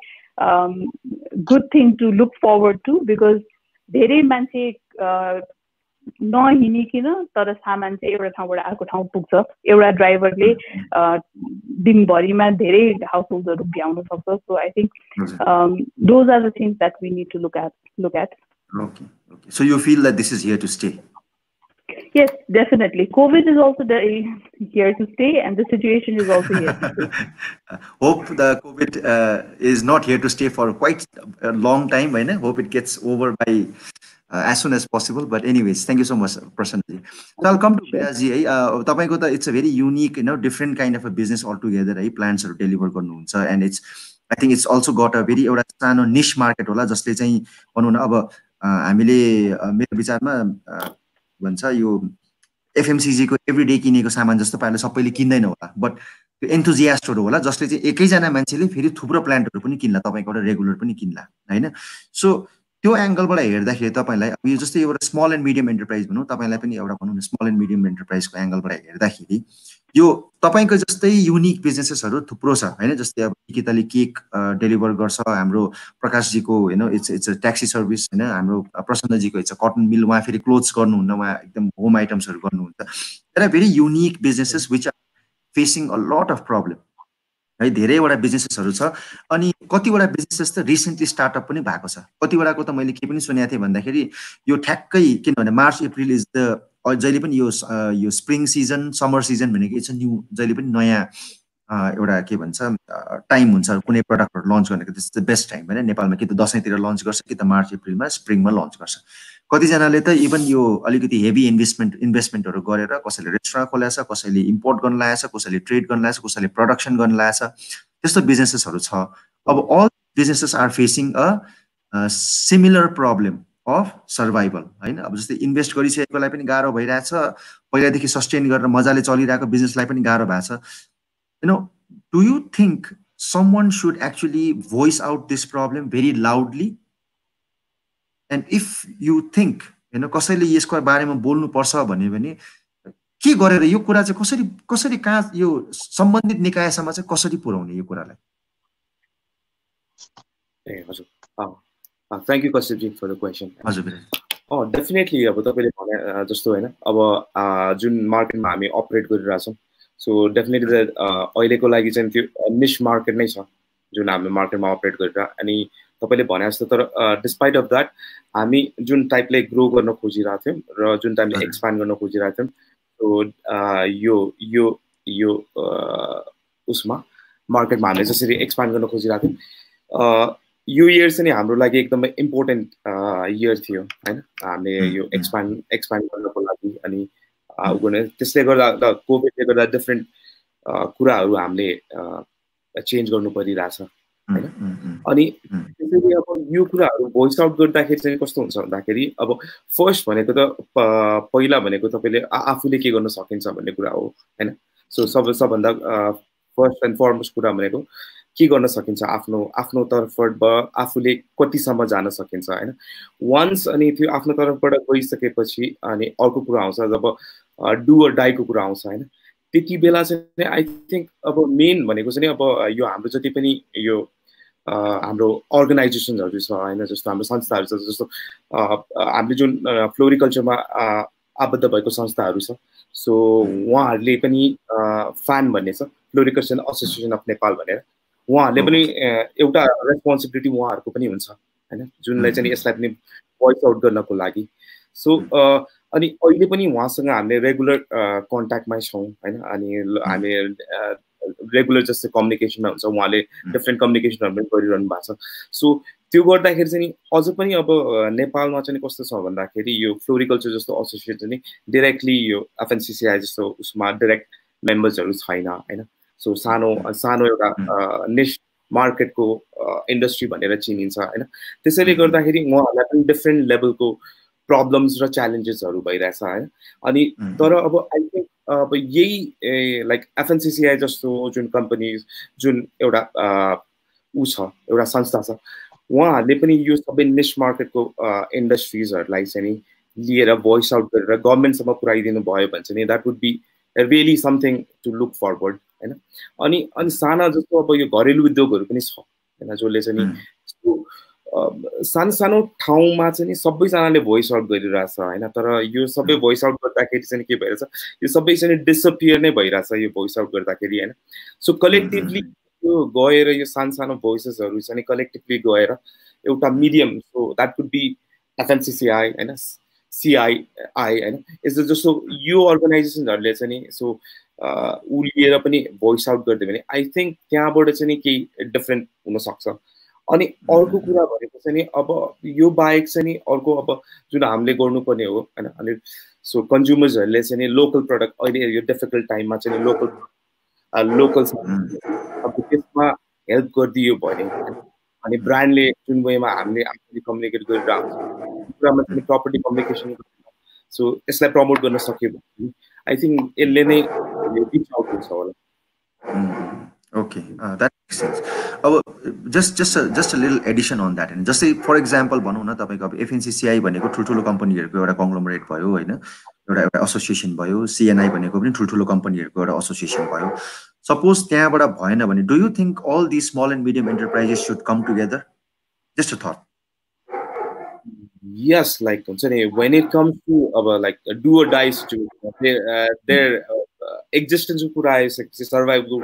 good thing to look forward to because धेरै मान्छे नहिँडिकन तर सामान चाहिँ एउटा ठाउँबाट अर्को ठाउँ पुग्छ। एउटा ड्राइभरले दिनभरिमा धेरै हाउस होल्डहरू भ्याउन सक्छ। So I think those are the things that we need to look at look at Okay, okay. So you feel that this is here to stay? Yes, definitely. COVID is also here to stay, and the situation is also here to stay. Hope the COVID uh, is not here to stay for quite a long time. I hope it gets over by uh, as soon as possible. But anyways, thank you so much, Prasanji. So I'll come to Biraji. तपाईँको त इट्स अ भेरी युनिक होइन different kind of a business altogether है प्लान्ट्सहरू डेलिभर गर्नुहुन्छ and it's I think it's also got a very एउटा सानो निस मार्केट होला जसले चाहिँ भनौँ न अब हामीले मेरो विचारमा भन्छ यो एफएमसिजीको एभ्री डे किनेको सामान जस्तो पाराले सबैले किन्दैन होला। बट त्यो एन्थुजियास्टहरू होला जसले चाहिँ एकैजना मान्छेले फेरि थुप्रो प्लान्टहरू पनि किन्ला तपाईँको रेगुलर पनि किन्ला होइन? सो त्यो एङ्गलबाट हेर्दाखेरि तपाईँलाई अब यो जस्तै एउटा स्मल एन्ड मिडियम एन्टरप्राइज भनौँ तपाईँलाई पनि एउटा भनौँ न स्मल एन्ड मिडियम एन्टरप्राइजको एङ्गलबाट हेर्दाखेरि यो तपाईँको जस्तै युनिक बिजनेसेसहरू थुप्रो छ होइन? जस्तै अब निकिताले केक डेलिभर गर्छ हाम्रो प्रकाशजीको होइन it's it's a taxi service होइन? हाम्रो प्रसन्नजीको इट्स अ कटन मिल उहाँ फेरि क्लोथ्स गर्नुहुन्न उहाँ एकदम होम आइटम्सहरू गर्नुहुन्छ। तर very unique businesses which are facing a lot of problem है? धेरैवटा बिजनेसेसहरू छ अनि कतिवटा बिजनेसेस त रिसेन्टली स्टार्टअप पनि भएको छ। कतिवटाको त मैले के पनि सुनेको थिएँ भन्दाखेरि यो ठ्याक्कै किनभने मार्च एप्रिल इज द जहिले पनि यो यो स्प्रिङ सिजन समर सिजन भनेको इट्स न्यू जहिले पनि नयाँ एउटा के भन्छ टाइम हुन्छ कुनै प्रडक्टहरू लन्च गर्नेको द बेस्ट टाइम होइन नेपालमा कि त दसैँतिर लन्च गर्छ कि त मार्च एप्रिलमा स्प्रिङमा लन्च गर्छ। कतिजनाले त इभन यो अलिकति हेभी इन्भेस्टमेन्ट इन्भेस्टमेन्टहरू गरेर कसैले रेस्टुरेन्ट छ कसैले इम्पोर्ट गर्न लगाएको छ कसैले ट्रेड गर्न लगाएको छ कसैले प्रडक्सन गर्न लगाएको छ त्यस्तो बिजनेसेसहरू छ। अब all businesses are facing a similar problem of survival होइन? अब जस्तै इन्भेस्ट गरिसकेकोलाई पनि गाह्रो भइरहेछ पहिलादेखि सस्टेन गरेर मजाले चलिरहेको बिजनेसलाई पनि गाह्रो भएको छ। You know do you think someone should actually voice out this problem very loudly and if you think होइन कसैले यसको बारेमा बोल्नुपर्छ भन्यो भने के गरेर यो कुरा चाहिँ कसरी कसरी कहाँ यो सम्बन्धित निकायसम्म चाहिँ कसरी पुर्याउने यो कुरालाई? ए हजुर। Thank you Kashyapji for the question हजुर अँ डेफिनेटली अब तपाईँले भने जस्तो होइन अब जुन मार्केटमा हामी अपरेट गरिरहेछौँ सो डेफिनेटली अहिलेको लागि चाहिँ त्यो निस मार्केट नै छ जुन हामी मार्केटमा अपरेट गरेर। अनि तपाईँले भने जस्तो तर डिस्पाइट अफ द्याट हामी जुन टाइपले ग्रो गर्न खोजिरहेको थियौँ र जुन टाइपले एक्सपान्ड गर्न खोजिरहेको थियौँ सो यो यो यो उसमा मार्केटमा हामीले जसरी एक्सपान्ड गर्न खोजिरहेको थियौँ यो इयर चाहिँ हाम्रो लागि एकदमै इम्पोर्टेन्ट इयर थियो होइन? हामीले यो एक्सपान्ड एक्सपान्ड गर्नको लागि अनि त्यसले गर्दा कोभिडले गर्दा डिफ्रेन्ट कुराहरू हामीले चेन्ज गर्नु परिरहेछ होइन? अनि त्यसरी अब यो कुराहरू भोइस आउट गर्दाखेरि चाहिँ कस्तो हुन्छ भन्दाखेरि अब फर्स्ट भनेको त पहिला भनेको तपाईँले आफूले के गर्न सकिन्छ भन्ने कुरा हो होइन? सो सब सबभन्दा फर्स्ट एन्ड फरमोस्ट कुरा भनेको के गर्न सकिन्छ? आफ्नो आफ्नो तर्फबाट आफूले कतिसम्म जान सकिन्छ होइन? वान्स अनि त्यो आफ्नो तर्फबाट गइसकेपछि अनि अर्को कुरा आउँछ जब डु डाईको कुरा आउँछ होइन? त्यति बेला चाहिँ आई थिङ्क अब मेन भनेको चाहिँ अब यो हाम्रो जति पनि यो हाम्रो अर्गनाइजेसनहरू छ होइन? जस्तो हाम्रो संस्थाहरू छ जस्तो हामीले जुन फ्लोरिकल्चरमा आबद्ध भएको संस्थाहरू छ सो उहाँहरूले पनि फ्यान भन्ने छ फ्लोरिकल्चर एसोसिएसन अफ नेपाल भनेर। उहाँहरूले पनि एउटा रेस्पोन्सिबिलिटी उहाँहरूको पनि हुन्छ होइन? जुनलाई चाहिँ यसलाई पनि भोइस आउट गर्नको लागि। सो अनि अहिले पनि उहाँसँग हामीले रेगुलर कन्ट्याक्टमै छौँ होइन? अनि हामी रेगुलर जस्तै कम्युनिकेसनमा हुन्छ। उहाँले डिफ्रेन्ट कम्युनिकेसनहरू पनि गरिरहनु भएको छ। सो त्यो गर्दाखेरि चाहिँ अझ पनि अब नेपालमा चाहिँ कस्तो छ भन्दाखेरि यो फ्लोरिकल्चर जस्तो एसोसिएसन चाहिँ डिरेक्टली यो एफएनसिसिआई जस्तो उसमा डिरेक्ट मेम्बर्सहरू छैन होइन? सो सानो सानो एउटा नेस मार्केटको इन्डस्ट्री भनेर चिनिन्छ होइन? त्यसैले गर्दाखेरि उहाँहरूलाई पनि डिफ्रेन्ट लेभलको प्रब्लम्स र च्यालेन्जेसहरू भइरहेछ होइन? अनि तर अब आई थिङ्क अब यही लाइक एफएनसिसिआई जस्तो जुन कम्पनी जुन एउटा ऊ छ एउटा संस्था छ उहाँहरूले पनि यो सबै निस मार्केटको इन्डस्ट्रिजहरूलाई चाहिँ नि लिएर भोइस आउट गरेर गभर्मेन्टसम्म पुऱ्याइदिनु भयो भने चाहिँ that would be really something to look forward होइन? अनि अनि साना जस्तो अब यो घरेलु उद्योगहरू पनि छ होइन? जसले चाहिँ नि सानो सानो ठाउँमा चाहिँ नि सबैजनाले भोइस आउट गरिरहेछ होइन? तर यो सबै भोइस आउट गर्दाखेरि चाहिँ के भइरहेछ यो सबै चाहिँ डिसपियर नै भइरहेछ यो भोइस आउट गर्दाखेरि होइन? सो कलेक्टिभली यो गएर यो सानो सानो भोइसेसहरू चाहिँ कलेक्टिभली गएर एउटा medium so that could be FNCCI होइन? सिआइआई होइन यस्तो जस्तो यो अर्गनाइजेसनहरूले चाहिँ नि सो ऊ लिएर पनि भोइस आउट गरिदियो भने आई थिङ्क त्यहाँबाट चाहिँ नि केही डिफ्रेन्ट हुनसक्छ। अनि अर्को कुरा भनेको चाहिँ नि अब यो बाहेक चाहिँ नि अर्को अब जुन हामीले गर्नुपर्ने हो होइन अनि सो कन्ज्युमर्सहरूले चाहिँ नि लोकल प्रडक्ट अहिले यो डिफिकल्ट टाइममा चाहिँ लोकल लोकल अब त्यसमा हेल्प गरिदियो भने अनि ब्रान्डले जुन वेमा हामीले आफूले कम्युनिकेट गरेर कुरामा चाहिँ प्रपर्टी कम्युनिकेसन सो यसलाई प्रमोट गर्न सक्यो भने आई थिङ्क यसले नै आउट हुन्छ ओके द्याट सेन्स अब just just just little addition on that होइन जस्तै फर इक्जाम्पल भनौँ न तपाईँको अब एफएनसिसिआई भनेको ठुल्ठुलो कम्पनीहरूको एउटा कङ्ग्लोमरेट भयो होइन? एउटा एउटा एसोसिएसन भयो सिएनआई भनेको पनि ठुल्ठुलो कम्पनीहरूको एउटा एसोसिएसन भयो. सपोज त्यहाँबाट भएन भने do you think all the small and medium enterprises should come together just a thought yes like हुन्छ नि when it comes to अब or die situation their their existence कुरा आइसकेपछि सर्भाइभको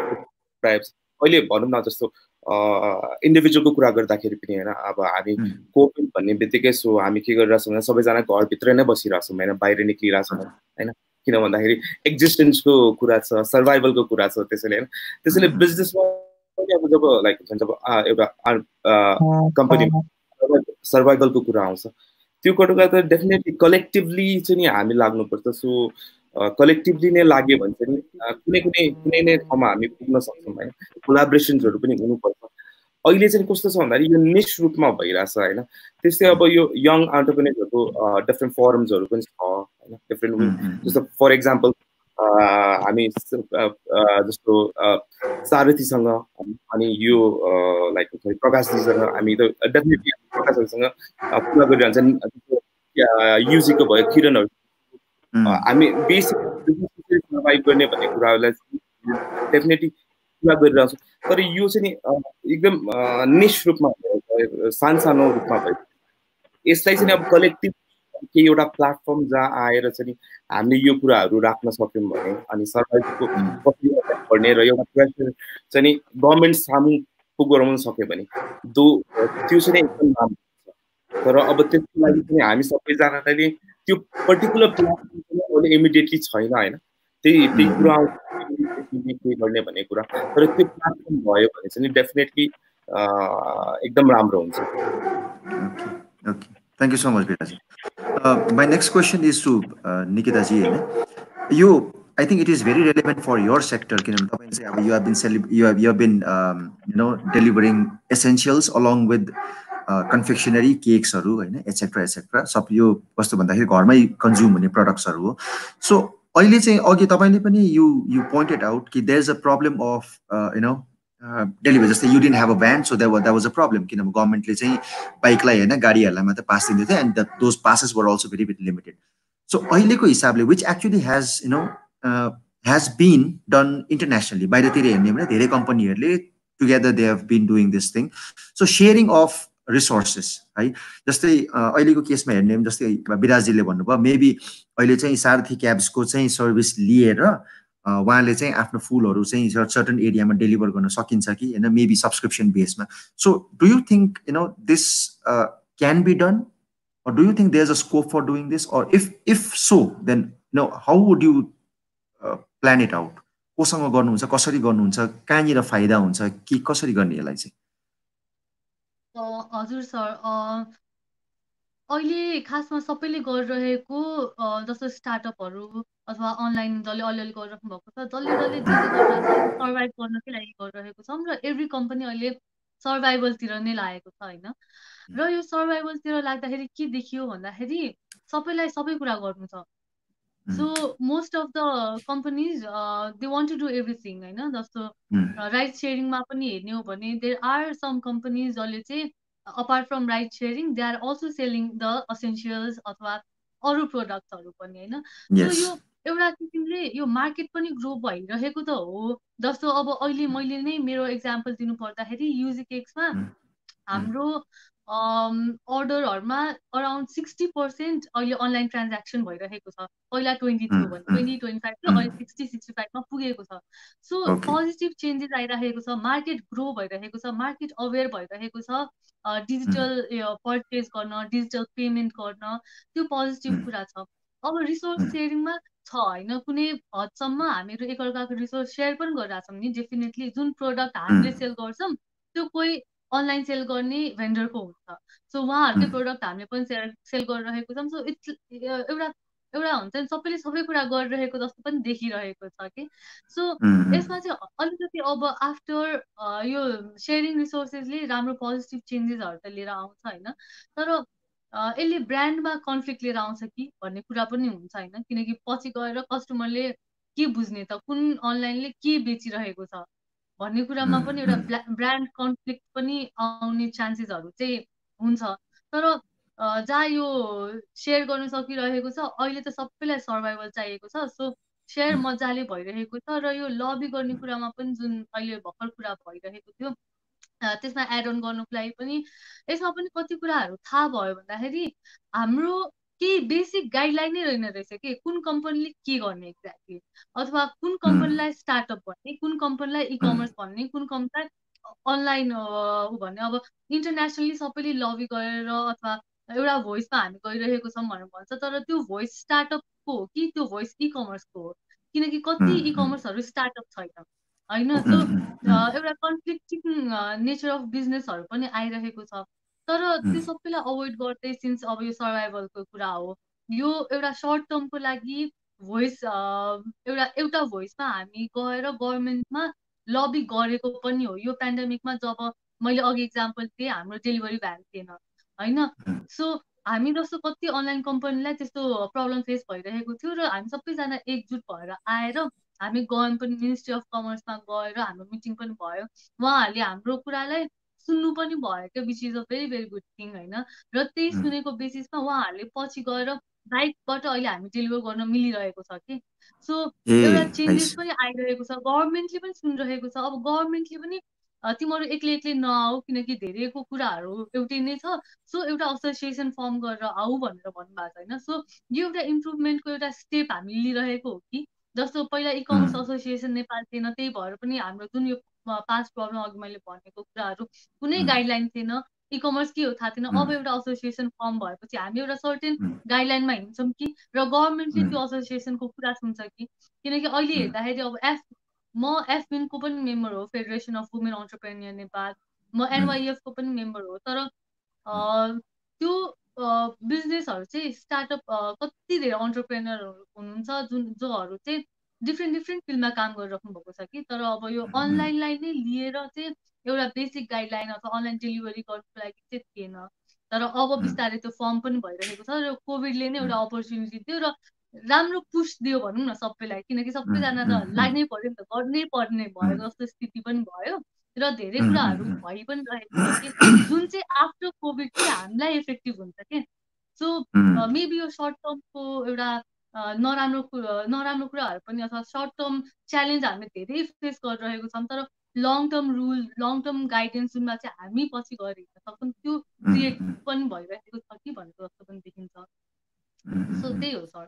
प्रायः अहिले भनौँ न जस्तो इन्डिभिजुअलको कुरा गर्दाखेरि पनि होइन अब हामी कोभिड भन्ने बित्तिकै सो हामी के गरिरहेछौँ भने सबैजना घरभित्र नै बसिरहेछौँ होइन बाहिर निक्लिरहेछौँ होइन। किन भन्दाखेरि एक्जिस्टेन्सको कुरा छ सर्भाइभलको कुरा छ त्यसैले होइन। त्यसैले बिजनेसमा पनि अब जब लाइक हुन्छ जब एउटा कम्पनी सर्भाइभलको कुरा आउँछ। त्यो कुराको त डेफिनेटली कलेक्टिभली चाहिँ नि हामी लाग्नुपर्छ। सो कलेक्टिभली नै लाग्यो भने चाहिँ कुनै कुनै कुनै नै ठाउँमा हामी पुग्न सक्छौँ होइन। कोलाब्रेसन्सहरू पनि हुनुपर्छ। अहिले चाहिँ कस्तो छ भन्दाखेरि यो निस रूपमा भइरहेछ होइन। त्यस्तै अब यो यङ अन्टरप्रेनर्सहरूको डिफ्रेन्ट फरम्सहरू पनि छ होइन। डिफ्रेन्ट जस्तो फर इक्जाम्पल हामी जस्तो सारथीसँग अनि यो लाइक प्रकाशजीसँग हामी त डेफिनेटली प्रकाशहरूसँग कुरा गरिरहन्छ युजीको भयो किरणहरू। हामी बेसिक सर्भाइभ गर्ने भन्ने कुराहरूलाई डेफिनेटली कुरा गरिरहेको छौँ तर यो चाहिँ नि एकदम निस रूपमा सानो सानो रूपमा भयो। यसलाई चाहिँ अब कलेक्टिभ केही एउटा प्लेटफर्म जहाँ आएर चाहिँ हामीले यो कुराहरू राख्न सक्यौँ भने अनि सर्भाइभको कसरी गर्ने र एउटा प्रेसर चाहिँ गभर्मेन्ट सामु गराउन सक्यो भने दो त्यो चाहिँ एकदम राम्रो तर अब त्यसको लागि पनि हामी सबैजनालाई त्यो पर्टिकुलर अहिले इमिडिएटली छैन होइन? त्यही त्यही कुरा गर्ने भन्ने कुरा। तर त्यो प्लेटफर्म भयो भने चाहिँ डेफिनेटली एकदम राम्रो हुन्छ। Okay. Thank you so much Biraji my next question is to Nikitaji होइन यो I think it is very relevant for your sector किनभने तपाईँले चाहिँ अब you have been celeb you have you been you know delivering essentials along with confectionery केक्सहरू होइन एट्सेट्रा एट्सेट्रा सब यो कस्तो भन्दाखेरि घरमै कन्ज्युम हुने प्रडक्ट्सहरू हो सो अहिले चाहिँ अघि तपाईँले पनि यु यु पोइन्टेड आउट कि there is a problem of you know delivery जस्तै you didn't have a van so that that was a problem किनभने गभर्मेन्टले चाहिँ बाइकलाई होइन गाडीहरूलाई मात्रै पास दिँदै थियो and those passes were also very very limited so अहिलेको हिसाबले which actually has you know has been done internationally बाहिरतिर हेर्ने भने धेरै कम्पनीहरूले together they have been doing this thing so sharing of resources है? जस्तै अहिलेको केसमा हेर्ने जस्तै विराजीले भन्नुभयो मेबी अहिले चाहिँ सारथी क्याब्सको चाहिँ सर्भिस लिएर उहाँले चाहिँ आफ्नो फुलहरू चाहिँ सर्टन एरियामा डेलिभर गर्न सकिन्छ कि होइन? Maybe subscription बेसमा so do you think you know this can be done do you think there a scope for doing this or if if so then no how would you plan it out कोसँग गर्नुहुन्छ कसरी गर्नुहुन्छ कहाँनिर फाइदा हुन्छ कि कसरी गर्ने यसलाई चाहिँ? हजुर सर अहिले खासमा सबैले गरिरहेको जस्तो स्टार्टअपहरू अथवा अनलाइन जसले अलिअलि गरिराख्नु भएको छ जसले जसले जे जे गरिरहेको छ सर्भाइभ गर्नकै लागि गरिरहेको छौँ र एभ्री कम्पनी अहिले सर्भाइभलतिर नै लागेको छ होइन? र यो सर्भाइभलतिर लाग्दाखेरि के देखियो भन्दाखेरि सबैलाई सबै कुरा गर्नु छ। So most of the companies they want to do everything होइन? जस्तो राइट सेयरिङमा पनि हेर्ने हो भने देयर आर सम कम्पनीज जसले चाहिँ apart from ride sharing they are also selling the essentials अथवा अरू प्रोडक्ट्सहरू पनि होइन? सो यो एउटा किसिमले यो मार्केट पनि ग्रो भइरहेको त हो। जस्तो अब अहिले मैले नै मेरो इक्जाम्पल दिनु पर्दाखेरि युजिकेक्समा हाम्रो अर्डरहरूमा अराउन्ड सिक्सटी पर्सेन्ट अहिले अनलाइन ट्रान्ज्याक्सन भइरहेको छ। पहिला ट्वेन्टी थियो भने। ट्वेन्टी ट्वेन्टी फाइभ थियो अहिले सिक्सटी सिक्सटी फाइभमा पुगेको छ। सो पोजिटिभ चेन्जेस आइरहेको छ। मार्केट ग्रो भइरहेको छ। मार्केट अवेर भइरहेको छ। डिजिटल पर्चेज गर्न डिजिटल पेमेन्ट गर्न त्यो पोजिटिभ कुरा छ। अब रिसोर्स सेयरिङमा छ होइन? कुनै हदसम्म हामीहरू एकअर्काको रिसोर्स सेयर पनि गरिरहेछौँ नि। डेफिनेटली जुन प्रोडक्ट हामीले सेल गर्छौँ त्यो कोही अनलाइन सेल गर्ने भेन्डरको हुन्छ। सो उहाँहरूकै प्रोडक्ट हामीले पनि सेल सेल गरिरहेको छौँ। सो इट्स एउटा एउटा हुन्छ नि सबैले सबै कुरा गरिरहेको जस्तो पनि देखिरहेको छ कि। सो यसमा चाहिँ अलिकति अब आफ्टर यो सेयरिङ रिसोर्सेसले राम्रो पोजिटिभ चेन्जेसहरू त लिएर आउँछ होइन। तर यसले ब्रान्डमा कन्फ्लिक्ट लिएर आउँछ कि भन्ने कुरा पनि हुन्छ होइन। किनकि पछि गएर कस्टमरले के बुझ्ने त कुन अनलाइनले के बेचिरहेको छ? भन्ने कुरामा पनि एउटा ब्रान्ड कन्फ्लिक्ट पनि आउने चान्सेसहरू चाहिँ हुन्छ। तर जहाँ यो सेयर गर्न सकिरहेको छ अहिले त सबैलाई सर्भाइभल चाहिएको छ। सो सेयर मजाले भइरहेको छ र यो लबी गर्ने कुरामा पनि जुन अहिले भर्खर कुरा भइरहेको थियो त्यसमा एड अन गर्नुको लागि पनि यसमा पनि कति कुराहरू थाहा भयो भन्दाखेरि हाम्रो केही बेसिक गाइडलाइन नै रहेन रहेछ कि? कुन कम्पनीले के गर्ने एक्ज्याक्टली अथवा कुन कम्पनीलाई स्टार्टअप भन्ने कुन कम्पनीलाई इ कमर्स भन्ने कुन कम्पनीलाई अनलाइन ऊ भन्ने? अब इन्टरनेसनली सबैले लबी गरेर अथवा एउटा भोइसमा हामी गइरहेको छौँ भनेर भन्छ तर त्यो भोइस स्टार्टअपको हो कि त्यो भोइस इ कमर्सको हो? किनकि कति इ कमर्सहरू स्टार्टअप छैन होइन? सो एउटा कन्फ्लिक्टिङ नेचर अफ बिजनेसहरू पनि आइरहेको छ। तर त्यो सबैलाई अभोइड गर्दै सिन्स अब यो सर्भाइभलको कुरा हो यो एउटा सर्ट टर्मको लागि भोइस एउटा एउटा भोइसमा हामी गएर गभर्मेन्टमा लबी गरेको पनि हो। यो पेन्डेमिकमा जब मैले अघि इक्जाम्पल दिएँ हाम्रो डेलिभरी भ्यान थिएन होइन? सो हामी जस्तो कति अनलाइन कम्पनीलाई त्यस्तो प्रब्लम फेस भइरहेको थियो र हामी सबैजना एकजुट भएर आएर हामी गयौँ पनि मिनिस्ट्री अफ कमर्समा गएर हाम्रो मिटिङ पनि भयो। उहाँहरूले हाम्रो कुरालाई सुन्नु पनि भयो क्या which is a very very good thing होइन? र त्यही सुनेको बेसिसमा उहाँहरूले पछि गएर बाइकबाट अहिले हामी डेलिभर गर्न मिलिरहेको छ कि? सो एउटा चेन्जेस पनि आइरहेको छ। गभर्मेन्टले पनि सुनिरहेको छ। अब गभर्मेन्टले पनि तिमीहरू एक्लै एक्लै नआऊ किनकि धेरैको कुराहरू एउटै नै छ। सो एउटा एसोसिएसन फर्म गरेर आऊ भनेर भन्नुभएको छ होइन? सो यो एउटा इम्प्रुभमेन्टको एउटा स्टेप हामी लिइरहेको हो कि? जस्तो पहिला इ कमर्स एसोसिएसन नेपाल थिएन त्यही भएर पनि हाम्रो जुन यो पास्ट प्रब्लम अघि मैले भनेको कुराहरू कुनै गाइडलाइन थिएन इ कमर्स के हो थाहा थिएन। अब एउटा एसोसिएसन फर्म भएपछि हामी एउटा सर्टेन गाइडलाइनमा हिँड्छौँ कि र गभर्मेन्टले त्यो एसोसिएसनको कुरा सुन्छ कि। किनकि अहिले हेर्दाखेरि अब एफ म एफबिनको पनि मेम्बर हो federation of women entrepreneur Nepal. म एनवाइएफको पनि मेम्बर हो तर त्यो बिजनेसहरू चाहिँ स्टार्टअप कति धेरै अन्टरप्रेनरहरू हुनुहुन्छ जुन जोहरू चाहिँ डिफ्रेन्ट डिफ्रेन्ट फिल्डमा काम गरिराख्नु भएको छ कि? तर अब यो अनलाइनलाई नै लिएर चाहिँ एउटा बेसिक गाइडलाइन अथवा अनलाइन डेलिभरी गर्नुको लागि चाहिँ थिएन। तर अब बिस्तारै त्यो फर्म पनि भइरहेको छ र कोभिडले नै एउटा अपर्च्युनिटी दियो र राम्रो पुस दियो भनौँ न सबैलाई। किनकि सबैजना त लाग्नै पर्यो नि त गर्नै पर्ने भयो जस्तो स्थिति पनि भयो र धेरै कुराहरू भइ पनि रहेको छ कि जुन चाहिँ आफ्टर कोभिड चाहिँ हामीलाई इफेक्टिभ हुन्छ कि? सो मेबी यो सर्ट टर्मको एउटा नराम्रो नराम्रो कुराहरू पनि अथवा सर्ट टर्म च्यालेन्ज हामीले धेरै फेस गरिरहेको छौँ तर long term rule long term guidance जुनमा चाहिँ हामी पछि गएर हिँड्न सक्छौँ त्यो क्रिएट पनि भइरहेको छ कि भनेको जस्तो पनि देखिन्छ। सो त्यही हो सर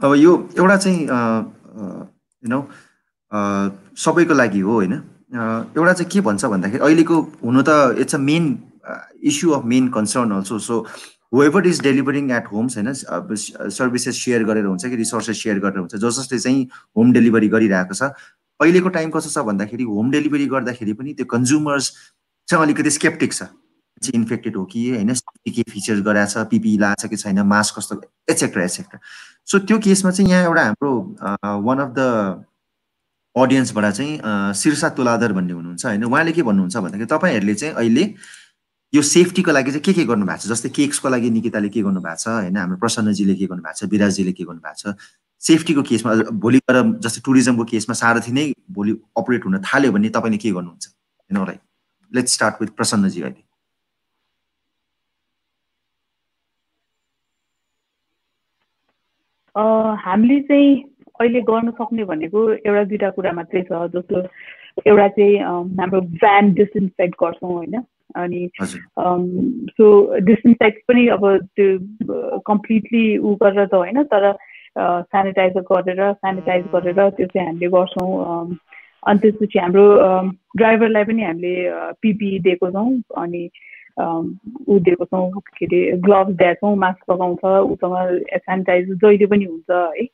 अब यो एउटा चाहिँ यु नो सबैको लागि हो होइन? एउटा चाहिँ के भन्छ भन्दाखेरि अहिलेको हुनु त it's a main issue of main concern also so whatever is delivering at homes होइन सर्भिसेस सेयर गरेर हुन्छ कि रिसोर्सेस सेयर गरेर हुन्छ जस जसले चाहिँ होम डेलिभरी गरिरहेको छ अहिलेको टाइम कस्तो छ भन्दाखेरि होम डेलिभरी गर्दाखेरि पनि त्यो कन्ज्युमर्स चाहिँ अलिकति स्केप्टिक छ। चाहिँ इन्फेक्टेड हो कि होइन के के फिचर्स गराएको छ पिपी लाएको छ कि छैन मास्क कस्तो एसेक्ट्रा एसेक्ट्रा सो त्यो केसमा चाहिँ यहाँ एउटा हाम्रो वान अफ द अडियन्सबाट चाहिँ शीर्षा तुलाधर भन्ने हुनुहुन्छ होइन उहाँले के भन्नुहुन्छ भन्दाखेरि तपाईँहरूले चाहिँ अहिले यो सेफ्टीको लागि चाहिँ के के गर्नु भएको छ? जस्तै केक्सको लागि निकिताले के गर्नु भएको छ? होइन हाम्रो प्रसन्नजीले के गर्नु भएको छ? विराजजीले के गर्नु भएको छ? सेफ्टीको केसमा भोलि गएर जस्तै टुरिज्मको केसमा सारथी नै भोलि अपरेट हुन थाल्यो भने तपाईँले के गर्नुहुन्छ? होइन right let's start with Prasannaji अहिले। हामीले चाहिँ अहिले गर्न सक्ने भनेको एउटा दुइटा कुरा मात्रै छ जस्तो एउटा चाहिँ हाम्रो भ्यान डिसइन्फेक्ट गर्छौँ होइन? अनि सो डिसइन्फेक्ट पनि अब त्यो कम्प्लिटली उ गरेर त होइन तर सेनिटाइजर गरेर सेनिटाइज गरेर त्यो चाहिँ हामीले गर्छौँ अनि त्यसपछि हाम्रो ड्राइभरलाई पनि हामीले पिपी दिएको छौँ अनि ऊ दिएको छौँ के अरे ग्लोभ्स दिएको छौँ मास्क लगाउँछ उसँग सेनिटाइजर जहिले पनि हुन्छ है।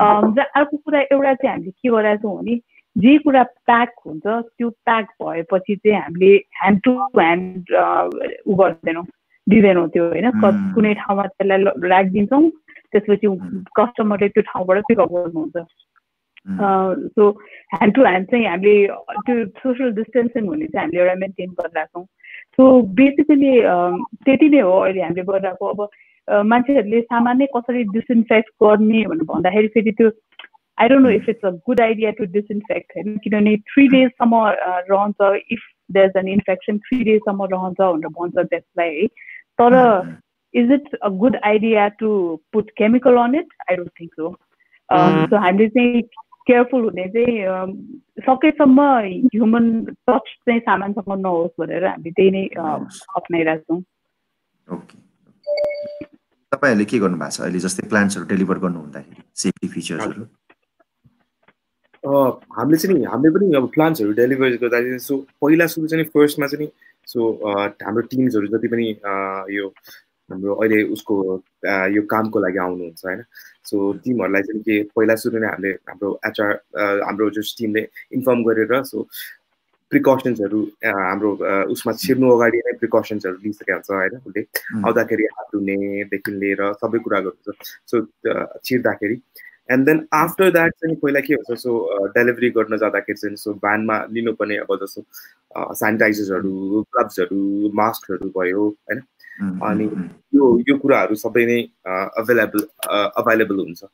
अर्को कुरा एउटा चाहिँ हामीले के गरेका छौँ भने जे कुरा प्याक हुन्छ त्यो प्याक भएपछि चाहिँ हामीले ह्यान्ड टु ह्यान्ड उ गर्दैनौँ दिँदैनौँ त्यो होइन? कुनै ठाउँमा त्यसलाई राखिदिन्छौँ त्यसपछि कस्टमरले त्यो ठाउँबाट पिकअप गर्नुहुन्छ। सो ह्यान्ड टु ह्यान्ड चाहिँ हामीले त्यो सोसियल डिस्टेन्सिङ हुने चाहिँ हामीले एउटा मेन्टेन गरिरहेको छौँ सो बेसिकली त्यति नै हो अहिले हामीले गरिरहेको। अब मान्छेहरूले सामान्य कसरी डिसइन्फेक्ट गर्ने भनेर भन्दाखेरि फेरि त्यो I don't know if it's a good idea to disinfect होइन किनभने थ्री डेजसम्म रहन्छ if there is an infection three डेजसम्म रहन्छ भनेर भन्छ त्यसलाई है तर is it a good idea to put chemical on it I don't think so so हामीले चाहिँ केयरफुल हुने चाहिँ सकेसम्म ह्युमन टच चाहिँ सामानसँग नहोस् भनेर हामी त्यही नै अप्नाइरहेको छौँ तपाईँहरूले के गर्नु भएको छ? अहिले जस्तै प्लान्ट्सहरू डेलिभर गर्नु हुँदाखेरि सेफ्टी फिचर्सहरू हामीले चाहिँ नि हामीले पनि अब प्लान्ट्सहरू डेलिभर गर्दाखेरि सो पहिला सुरु चाहिँ फर्स्टमा चाहिँ सो हाम्रो टिम्सहरू जति पनि यो हाम्रो अहिले उसको यो कामको लागि आउनुहुन्छ होइन? सो टिमहरूलाई चाहिँ के पहिला सुरु नै हामीले हाम्रो एचआर हाम्रो जो टिमले इन्फर्म गरेर सो प्रिकसन्सहरू हाम्रो उसमा छिर्नु अगाडि नै प्रिकसन्सहरू लिइसकेको हुन्छ होइन? उसले आउँदाखेरि हात धुनेदेखि लिएर सबै कुरा गर्छ सो छिर्दाखेरि एन्ड देन आफ्टर द्याट चाहिँ पहिला के हुन्छ सो डेलिभरी गर्न जाँदाखेरि चाहिँ सो भ्यानमा लिनुपर्ने अब जस्तो सेनिटाइजर्सहरू ग्लोभ्सहरू मास्कहरू भयो होइन? अनि यो यो कुराहरू सबै नै अभाइलेबल अभाइलेबल हुन्छ।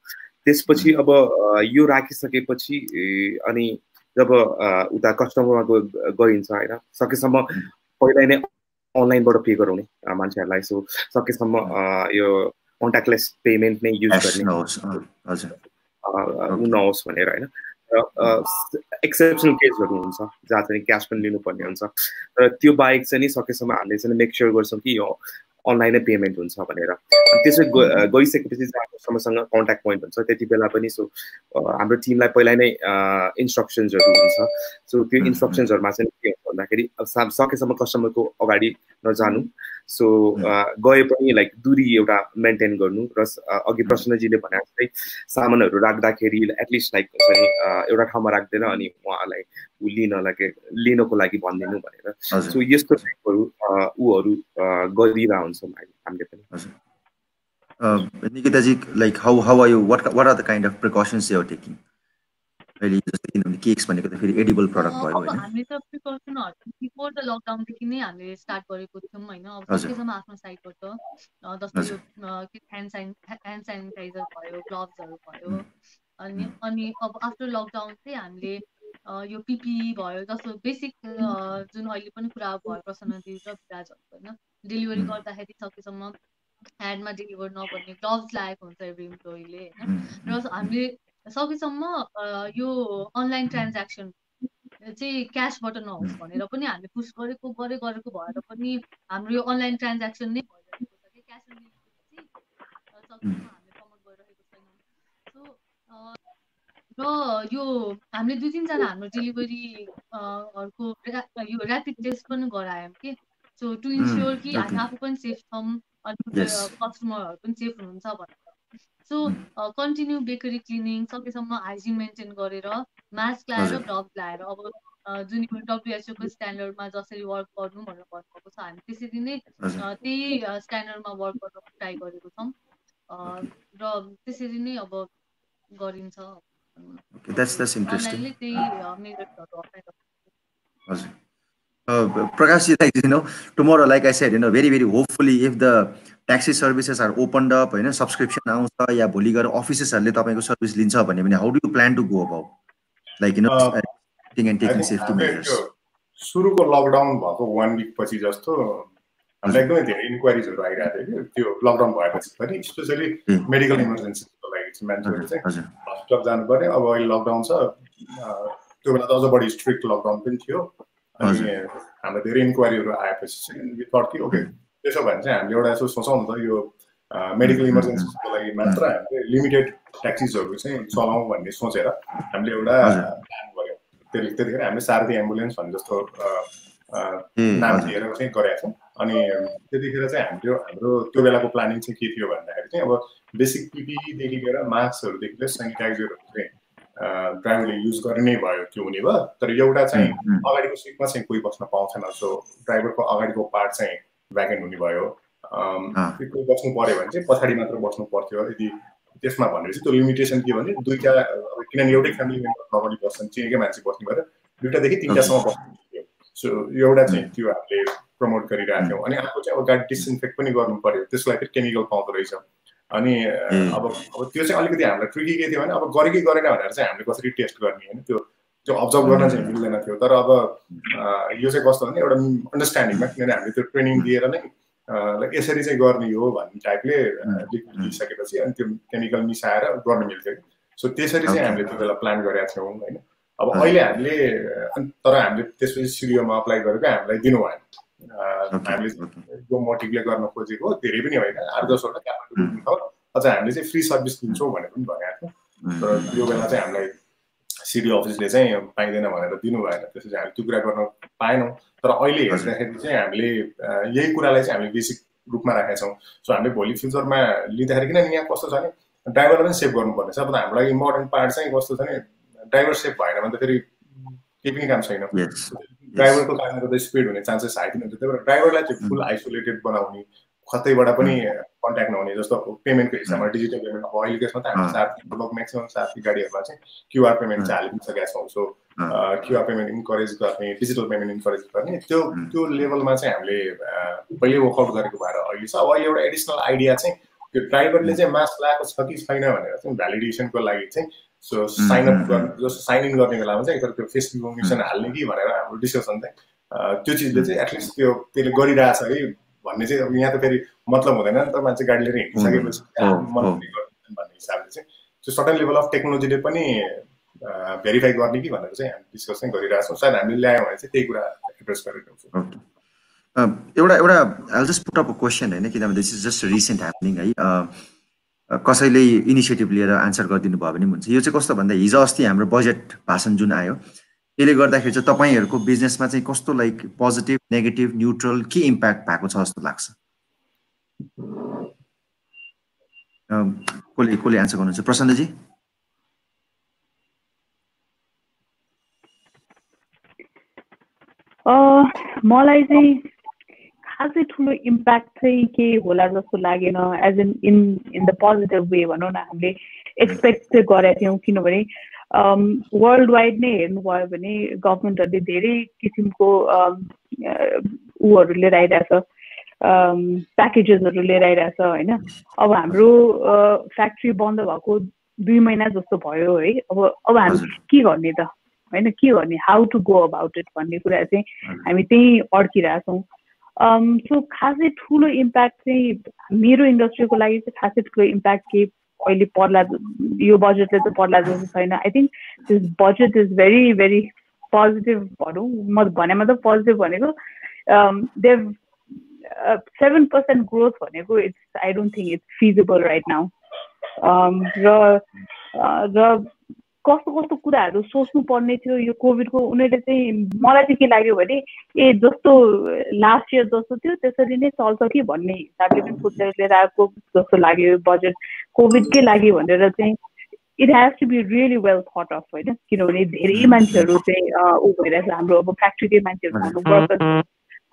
त्यसपछि अब यो राखिसकेपछि अनि जब उता कस्टमरमा गइन्छ होइन? सकेसम्म पहिला नै अनलाइनबाट पे गराउने मान्छेहरूलाई। सो सकेसम्म यो कन्ट्याक्टलेस पेमेन्ट नै युज गर्ने नहोस् भनेर होइन? एक्सेप्सनल केसहरू हुन्छ जहाँ चाहिँ क्यास पनि लिनुपर्ने हुन्छ। र त्यो बाहेक चाहिँ नि सकेसम्म हामीले चाहिँ मेक स्योर गर्छौँ कि यो अनलाइनै पेमेन्ट हुन्छ भनेर। त्यसै गइसकेपछि कस्टमरसँग कन्ट्याक्ट पोइन्ट हुन्छ। त्यति बेला पनि सो हाम्रो टिमलाई पहिला नै इन्स्ट्रक्सन्सहरू हुन्छ। सो त्यो इन्स्ट्रक्सन्सहरूमा चाहिँ के हुन्छ भन्दाखेरि सकेसम्म कस्टमरको अगाडि नजानु। सो गए पनि लाइक दूरी एउटा मेन्टेन गर्नु र अघि प्रश्नजीले भने जस्तै सामानहरू राख्दाखेरि एटलिस्ट लाइक एउटा ठाउँमा राख्दैन अनि उहाँलाई लिनलाई लिनको लागि भनिदिनु भनेर। सो यस्तो टाइपहरू ऊहरू गरिरहेको हुन्छौँ हामीले पनि। Nikitaji like how how are you what what are the kind of precautions you are taking अहिले जस्तै किनभने केक्स भनेको त फेरि एडिबल प्रडक्ट भयो होइन। हामीले त प्रिकसनहरू बिफोर द लकडाउनदेखि नै हामीले स्टार्ट गरेको थियौँ होइन। अब सकेसम्म आफ्नो साइडबाट जस्तो यो ह्यान्ड सेनि ह्यान्ड सेनिटाइजर भयो ग्लोभ्सहरू भयो। अनि अनि अब आफ्टर लकडाउन चाहिँ हामीले यो पिपी भयो जस्तो बेसिक जुन अहिले पनि कुरा भयो प्रसन्नजी र विराजहरू होइन? डेलिभरी गर्दाखेरि सकेसम्म ह्यान्डमा डेलिभर नगर्ने ग्लोभ्स लगाएको हुन्छ एभ्री इम्प्लोइले होइन? र हामीले सकेसम्म यो अनलाइन ट्रान्ज्याक्सन चाहिँ क्यासबाट नहोस् भनेर पनि हामीले पुस गरेको गरे गरेको भएर पनि हाम्रो यो अनलाइन ट्रान्ज्याक्सन नै भइरहेको छ कि? क्यास अन डेलिभरी चाहिँ सकेसम्म हामीले प्रमोट गरिरहेको छैनौँ सो र यो हामीले दुई तिनजना हाम्रो डेलिभरीहरूको यो ऱ्यापिड टेस्ट पनि गरायौँ कि। सो टु इन्स्योर कि हामी आफू पनि सेफ छौँ अनि कस्टमरहरू पनि सेफ हुनुहुन्छ भनेर। सो कन्टिन्यू बेकरी क्लिनिङ सकेसम्म हाइजिन मेन्टेन गरेर मास्क लगाएर ग्लभ लगाएर अब जुन यो डब्लुएचओको स्ट्यान्डर्डमा जसरी वर्क गर्नु भनेर भन्नुभएको छ हामी त्यसरी नै त्यही स्ट्यान्डर्डमा वर्क गर्न ट्राई गरेको छौँ। र त्यसरी नै अब गरिन्छ। Prakash, like you know, tomorrow, like I said, you know, very, very hopefully, if the taxi services are opened up, you know, subscription आउँछ या भोलि गएर अफिसेसहरूले तपाईँको सर्भिस लिन्छ भने भने how do you plan to go about like you know and taking safety measures सुरुको लकडाउन भएको वान विक पछि जस्तो हामीलाई एकदमै धेरै इन्क्वायरिजहरू आइरहेको थियो। कि त्यो लकडाउन भएपछि पनि स्पेसली मेडिकल इमर्जेन्सीको चाहिँ मान्छेहरू चाहिँ हस्पिटल जानु पऱ्यो अब अहिले लकडाउन छ। त्यो बेला त अझ बढी स्ट्रिक्ट लकडाउन पनि थियो। अनि हामीलाई धेरै इन्क्वायरीहरू आएपछि चाहिँ थट कि ओके त्यसो भने चाहिँ हामीले एउटा यसो सोचौँ त यो मेडिकल इमर्जेन्सीको लागि मात्र हामीले लिमिटेड ट्याक्सिसहरू चाहिँ चलाउँ भन्ने सोचेर हामीले एउटा प्लान गऱ्यौँ त्यसले त्यतिखेर हामीले सारथी एम्बुलेन्स भन्ने जस्तो नाम दिएर चाहिँ गरेका छौँ अनि त्यतिखेर चाहिँ हाम्रो हाम्रो त्यो बेलाको प्लानिङ चाहिँ के थियो भन्दाखेरि चाहिँ अब बेसिक पिपीदेखि लिएर मास्कहरूदेखि लिएर सेनिटाइजरहरू चाहिँ ड्राइभरले युज गर्ने भयो त्यो हुने भयो। तर एउटा चाहिँ अगाडिको सिटमा चाहिँ कोही बस्न पाउँछन् सो ड्राइभरको अगाडिको पार्ट चाहिँ भ्याकेन्ट हुने भयो। कोही बस्नु पऱ्यो भने चाहिँ पछाडि मात्र बस्नु पर्थ्यो। यदि त्यसमा भनेपछि त्यो लिमिटेसन के भने दुईवटा किनभने एउटै फ्यामिली मेम्बर अगाडि बस्छन् चिनेकै मान्छे बस्ने भएर दुइटादेखि तिनवटासम्म बस्नु सो एउटा चाहिँ त्यो हामीले प्रमोट गरिरहेको थियौँ अनि अर्को चाहिँ अब गाडी डिसइन्फेक्ट पनि गर्नु पऱ्यो त्यसलाई फेरि केमिकल पाउँदो रहेछ। अनि अब अब त्यो चाहिँ अलिकति हामीलाई ट्रिकी के थियो भने अब गरेकै गरेन भनेर चाहिँ हामीले कसरी टेस्ट गर्ने होइन त्यो त्यो अब्जर्भ गर्न चाहिँ मिल्दैन थियो। तर अब यो चाहिँ कस्तो भने एउटा अन्डरस्ट्यान्डिङमा किनभने हामीले त्यो ट्रेनिङ दिएर नै लाइक यसरी चाहिँ गर्ने हो भन्ने टाइपले दिइसकेपछि अनि त्यो केमिकल मिसाएर गर्न मिल्थ्यो। सो त्यसरी चाहिँ हामीले त्यो बेला प्लान गरेका थियौँ होइन। अब अहिले हामीले तर हामीले त्यसपछि सिडिओमा अप्लाई गरेको हामीलाई दिनु भएन। हामीले जो मोटिभले गर्न खोजेको धेरै पनि होइन आठ दसवटा क्यापिटल अझ हामीले चाहिँ फ्री सर्भिस दिन्छौँ भनेर पनि भनेको थियो तर यो बेला चाहिँ हामीलाई सिडिओ अफिसले चाहिँ पाइँदैन भनेर दिनु भएन त्यसपछि हामी त्यो कुरा गर्न पाएनौँ। तर अहिले हेर्दाखेरि चाहिँ हामीले यही कुरालाई चाहिँ हामीले बेसिक रूपमा राखेका छौँ। सो हामीले भोलि फ्युचरमा लिँदाखेरि किनभने यहाँ कस्तो छ भने ड्राइभरलाई पनि सेभ गर्नुपर्ने छ। अब हाम्रो लागि इम्पोर्टेन्ट पार्ट चाहिँ कस्तो छ भने ड्राइभर सेभ भएन भने त फेरि केही पनि काम छैन। ड्राइभरको कारणले गर्दा स्पिड हुने चान्सेस हाई पनि हुन्छ त्यही भएर ड्राइभरलाई चाहिँ फुल आइसोलेटेड बनाउने कतैबाट पनि कन्ट्याक्ट नहुने जस्तो पेमेन्टको हिसाबमा डिजिटल पेमेन्ट अब अहिले त्यसमा त हामी सात लगभग म्याक्सिमम् साथी गाडीहरूमा चाहिँ क्युआर पेमेन्ट चाहिँ हालिदिन सकेका छौँ सो क्युआर पेमेन्ट इन्करेज गर्ने डिजिटल पेमेन्ट इन्करेज गर्ने त्यो त्यो लेभलमा चाहिँ हामीले पहिले वर्कआउट गरेको भएर अहिले छ। अब अहिले एउटा एडिसनल आइडिया चाहिँ त्यो ड्राइभरले चाहिँ मास्क लगाएको छ कि छैन भनेर चाहिँ भ्यालिडेसनको लागि चाहिँ सो साइन अप गर्ने जस्तो साइन इन गर्ने बेलामा चाहिँ एकताल त्यो फेस रिकग्निसन हाल्ने कि भनेर हाम्रो डिस्कसन चाहिँ त्यो चिजले चाहिँ एटलिस्ट त्यो त्यसले गरिरहेछ है भन्ने चाहिँ अब यहाँ त फेरि मतलब हुँदैन नि त मान्छे गाडी लिएर हिँडिसकेपछि भन्ने हिसाबले चाहिँ त्यो सर्टन लेभल अफ टेक्नोलोजीले पनि भेरिफाई गर्ने कि भनेर चाहिँ हामी डिस्कस चाहिँ गरिरहेछौँ। सायद हामीले ल्यायौँ भने चाहिँ त्यही कुरा एड्रेस गरेर एउटा एउटा I just put up question होइन किनभने this is just recent happening है। कसैले इनिसिएटिभ लिएर आन्सर गरिदिनु भयो भने हुन्छ। यो चाहिँ कस्तो भन्दा हिजो अस्ति हाम्रो बजेट भाषण जुन आयो त्यसले गर्दाखेरि चाहिँ तपाईँहरूको बिजनेसमा चाहिँ कस्तो लाइक पोजिटिभ नेगेटिभ न्युट्रल के इम्प्याक्ट भएको छ जस्तो लाग्छ? कसले कसले एन्सर गर्नुहुन्छ? प्रसन्नजी? मलाई चाहिँ खासै ठुलो इम्प्याक्ट चाहिँ के होला जस्तो लागेन as an in in the positive way भनौँ न हामीले एक्सपेक्ट चाहिँ गरेका थियौँ किनभने वर्ल्ड वाइड नै हेर्नुभयो भने गभर्मेन्टहरूले धेरै किसिमको ऊहरू लिएर आइरहेछ प्याकेजेसहरू लिएर आइरहेछ होइन अब हाम्रो फ्याक्ट्री बन्द भएको दुई महिना जस्तो भयो है अब अब हामी के गर्ने त होइन के गर्ने how to go about it भन्ने कुरा चाहिँ हामी त्यहीँ अड्किरहेछौँ सो खासै ठुलो इम्प्याक्ट चाहिँ मेरो इन्डस्ट्रीको लागि चाहिँ खासै ठुलो इम्प्याक्ट के अहिले पर्ला यो बजेटले चाहिँ पर्ला जस्तो छैन। I think this budget is very very positive भनौँ। म भने मतलब पोजिटिभ भनेको देव सेभेन पर्सेन्ट ग्रोथ भनेको it's I don't think it's feasible right now र र कस्तो कस्तो कुराहरू सोच्नु पर्ने थियो यो कोभिडको उनीहरूले चाहिँ मलाई चाहिँ के लाग्यो भने ए जस्तो लास्ट इयर जस्तो थियो त्यसरी नै चल्छ कि भन्ने हिसाबले पनि सोचेर लिएर आएको जस्तो लाग्यो बजेट कोभिडकै लागि भनेर चाहिँ it has to be really well thought of होइन? किनभने धेरै मान्छेहरू चाहिँ ऊ भइरहेछ हाम्रो अब फ्याक्ट्रीकै मान्छेहरू हाम्रो workers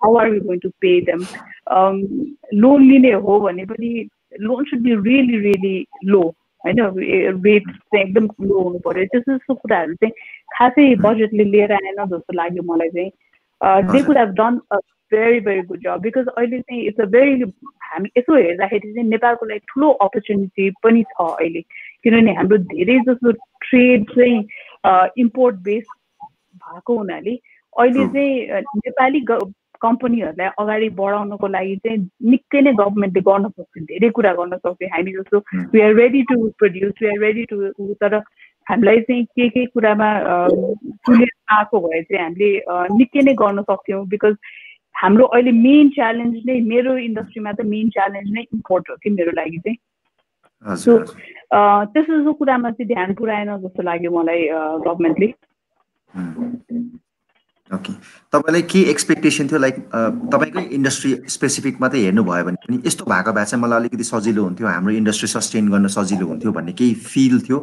how are you going to pay them loan लिने हो भने पनि loan should be really really low होइन रेट चाहिँ एकदम लो हुनु पऱ्यो त्यस्तो त्यस्तो कुराहरू चाहिँ खासै बजेटले लिएर आएन जस्तो लाग्यो मलाई चाहिँ they could have done a very very good job because अहिले चाहिँ इट्स अ भेरी हामी यसो हेर्दाखेरि चाहिँ नेपालको लागि ठुलो अपर्च्युनिटी पनि छ अहिले किनभने हाम्रो धेरै जस्तो ट्रेड चाहिँ इम्पोर्ट बेस भएको हुनाले अहिले चाहिँ नेपाली कम्पनीहरूलाई अगाडि बढाउनको लागि चाहिँ निकै नै गभर्मेन्टले गर्न सक्छ। धेरै कुरा गर्न सक्छ। हामी जस्तो we are ready to produce we are ready to तर हामीलाई चाहिँ के के कुरामा टुलेट आएको भए चाहिँ हामीले निकै नै गर्न सक्थ्यौँ बिकज हाम्रो अहिले मेन च्यालेन्ज नै मेरो इन्डस्ट्रीमा त मेन च्यालेन्ज नै इम्पोर्ट हो कि मेरो लागि चाहिँ। सो त्यस्तो त्यस्तो कुरामा चाहिँ ध्यान पुऱ्याएन जस्तो लाग्यो मलाई गभर्मेन्टले। ओके तपाईँलाई के एक्सपेक्टेसन थियो? लाइक तपाईँकै इन्डस्ट्री स्पेसिफिक मात्रै हेर्नुभयो भने पनि यस्तो भएको भए चाहिँ मलाई अलिकति सजिलो हुन्थ्यो हाम्रो इन्डस्ट्री सस्टेन गर्न सजिलो हुन्थ्यो भन्ने केही फिल थियो?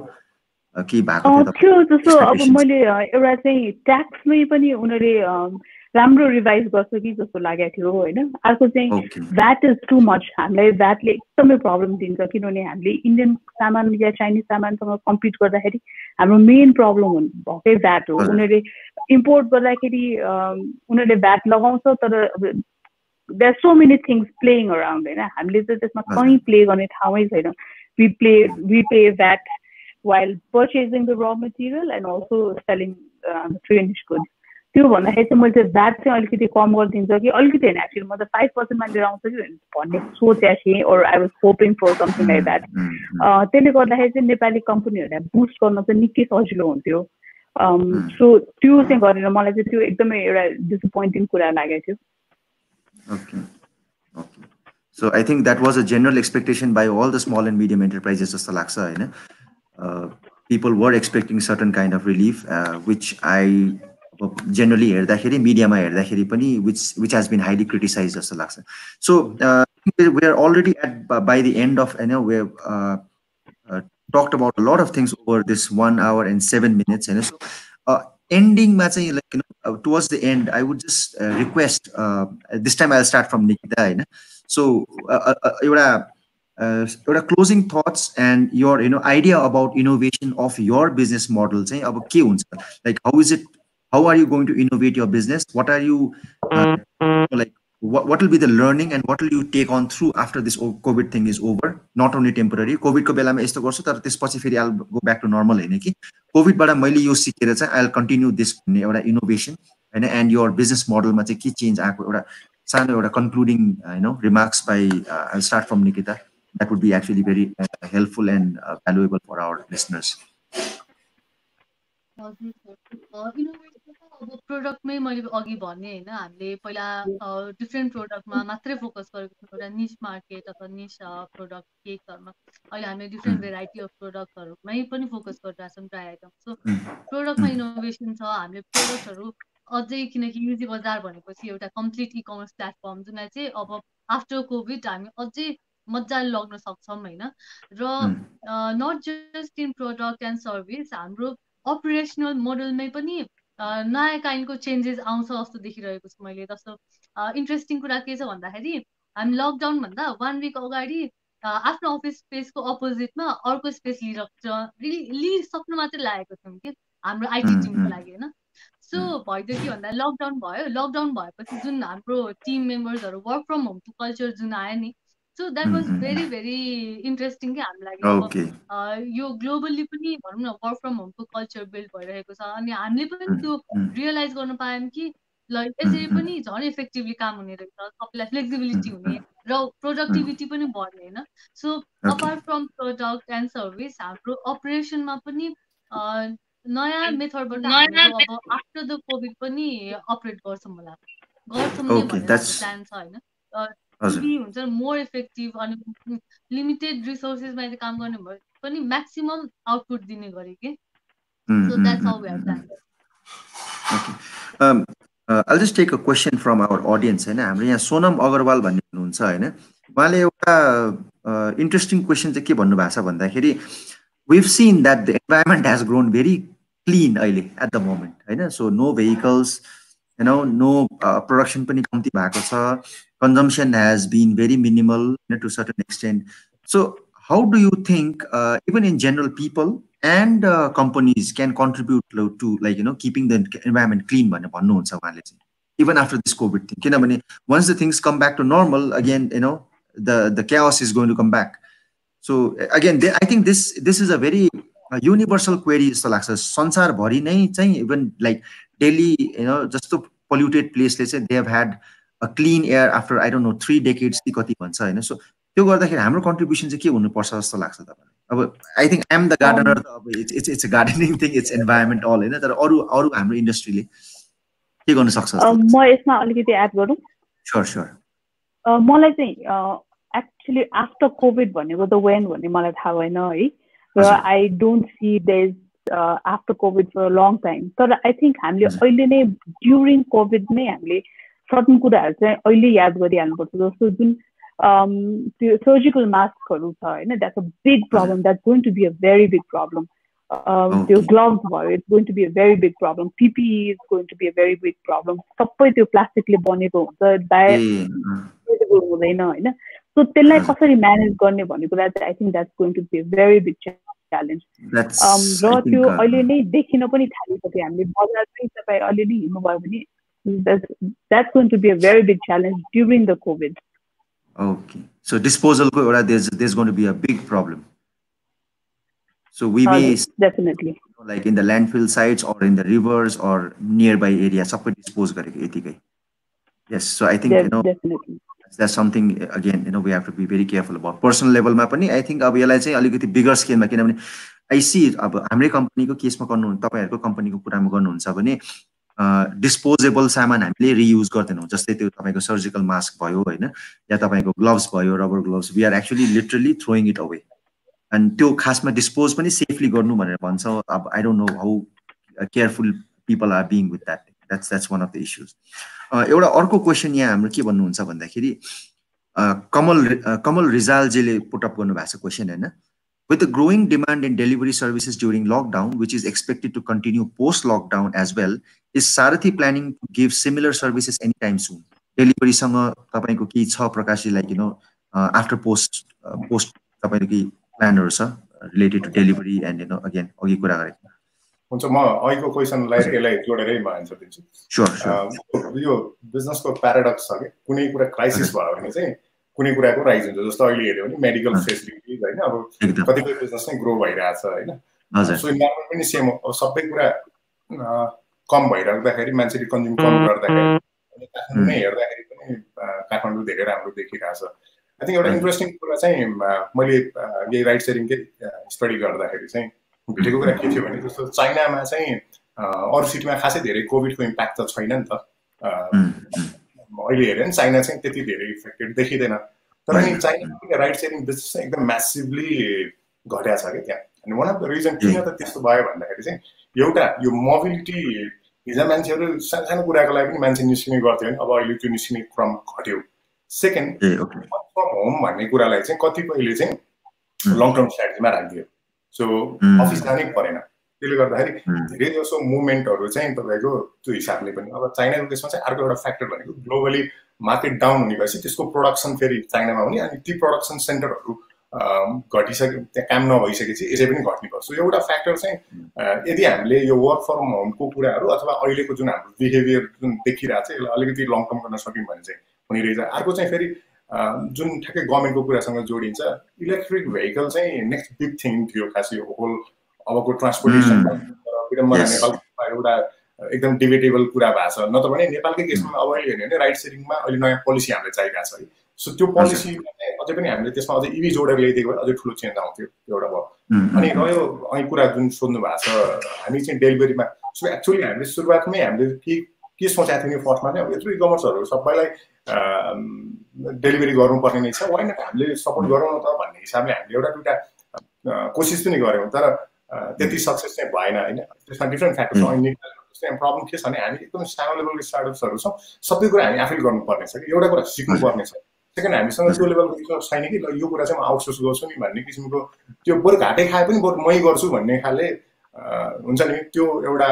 केही भएको थियो जस्तो अब मैले एउटा चाहिँ ट्याक्समै पनि उनीहरूले राम्रो रिभाइज गर्छ कि जस्तो लागेको थियो होइन? अर्को चाहिँ भ्याट इज टु मच हामीलाई भ्याटले एकदमै प्रब्लम दिन्छ किनभने हामीले इन्डियन सामान या चाइनिज सामानसँग कम्पिट गर्दाखेरि हाम्रो मेन प्रब्लम भएकै भ्याट हो। उनीहरूले इम्पोर्ट गर्दाखेरि उनीहरूले भ्याट लगाउँछ तर there so many things playing around होइन? हामीले चाहिँ त्यसमा कहीँ प्ले गर्ने ठाउँै छैन। We play we pay VAT while purchasing the raw material and also selling finish good त्यो भन्दाखेरि चाहिँ मैले चाहिँ भ्याट चाहिँ अलिकति कम गरिदिन्छ कि अलिकति होइन एक्चुली म त फाइभ पर्सेन्टमा लिएर आउँछ कि भन्ने सोचेको थिएँ or I was hoping for something like that त्यसले गर्दाखेरि चाहिँ नेपाली कम्पनीहरूलाई बुस्ट गर्न चाहिँ निकै सजिलो हुन्थ्यो। सो um, त्यो चाहिँ गरेर मलाई चाहिँ त्यो एकदमै एउटा डिसपोइन्टिङ कुरा लागेको थियो। So I think that was a general expectation by all the small and medium enterprises जस्तो लाग्छ होइन? People were expecting certain kind of relief which I generally हेर्दाखेरि मिडियामा हेर्दाखेरि पनि which which has been highly criticize जस्तो लाग्छ। So we are already at by the end of होइन we talked about a lot of things over this one hour and seven minutes and so uh, endingमा चाहिँ like you know uh, towards the end I would just uh, request uh, this time I'll start from Nikita होइन so एउटा एउटा closing that's and your you know idea about innovation of your business model चाहिँ अब के हुन्छ like how is it how are you going to innovate your business what are you uh, like What, what will be the learning and what will you take on through after this covid thing is over? Not only temporary covid को बेलामा यस्तो गर्छु तर त्यसपछि फेरि all go back to normal होइन कि? कोभिडबाट मैले यो सिकेर चाहिँ आई कन्टिन्यू दिस भन्ने एउटा इनोभेसन होइन एन्ड योर बिजनेस मोडलमा चाहिँ के चेन्ज आएको एउटा सानो एउटा कन्क्लुडिङ होइन remarks by I start from Nikita that would be actually very helpful and valuable for our listeners अब प्रोडक्टमै मैले अघि भने होइन हामीले पहिला डिफ्रेन्ट प्रोडक्टमा मात्रै फोकस गरेको थियौँ एउटा निस मार्केट अथवा निस प्रोडक्ट केकहरूमा। अहिले हामीले डिफ्रेन्ट भेराइटी अफ प्रोडक्टहरूमै पनि फोकस गरिरहेको छौँ प्रायः एकदम सो प्रोडक्टमा इनोभेसन छ हामीले प्रोडक्टहरू अझै किनकि युजी बजार भनेपछि एउटा कम्प्लिट इ कमर्स प्लेटफर्म जुनलाई चाहिँ अब आफ्टर कोभिड हामी अझै मजाले लग्न सक्छौँ होइन? र not just in product and service हाम्रो अपरेसनल मोडलमै पनि नयाँ काइन्डको चेन्जेस आउँछ जस्तो देखिरहेको छु मैले। जस्तो इन्ट्रेस्टिङ कुरा के छ भन्दाखेरि हामी लकडाउनभन्दा वान विक अगाडि आफ्नो अफिस स्पेसको अपोजिटमा अर्को स्पेस लिइ लिइसक्नु मात्रै लागेको थियौँ कि हाम्रो आइटी टिमको लागि होइन? सो भइदियो के भन्दा लकडाउन भयो। लकडाउन भएपछि जुन हाम्रो टिम मेम्बर्सहरू वर्क फ्रम होमको कल्चर जुन आयो नि so that was very very interesting कि हामीलाई यो ग्लोबल्ली पनि भनौँ न वर्क फ्रम होमको कल्चर बिल्ड भइरहेको छ अनि हामीले पनि त्यो रियलाइज गर्न पायौँ कि ल यसरी पनि झन् इफेक्टिभली काम हुने रहेछ सबैलाई फ्लेक्सिबिलिटी हुने र प्रोडक्टिभिटी पनि बढ्ने होइन? So apart from product and service हाम्रो अपरेसनमा पनि नयाँ मेथडबाट अब आफ्टर द कोभिड पनि अपरेट गर्छौँ होला। गर्छौँ नै भन्ने प्लान छ होइन? हुन्छ मोर इफेक्टिभ अनि लिमिटेड रिसोर्सेसमा यदि काम गर्ने भयो पनि म्याक्सिमम् आउटपुट दिने गरे कि. Um, uh, I'll just take a question from our audience होइन हाम्रो यहाँ सोनम अग्रवाल भन्ने हुनुहुन्छ होइन उहाँले एउटा इन्ट्रेस्टिङ क्वेसन चाहिँ के भन्नुभएको छ भन्दाखेरि we've seen that the environment has grown very clean अहिले at the moment होइन so no vehicles you know no uh, production पनि कम्ती भएको छ consumption has been very minimal you know, to a certain extent so how do you think uh, even in general people and uh, companies can contribute to like you know keeping the environment clean even after this covid thing किनभने once the things come back to normal again you know the the chaos is going to come back so again i think this this is a very uh, universal query जस्तो लाग्छ संसारभरि नै चाहिँ even like Delhi you know जस्तो पोल्युटेड प्लेसले चाहिँ they have had a clean air after I don't know three decades कि कति भन्छ होइन? सो त्यो गर्दाखेरि हाम्रो कन्ट्रिब्युसन चाहिँ के हुनुपर्छ जस्तो लाग्छ तपाईँलाई? अब I think I'm the gardener त अब it's it's it's gardening thing it's environment all होइन? तर अरू अरू हाम्रो इन्डस्ट्रीले के गर्नु सक्छ म यसमा अलिकति एड गरौँ। स्योर स्योर मलाई चाहिँ एक्चुली आफ्टर कोभिड भनेको त वेन भन्ने मलाई थाहा भएन है। र I don't see these after covid for long time तर आई थिङ्क हामीले अहिले नै ड्युरिङ कोभिड नै हामीले सर्टन कुराहरू चाहिँ अहिले याद गरिहाल्नुपर्छ। जस्तो जुन त्यो सर्जिकल मास्कहरू छ होइन? That's a big problem that's going to be a very big problem त्यो ग्लोभ्स भयो it's going to be a very big problem PPE is going to be a very big problem सबै त्यो प्लास्टिकले बनेको हुन्छ बायोडिग्रेडेबल हुँदैन होइन? सो त्यसलाई कसरी म्यानेज गर्ने भन्ने कुरा चाहिँ I think that's going to be a very big challenge र त्यो अहिले नै देखिन पनि थालिसक्यो हामीले। बजारमै तपाईँ अहिले नै हिँड्नुभयो भने that's going to be a very big challenge during the covid okay so डिस्पोजलको एउटा these these going to be a big problem So we uh, may definitely like in the landfill sites or in the rivers or nearby areas, सबै dispose गरेको यतिकै. Yes, so I think De- you know definitely. That's something again you know we have to be very careful about. Personal level मा पनि I think अब यसलाई चाहिँ अलिकति बिगर स्केलमा किनभने आई सी अब हाम्रै कम्पनीको केसमा गर्नु तपाईँहरूको कम्पनीको कुरामा गर्नुहुन्छ भने डिस्पोजेबल सामान हामीले रियुज गर्दैनौँ जस्तै त्यो तपाईँको सर्जिकल मास्क भयो होइन या तपाईँको ग्लोभ्स भयो rubber gloves we are actually literally throwing it away अनि त्यो खासमा डिस्पोज पनि सेफली गर्नु भनेर भन्छ। अब I don't know how careful people are being with that that's that's one of the issues एउटा अर्को क्वेसन यहाँ हाम्रो के भन्नुहुन्छ भन्दाखेरि कमल कमल रिजालजीले पुट अप गर्नु भएको छ क्वेसन होइन? With the growing demand in delivery services during lockdown which is expected to continue post lockdown as well is Sarathi planning to give similar services any time हुन डेलिभरीसँग तपाईँको केही छ प्रकाशी like you know after post post तपाईँको केही प्लानहरू छ related to delivery and you know again अघि कुरा गरेको। हुन्छ म अहिलेको क्वेसनलाई यसलाई जोडेरै म एन्सर दिन्छु। यो बिजनेसको प्याराडक्स छ कि कुनै कुरा क्राइसिस भयो भने चाहिँ कुनै कुराको राइज हुन्छ जस्तो अहिले हेऱ्यो भने मेडिकल फेसिलिटिज होइन अब कतिपय बिजनेस नै ग्रो भइरहेछ होइन। सो इन्भाइरोमेन्ट पनि सेम हो। अब सबै कुरा कम भइराख्दाखेरि मान्छेले कन्ज्युम कम गर्दाखेरि काठमाडौँ हेर्दाखेरि पनि काठमाडौँ धेरै राम्रो देखिरहेछ। आई थिङ्क एउटा इन्ट्रेस्टिङ कुरा चाहिँ मैले यही राइड सेयरिङकै स्टडी गर्दाखेरि चाहिँ भेटेको कुरा के थियो भने जस्तो चाइनामा चाहिँ अरू सिटीमा खासै धेरै कोभिडको इम्प्याक्ट त छैन नि त। अहिले हेऱ्यो भने चाइना चाहिँ त्यति धेरै इफेक्टेड देखिँदैन। तर नि चाइना राइड सेयरिङ बिजनेस चाहिँ एकदम म्यासिभली घटिया छ क्या। त्यहाँ अनि वान अफ द रिजन किन त त्यस्तो भयो भन्दाखेरि चाहिँ एउटा यो मोबिलिटी हिजो मान्छेहरू सानो सानो कुराको लागि पनि मान्छे निस्किने गर्थ्यो भने अब अहिले त्यो निस्किने क्रम घट्यो। सेकेन्ड वर्क फ्रम होम भन्ने कुरालाई चाहिँ कतिपयले चाहिँ लङ टर्म स्ट्राटेजीमा राखिदियो। सो अफिस जानै परेन। त्यसले गर्दाखेरि धेरै जसो मुभमेन्टहरू चाहिँ तपाईँको त्यो हिसाबले पनि। अब चाइनाको केसमा चाहिँ अर्को एउटा फ्याक्टर भनेको ग्लोबली मार्केट डाउन हुने भएपछि त्यसको प्रोडक्सन फेरि चाइनामा हुने अनि ती प्रोडक्सन सेन्टरहरू घटिसके त्यहाँ काम नभइसकेपछि यसै पनि घट्ने गर्छ एउटा फ्याक्टर चाहिँ यदि हामीले यो वर्क फ्रम होमको कुराहरू अथवा अहिलेको जुन हाम्रो बिहेभियर जुन देखिरहेको छ यसलाई अलिकति लङ टर्म गर्न सक्यौँ भने चाहिँ हुने रहेछ। अर्को चाहिँ फेरि जुन ठ्याक्कै गभर्मेन्टको कुरासँग जोडिन्छ इलेक्ट्रिक भेहिकल चाहिँ नेक्स्ट बिग थिङ थियो खास यो होल अबको ट्रान्सपोर्टेसन मलाई नेपालमा एउटा एकदम डिबेटेबल कुरा भएको छ। नत्र भने नेपालकै केसमा अब अहिले हेर्ने राइड सेयरिङमा अहिले नयाँ पोलिसी हामीलाई चाहिरहेको छ है सो त्यो पोलिसी अझै पनि हामीले त्यसमा अझै इभी जोडेर ल्याइदिएको भए अझै ठुलो चेन्ज आउँथ्यो एउटा भयो। अनि रह्यो अहिले कुरा जुन सोध्नु भएको छ हामी चाहिँ डेलिभरीमा सो एक्चुअली हामीले सुरुवातमै हामीले के के सोचेको थियौँ फर्स्टमा चाहिँ अब यत्रो कमर्सहरू सबैलाई डेलिभरी गर्नुपर्ने नै छ। वाइन हामीले सपोर्ट गरौँ न त भन्ने हिसाबले हामीले एउटा दुइटा कोसिस पनि गऱ्यौँ। तर त्यति सक्सेस चाहिँ भएन होइन। त्यसमा डिफ्रेन्ट फ्याक्टर्स छ। प्रब्लम के छ भने हामी एकदमै सानो लेभलको स्टार्टअप्सहरू छौँ। सबै कुरा हामी आफैले गर्नुपर्ने छ कि। एउटा कुरा सिक्नुपर्ने छ। सेकेन्ड हामीसँग त्यो लेभलको रिसोर्स छैन कि। ल यो कुरा चाहिँ म आउटसोर्स गर्छु नि भन्ने किसिमको त्यो बरु घाटै खाए पनि बरु मै गर्छु भन्ने खाले हुन्छ नि त्यो एउटा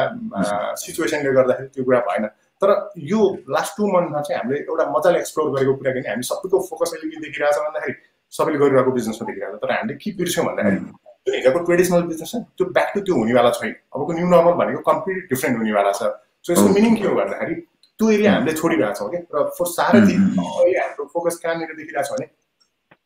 सिचुएसनले गर्दाखेरि त्यो कुरा भएन। तर यो लास्ट टु मन्थमा चाहिँ हामीले एउटा मजाले एक्सप्लोर गरेको कुरा किन हामी सबैको फोकस अहिले के देखिरहेको छ भन्दाखेरि सबैले गरिरहेको बिजनेसमा देखिरहेको छ तर हामीले के बिर्स्यौँ भन्दाखेरि जुन हिजोको ट्रेडिसनल बिजनेस छ त्यो ब्याक टु त्यो हुनेवाला छैन। अबको न्यू नर्मल भनेको कम्प्लिटली डिफ्रेन्ट हुनेवाला छ। सो यसको मिनिङ के हो भन्दाखेरि त्यो एरिया हामीले छोडिरहेको छौँ क्या र अहिले हाम्रो फोकस कहाँनिर देखिरहेको छ भने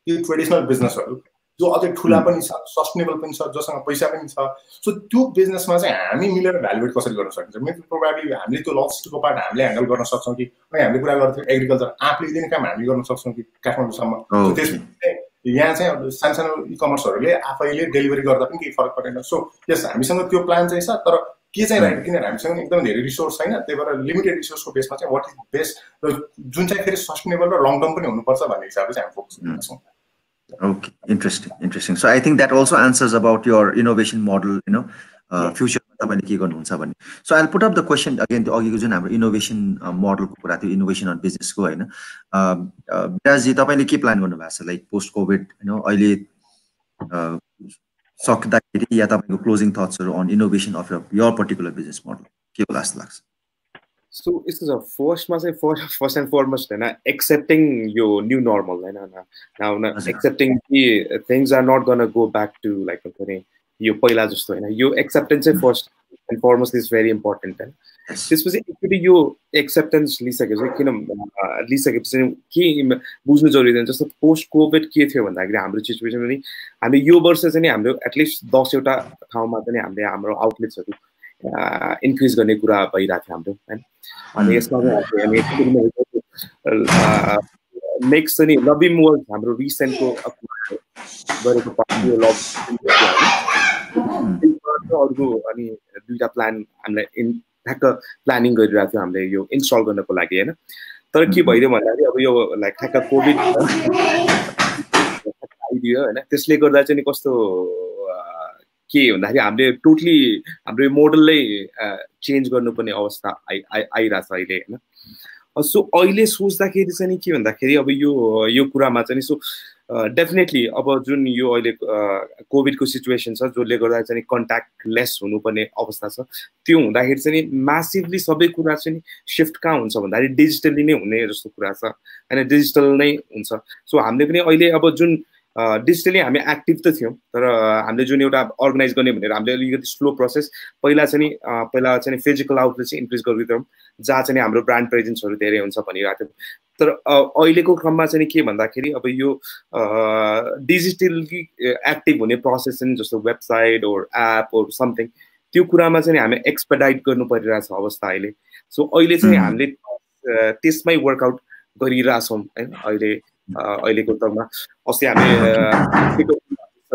यो ट्रेडिसनल बिजनेसहरू जो अझै ठुला पनि छ सस्टेनेबल पनि छ जोसँग पैसा पनि छ सो त्यो बिजनेसमा चाहिँ हामी मिलेर भ्यालुएट कसरी गर्न सकिन्छ? मेबी प्रोभाबली हामीले त्यो लजिस्टिकको पार्ट हामीले ह्यान्डल गर्न सक्छौँ कि? अनि हामीले कुरा गर्थ्यौँ एग्रिकल्चर आफूले दिने काम हामी गर्न सक्छौँ कि काठमाडौँसम्म? त्यसमा यहाँ चाहिँ सानो सानो इ कमर्सहरूले आफैले डेलिभरी गर्दा पनि केही फरक परेन। सो यस हामीसँग त्यो प्लान चाहिँ छ तर के चाहिँ राइट किनभने हामीसँग एकदमै धेरै रिसोर्स छैन त्यही भएर लिमिटेड रिसोर्सको बेसमा चाहिँ वाट इज बेस्ट र जुन चाहिँ फेरि सस्टेनेबल र लङ टर्म पनि हुनुपर्छ भन्ने हिसाबले चाहिँ हामी फोकस गर्छौँ। Okay, interesting, interesting. So I think that also answers about your innovation model, you know, uh, future तपाईँले के गर्नुहुन्छ भन्ने so I put up the question again त्यो अघिको जुन हाम्रो इनोभेसन मोडलको कुरा थियो इनोभेसन अन बिजनेसको होइन। विराजजी तपाईँले के प्लान गर्नुभएको छ लाइक पोस्ट कोभिड होइन अहिले सक्दाखेरि या तपाईँको closing थट्सहरू on innovation of your particular business model के होला जस्तो लाग्छ? सो यस्तो छ फर्स्टमा चाहिँ फर्स्ट फर्स्ट एन्ड फरमोस्ट होइन एक्सेप्टिङ यो न्यू नर्मल होइन एक्सेप्टिङ कि things are not gonna go back to like हुन्छ नि यो पहिला जस्तो होइन यो एक्सेप्टेन्स चाहिँ first and foremost is very important होइन त्यसपछि एकचोटि यो एक्सेप्टेन्स लिइसकेपछि किन लिइसकेपछि के बुझ्नु जरुरी छ जस्तो पोस्ट कोभिड के थियो भन्दाखेरि हाम्रो सिचुएसन पनि हामीले यो वर्ष चाहिँ हाम्रो एटलिस्ट दसवटा ठाउँमा पनि हामीले हाम्रो आउटलेट्सहरू इन्क्रिज गर्ने कुरा भइरहेको थियो हाम्रो होइन? अनि यसमा नेक्स्ट चाहिँ लभिङ वर्ल्ड हाम्रो रिसेन्टको गरेको अर्को अनि दुईवटा प्लान हामीलाई इन ठ्याक्क प्लानिङ गरिरहेको थियो हामीले यो इन्स्टल गर्नको लागि होइन? तर के भइदियो भन्दाखेरि अब यो लाइक ठ्याक्क कोभिड आइदियो होइन? त्यसले गर्दा चाहिँ कस्तो के भन्दाखेरि हामीले टोटली हाम्रो मोडललाई चेन्ज गर्नुपर्ने अवस्था आइ आइ आइरहेछ अहिले होइन? सो अहिले सोच्दाखेरि चाहिँ नि के भन्दाखेरि अब यो यो कुरामा चाहिँ सो डेफिनेटली अब जुन यो अहिले कोभिडको सिचुएसन छ जसले गर्दा चाहिँ कन्ट्याक्ट लेस हुनुपर्ने अवस्था छ त्यो हुँदाखेरि चाहिँ म्यासिभली सबै कुरा चाहिँ सिफ्ट कहाँ हुन्छ भन्दाखेरि डिजिटली नै हुने जस्तो कुरा छ होइन? डिजिटल नै हुन्छ। सो हामीले पनि अहिले अब जुन डिजिटली हामी एक्टिभ त थियौँ तर हामीले जुन एउटा अर्गनाइज गर्ने भनेर हामीले अलिकति स्लो प्रोसेस पहिला चाहिँ पहिला चाहिँ फिजिकल आउटलेट चाहिँ इन्क्रिज गरिदियौँ जहाँ चाहिँ हाम्रो ब्रान्ड प्रेजेन्सहरू धेरै हुन्छ भनिरहेको थियो। तर अहिलेको क्रममा चाहिँ के भन्दाखेरि अब यो डिजिटली एक्टिभ हुने प्रोसेस चाहिँ जस्तो website or app or something त्यो कुरामा चाहिँ हामी एक्सपर्डाइट गर्नु परिरहेछ अवस्था अहिले। सो अहिले चाहिँ हामीले त्यसमै वर्कआउट गरिरहेछौँ होइन अहिले अहिलेको तौरमा अस्ति हामी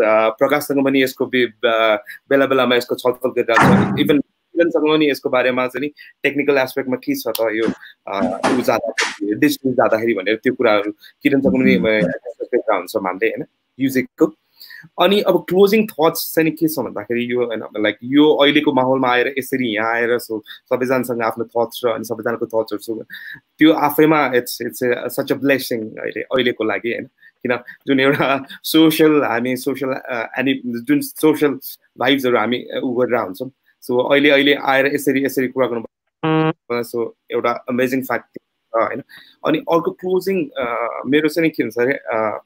प्रकाशसँग पनि यसको बेला बेलामा यसको छलफल गरिरहेको छ। इभन किरणसँग पनि यसको बारेमा चाहिँ नि टेक्निकल एस्पेक्टमा के छ त यो जाँदाखेरि डिजिटल जाँदाखेरि भनेर त्यो कुराहरू किरणसँग पनि हुन्छ हामीले होइन? म्युजिकको अनि अब क्लोजिङ थट्स चाहिँ के छ भन्दाखेरि यो होइन लाइक यो अहिलेको माहौलमा आएर यसरी यहाँ आएर सो सबैजनासँग आफ्नो थट्स र अनि सबैजनाको थट्सहरू छ त्यो आफैमा it's it's such a blessing अहिले अहिलेको लागि होइन। किन जुन एउटा सोसियल हामी सोसियल एनि जुन सोसियल भाइब्सहरू हामी उ गरेर हुन्छौँ। सो अहिले अहिले आएर यसरी यसरी कुरा गर्नु सो एउटा अमेजिङ फ्याक्ट होइन। अनि अर्को क्लोजिङ मेरो चाहिँ के हुन्छ अरे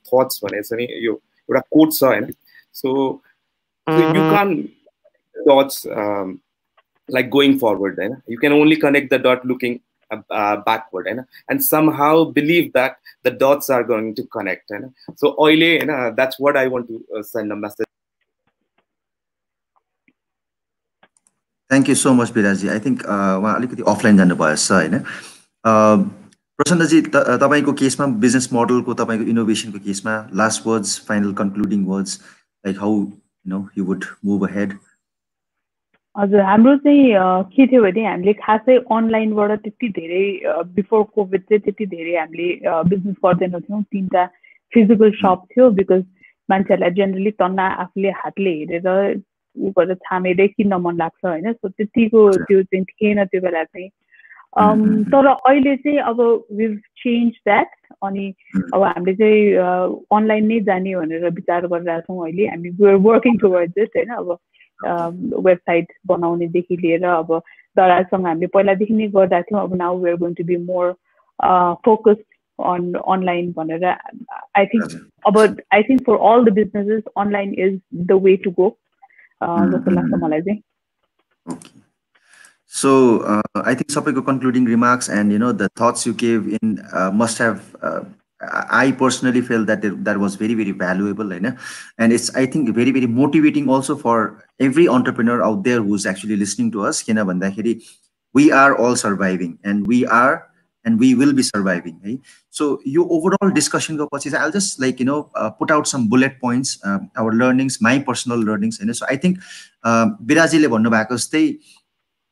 थट्स भने चाहिँ यो एउटा कोड छ होइन so you can't dots like going forward होइन you can only connect the dot looking backward होइन and somehow believe that the dots are going to connect होइन सो अहिले होइन that's what I want to send a message thank you so much Biraji I think उहाँ अलिकति अफलाइन जानुभएछ होइन प्रसन्नजी तपाईँको केसमा बिजनेस मोडलको तपाईँको इनोभेसनको केसमा last words final concluding words like how you know you would move ahead हजुर हाम्रो चाहिँ के थियो भने हामीले खासै अनलाइनबाट त्यति धेरै बिफोर कोभिड चाहिँ त्यति धेरै हामीले बिजनेस गर्दैनौँ थियौँ तिनवटा फिजिकल सप थियो बिकज मान्छेहरूलाई जेनरली तन्ना आफूले हातले हेरेर उ गरेर छामेरै किन्न मन लाग्छ होइन? सो त्यतिको त्यो चाहिँ थिएन त्यो बेला चाहिँ। तर अहिले चाहिँ अब विभ चेन्ज द्याट अनि अब हामीले चाहिँ अनलाइन नै जाने भनेर विचार गरिरहेको छौँ अहिले। हामी वर्किङ टुवर्ड दिस होइन? अब वेबसाइट बनाउनेदेखि लिएर अब दराजसँग हामीले पहिलादेखि नै गर्दा थियौँ। अब now we're going to be more focus on online भनेर। आई थिङ्क अब I think for all the businesses online is the way to go जस्तो लाग्छ मलाई चाहिँ। So uh, I think Sopiko, concluding remarks and you know the thoughts you gave in uh, must have. Uh, I personally felt that it, that was very very valuable, you know? and it's I think very very motivating also for every entrepreneur out there who's actually listening to us. We are all surviving, and we are and we will be surviving. Right? So your overall discussion I'll just like you know uh, put out some bullet points, um, our learnings, my personal learnings, and you know? so I think. Um,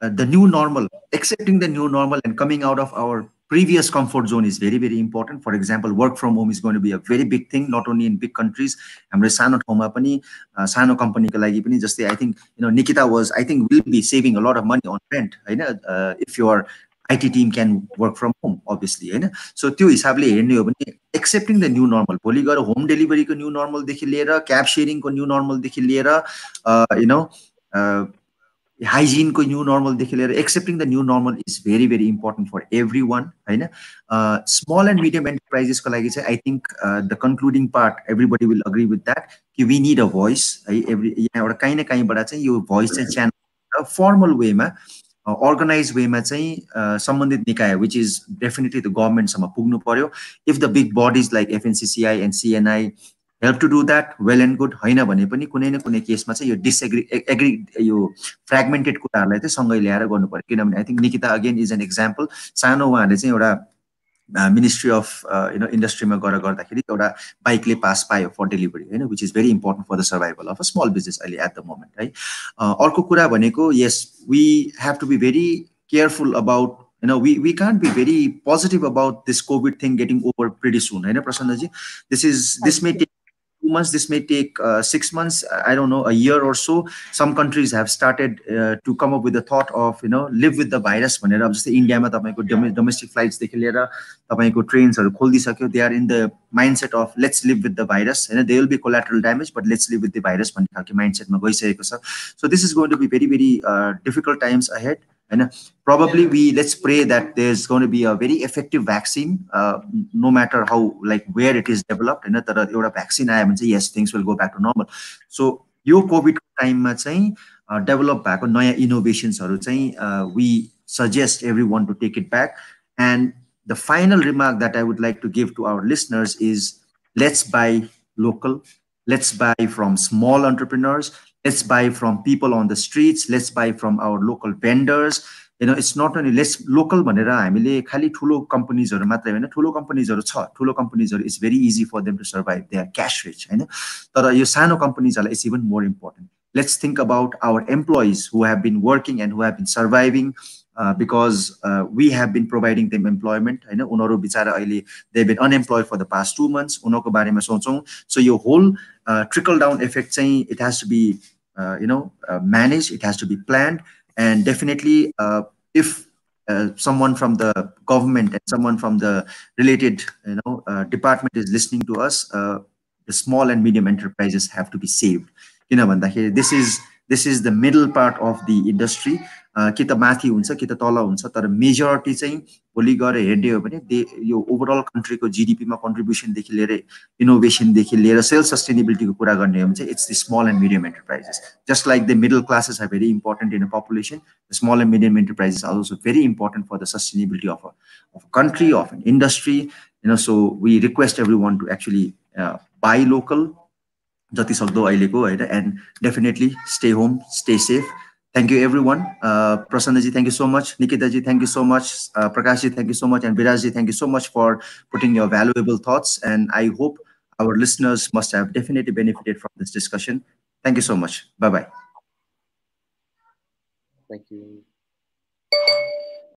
uh, the new normal, accepting the new normal and coming out of our previous comfort zone is very, very important. For example, work from home is going to be a very big thing, not only in big countries. हाम्रो सानो ठाउँमा पनि सानो कम्पनीको लागि पनि जस्तै I think you know Nikita was I think will be saving a lot of money on rent होइन if your IT team can work from home obviously होइन सो त्यो हिसाबले हेर्ने हो भने एक्सेप्टिङ द न्यू नर्मल भोलि गएर होम डेलिभरीको न्यू नर्मलदेखि लिएर क्याब सेयरिङको न्यू नर्मलदेखि लिएर यु नो हाइजिनको न्यू नर्मलदेखि लिएर accepting the new normal is very very important for every one होइन स्मल एन्ड मिडियम एन्टरप्राइजेसको लागि चाहिँ I think the concluding part everybody will agree with that कि वी निड अ भोइस है एभ्री यहाँबाट काहीँ न काहीँबाट चाहिँ यो भोइस चाहिँ च्यानल फर्मल वेमा अर्गनाइज वेमा चाहिँ सम्बन्धित निकाय विच इज डेफिनेटली द गभर्मेन्टसम्म पुग्नु पर्यो if the big bodies like FNCCI and CNI help to do that well and good होइन भने पनि कुनै न कुनै केसमा चाहिँ यो डिसएग्री एग्री यो फ्रेगमेन्टेड कुराहरूलाई चाहिँ सँगै ल्याएर गर्नु पऱ्यो किनभने I think Nikita again is an example सानो उहाँहरूले चाहिँ एउटा मिनिस्ट्री अफ यु नो इन्डस्ट्रीमा गएर गर्दाखेरि एउटा बाइकले पास पायो फर डेलिभरी होइन which is very important for the survival of a small business अहिले एट द मोमेन्ट है। अर्को कुरा भनेको yes we have to be very careful about you know we we can't be very positive about this covid thing getting over pretty soon right prasanna ji this is this may take two months this may take uh, six months i don't know a year or so. Some countries have started uh, to come up with the thought of you know live with the virus. भनेर अब जस्तै इन्डियामा तपाईँको डोमेस्टिक फ्लाइट्सदेखि लिएर तपाईँको ट्रेन्सहरू खोलिदिइसक्यो they are in the mind set of let's live with the virus होइन they will be collateral damage but let's live with the virus भन्ने खालको माइन्ड सेटमा गइसकेको छ so this is going to be very very difficult times ahead होइन probably we let's pray that there's going to be a very effective vaccine uh, no matter how like where it is developed. होइन तर एउटा भ्याक्सिन आयो भने चाहिँ yes things will go back to normal so यो कोभिडको टाइममा चाहिँ डेभलप भएको नयाँ इनोभेसन्सहरू चाहिँ we suggest every one to take it back and the final remark that I would like to give to our listeners is let's buy local let's buy from small entrepreneurs let's buy from people on the streets. Let's buy from our local vendors. You know it's not only less local भनेर हामीले खालि ठुलो कम्पनीजहरू मात्रै होइन ठुलो कम्पनीजहरू छ। ठुलो कम्पनीजहरू it's very easy for them to survive they are cash rich होइन? तर यो सानो कम्पनीजहरूलाई it's even more important let's think about our employees who have been working and who have been surviving because we have been providing them employment होइन? उनीहरू बिचरा अहिले they been unemployed for the past two months उनीहरूको बारेमा सोचौँ। सो यो होल ट्रिकल डाउन इफेक्ट चाहिँ it has to be Uh, you know, uh, managed. It has to be planned. And definitely, uh, if someone from the government and someone from the related, you know, department is listening to us, the small and medium enterprises have to be saved. You know, this is this is the middle part of the industry कि त माथि हुन्छ कि त तल हुन्छ तर मेजोरिटी चाहिँ भोलि गएर हेर्ने हो भने दे यो ओभरअल कन्ट्रीको जिडिपीमा कन्ट्रिब्युसनदेखि लिएर इनोभेसनदेखि लिएर सेल्फ सस्टेनेबिलिटीको कुरा गर्ने हो भने चाहिँ it's the small and medium enterprises just like the middle classes are very important in a population the small and medium enterprises are also very important for the sustainability of of country of an industry you know so we request every one to actually buy local जति सक्दो अहिलेको होइन and definitely stay home stay safe Thank you, everyone. Uh, Prasannaji, thank you so much. Nikitaji, thank you so much. Uh, Prakashji, thank you so much. And Virajji, thank you so much for putting your valuable thoughts. And I hope our listeners must have definitely benefited from this discussion. Thank you so much. Bye-bye. Thank you.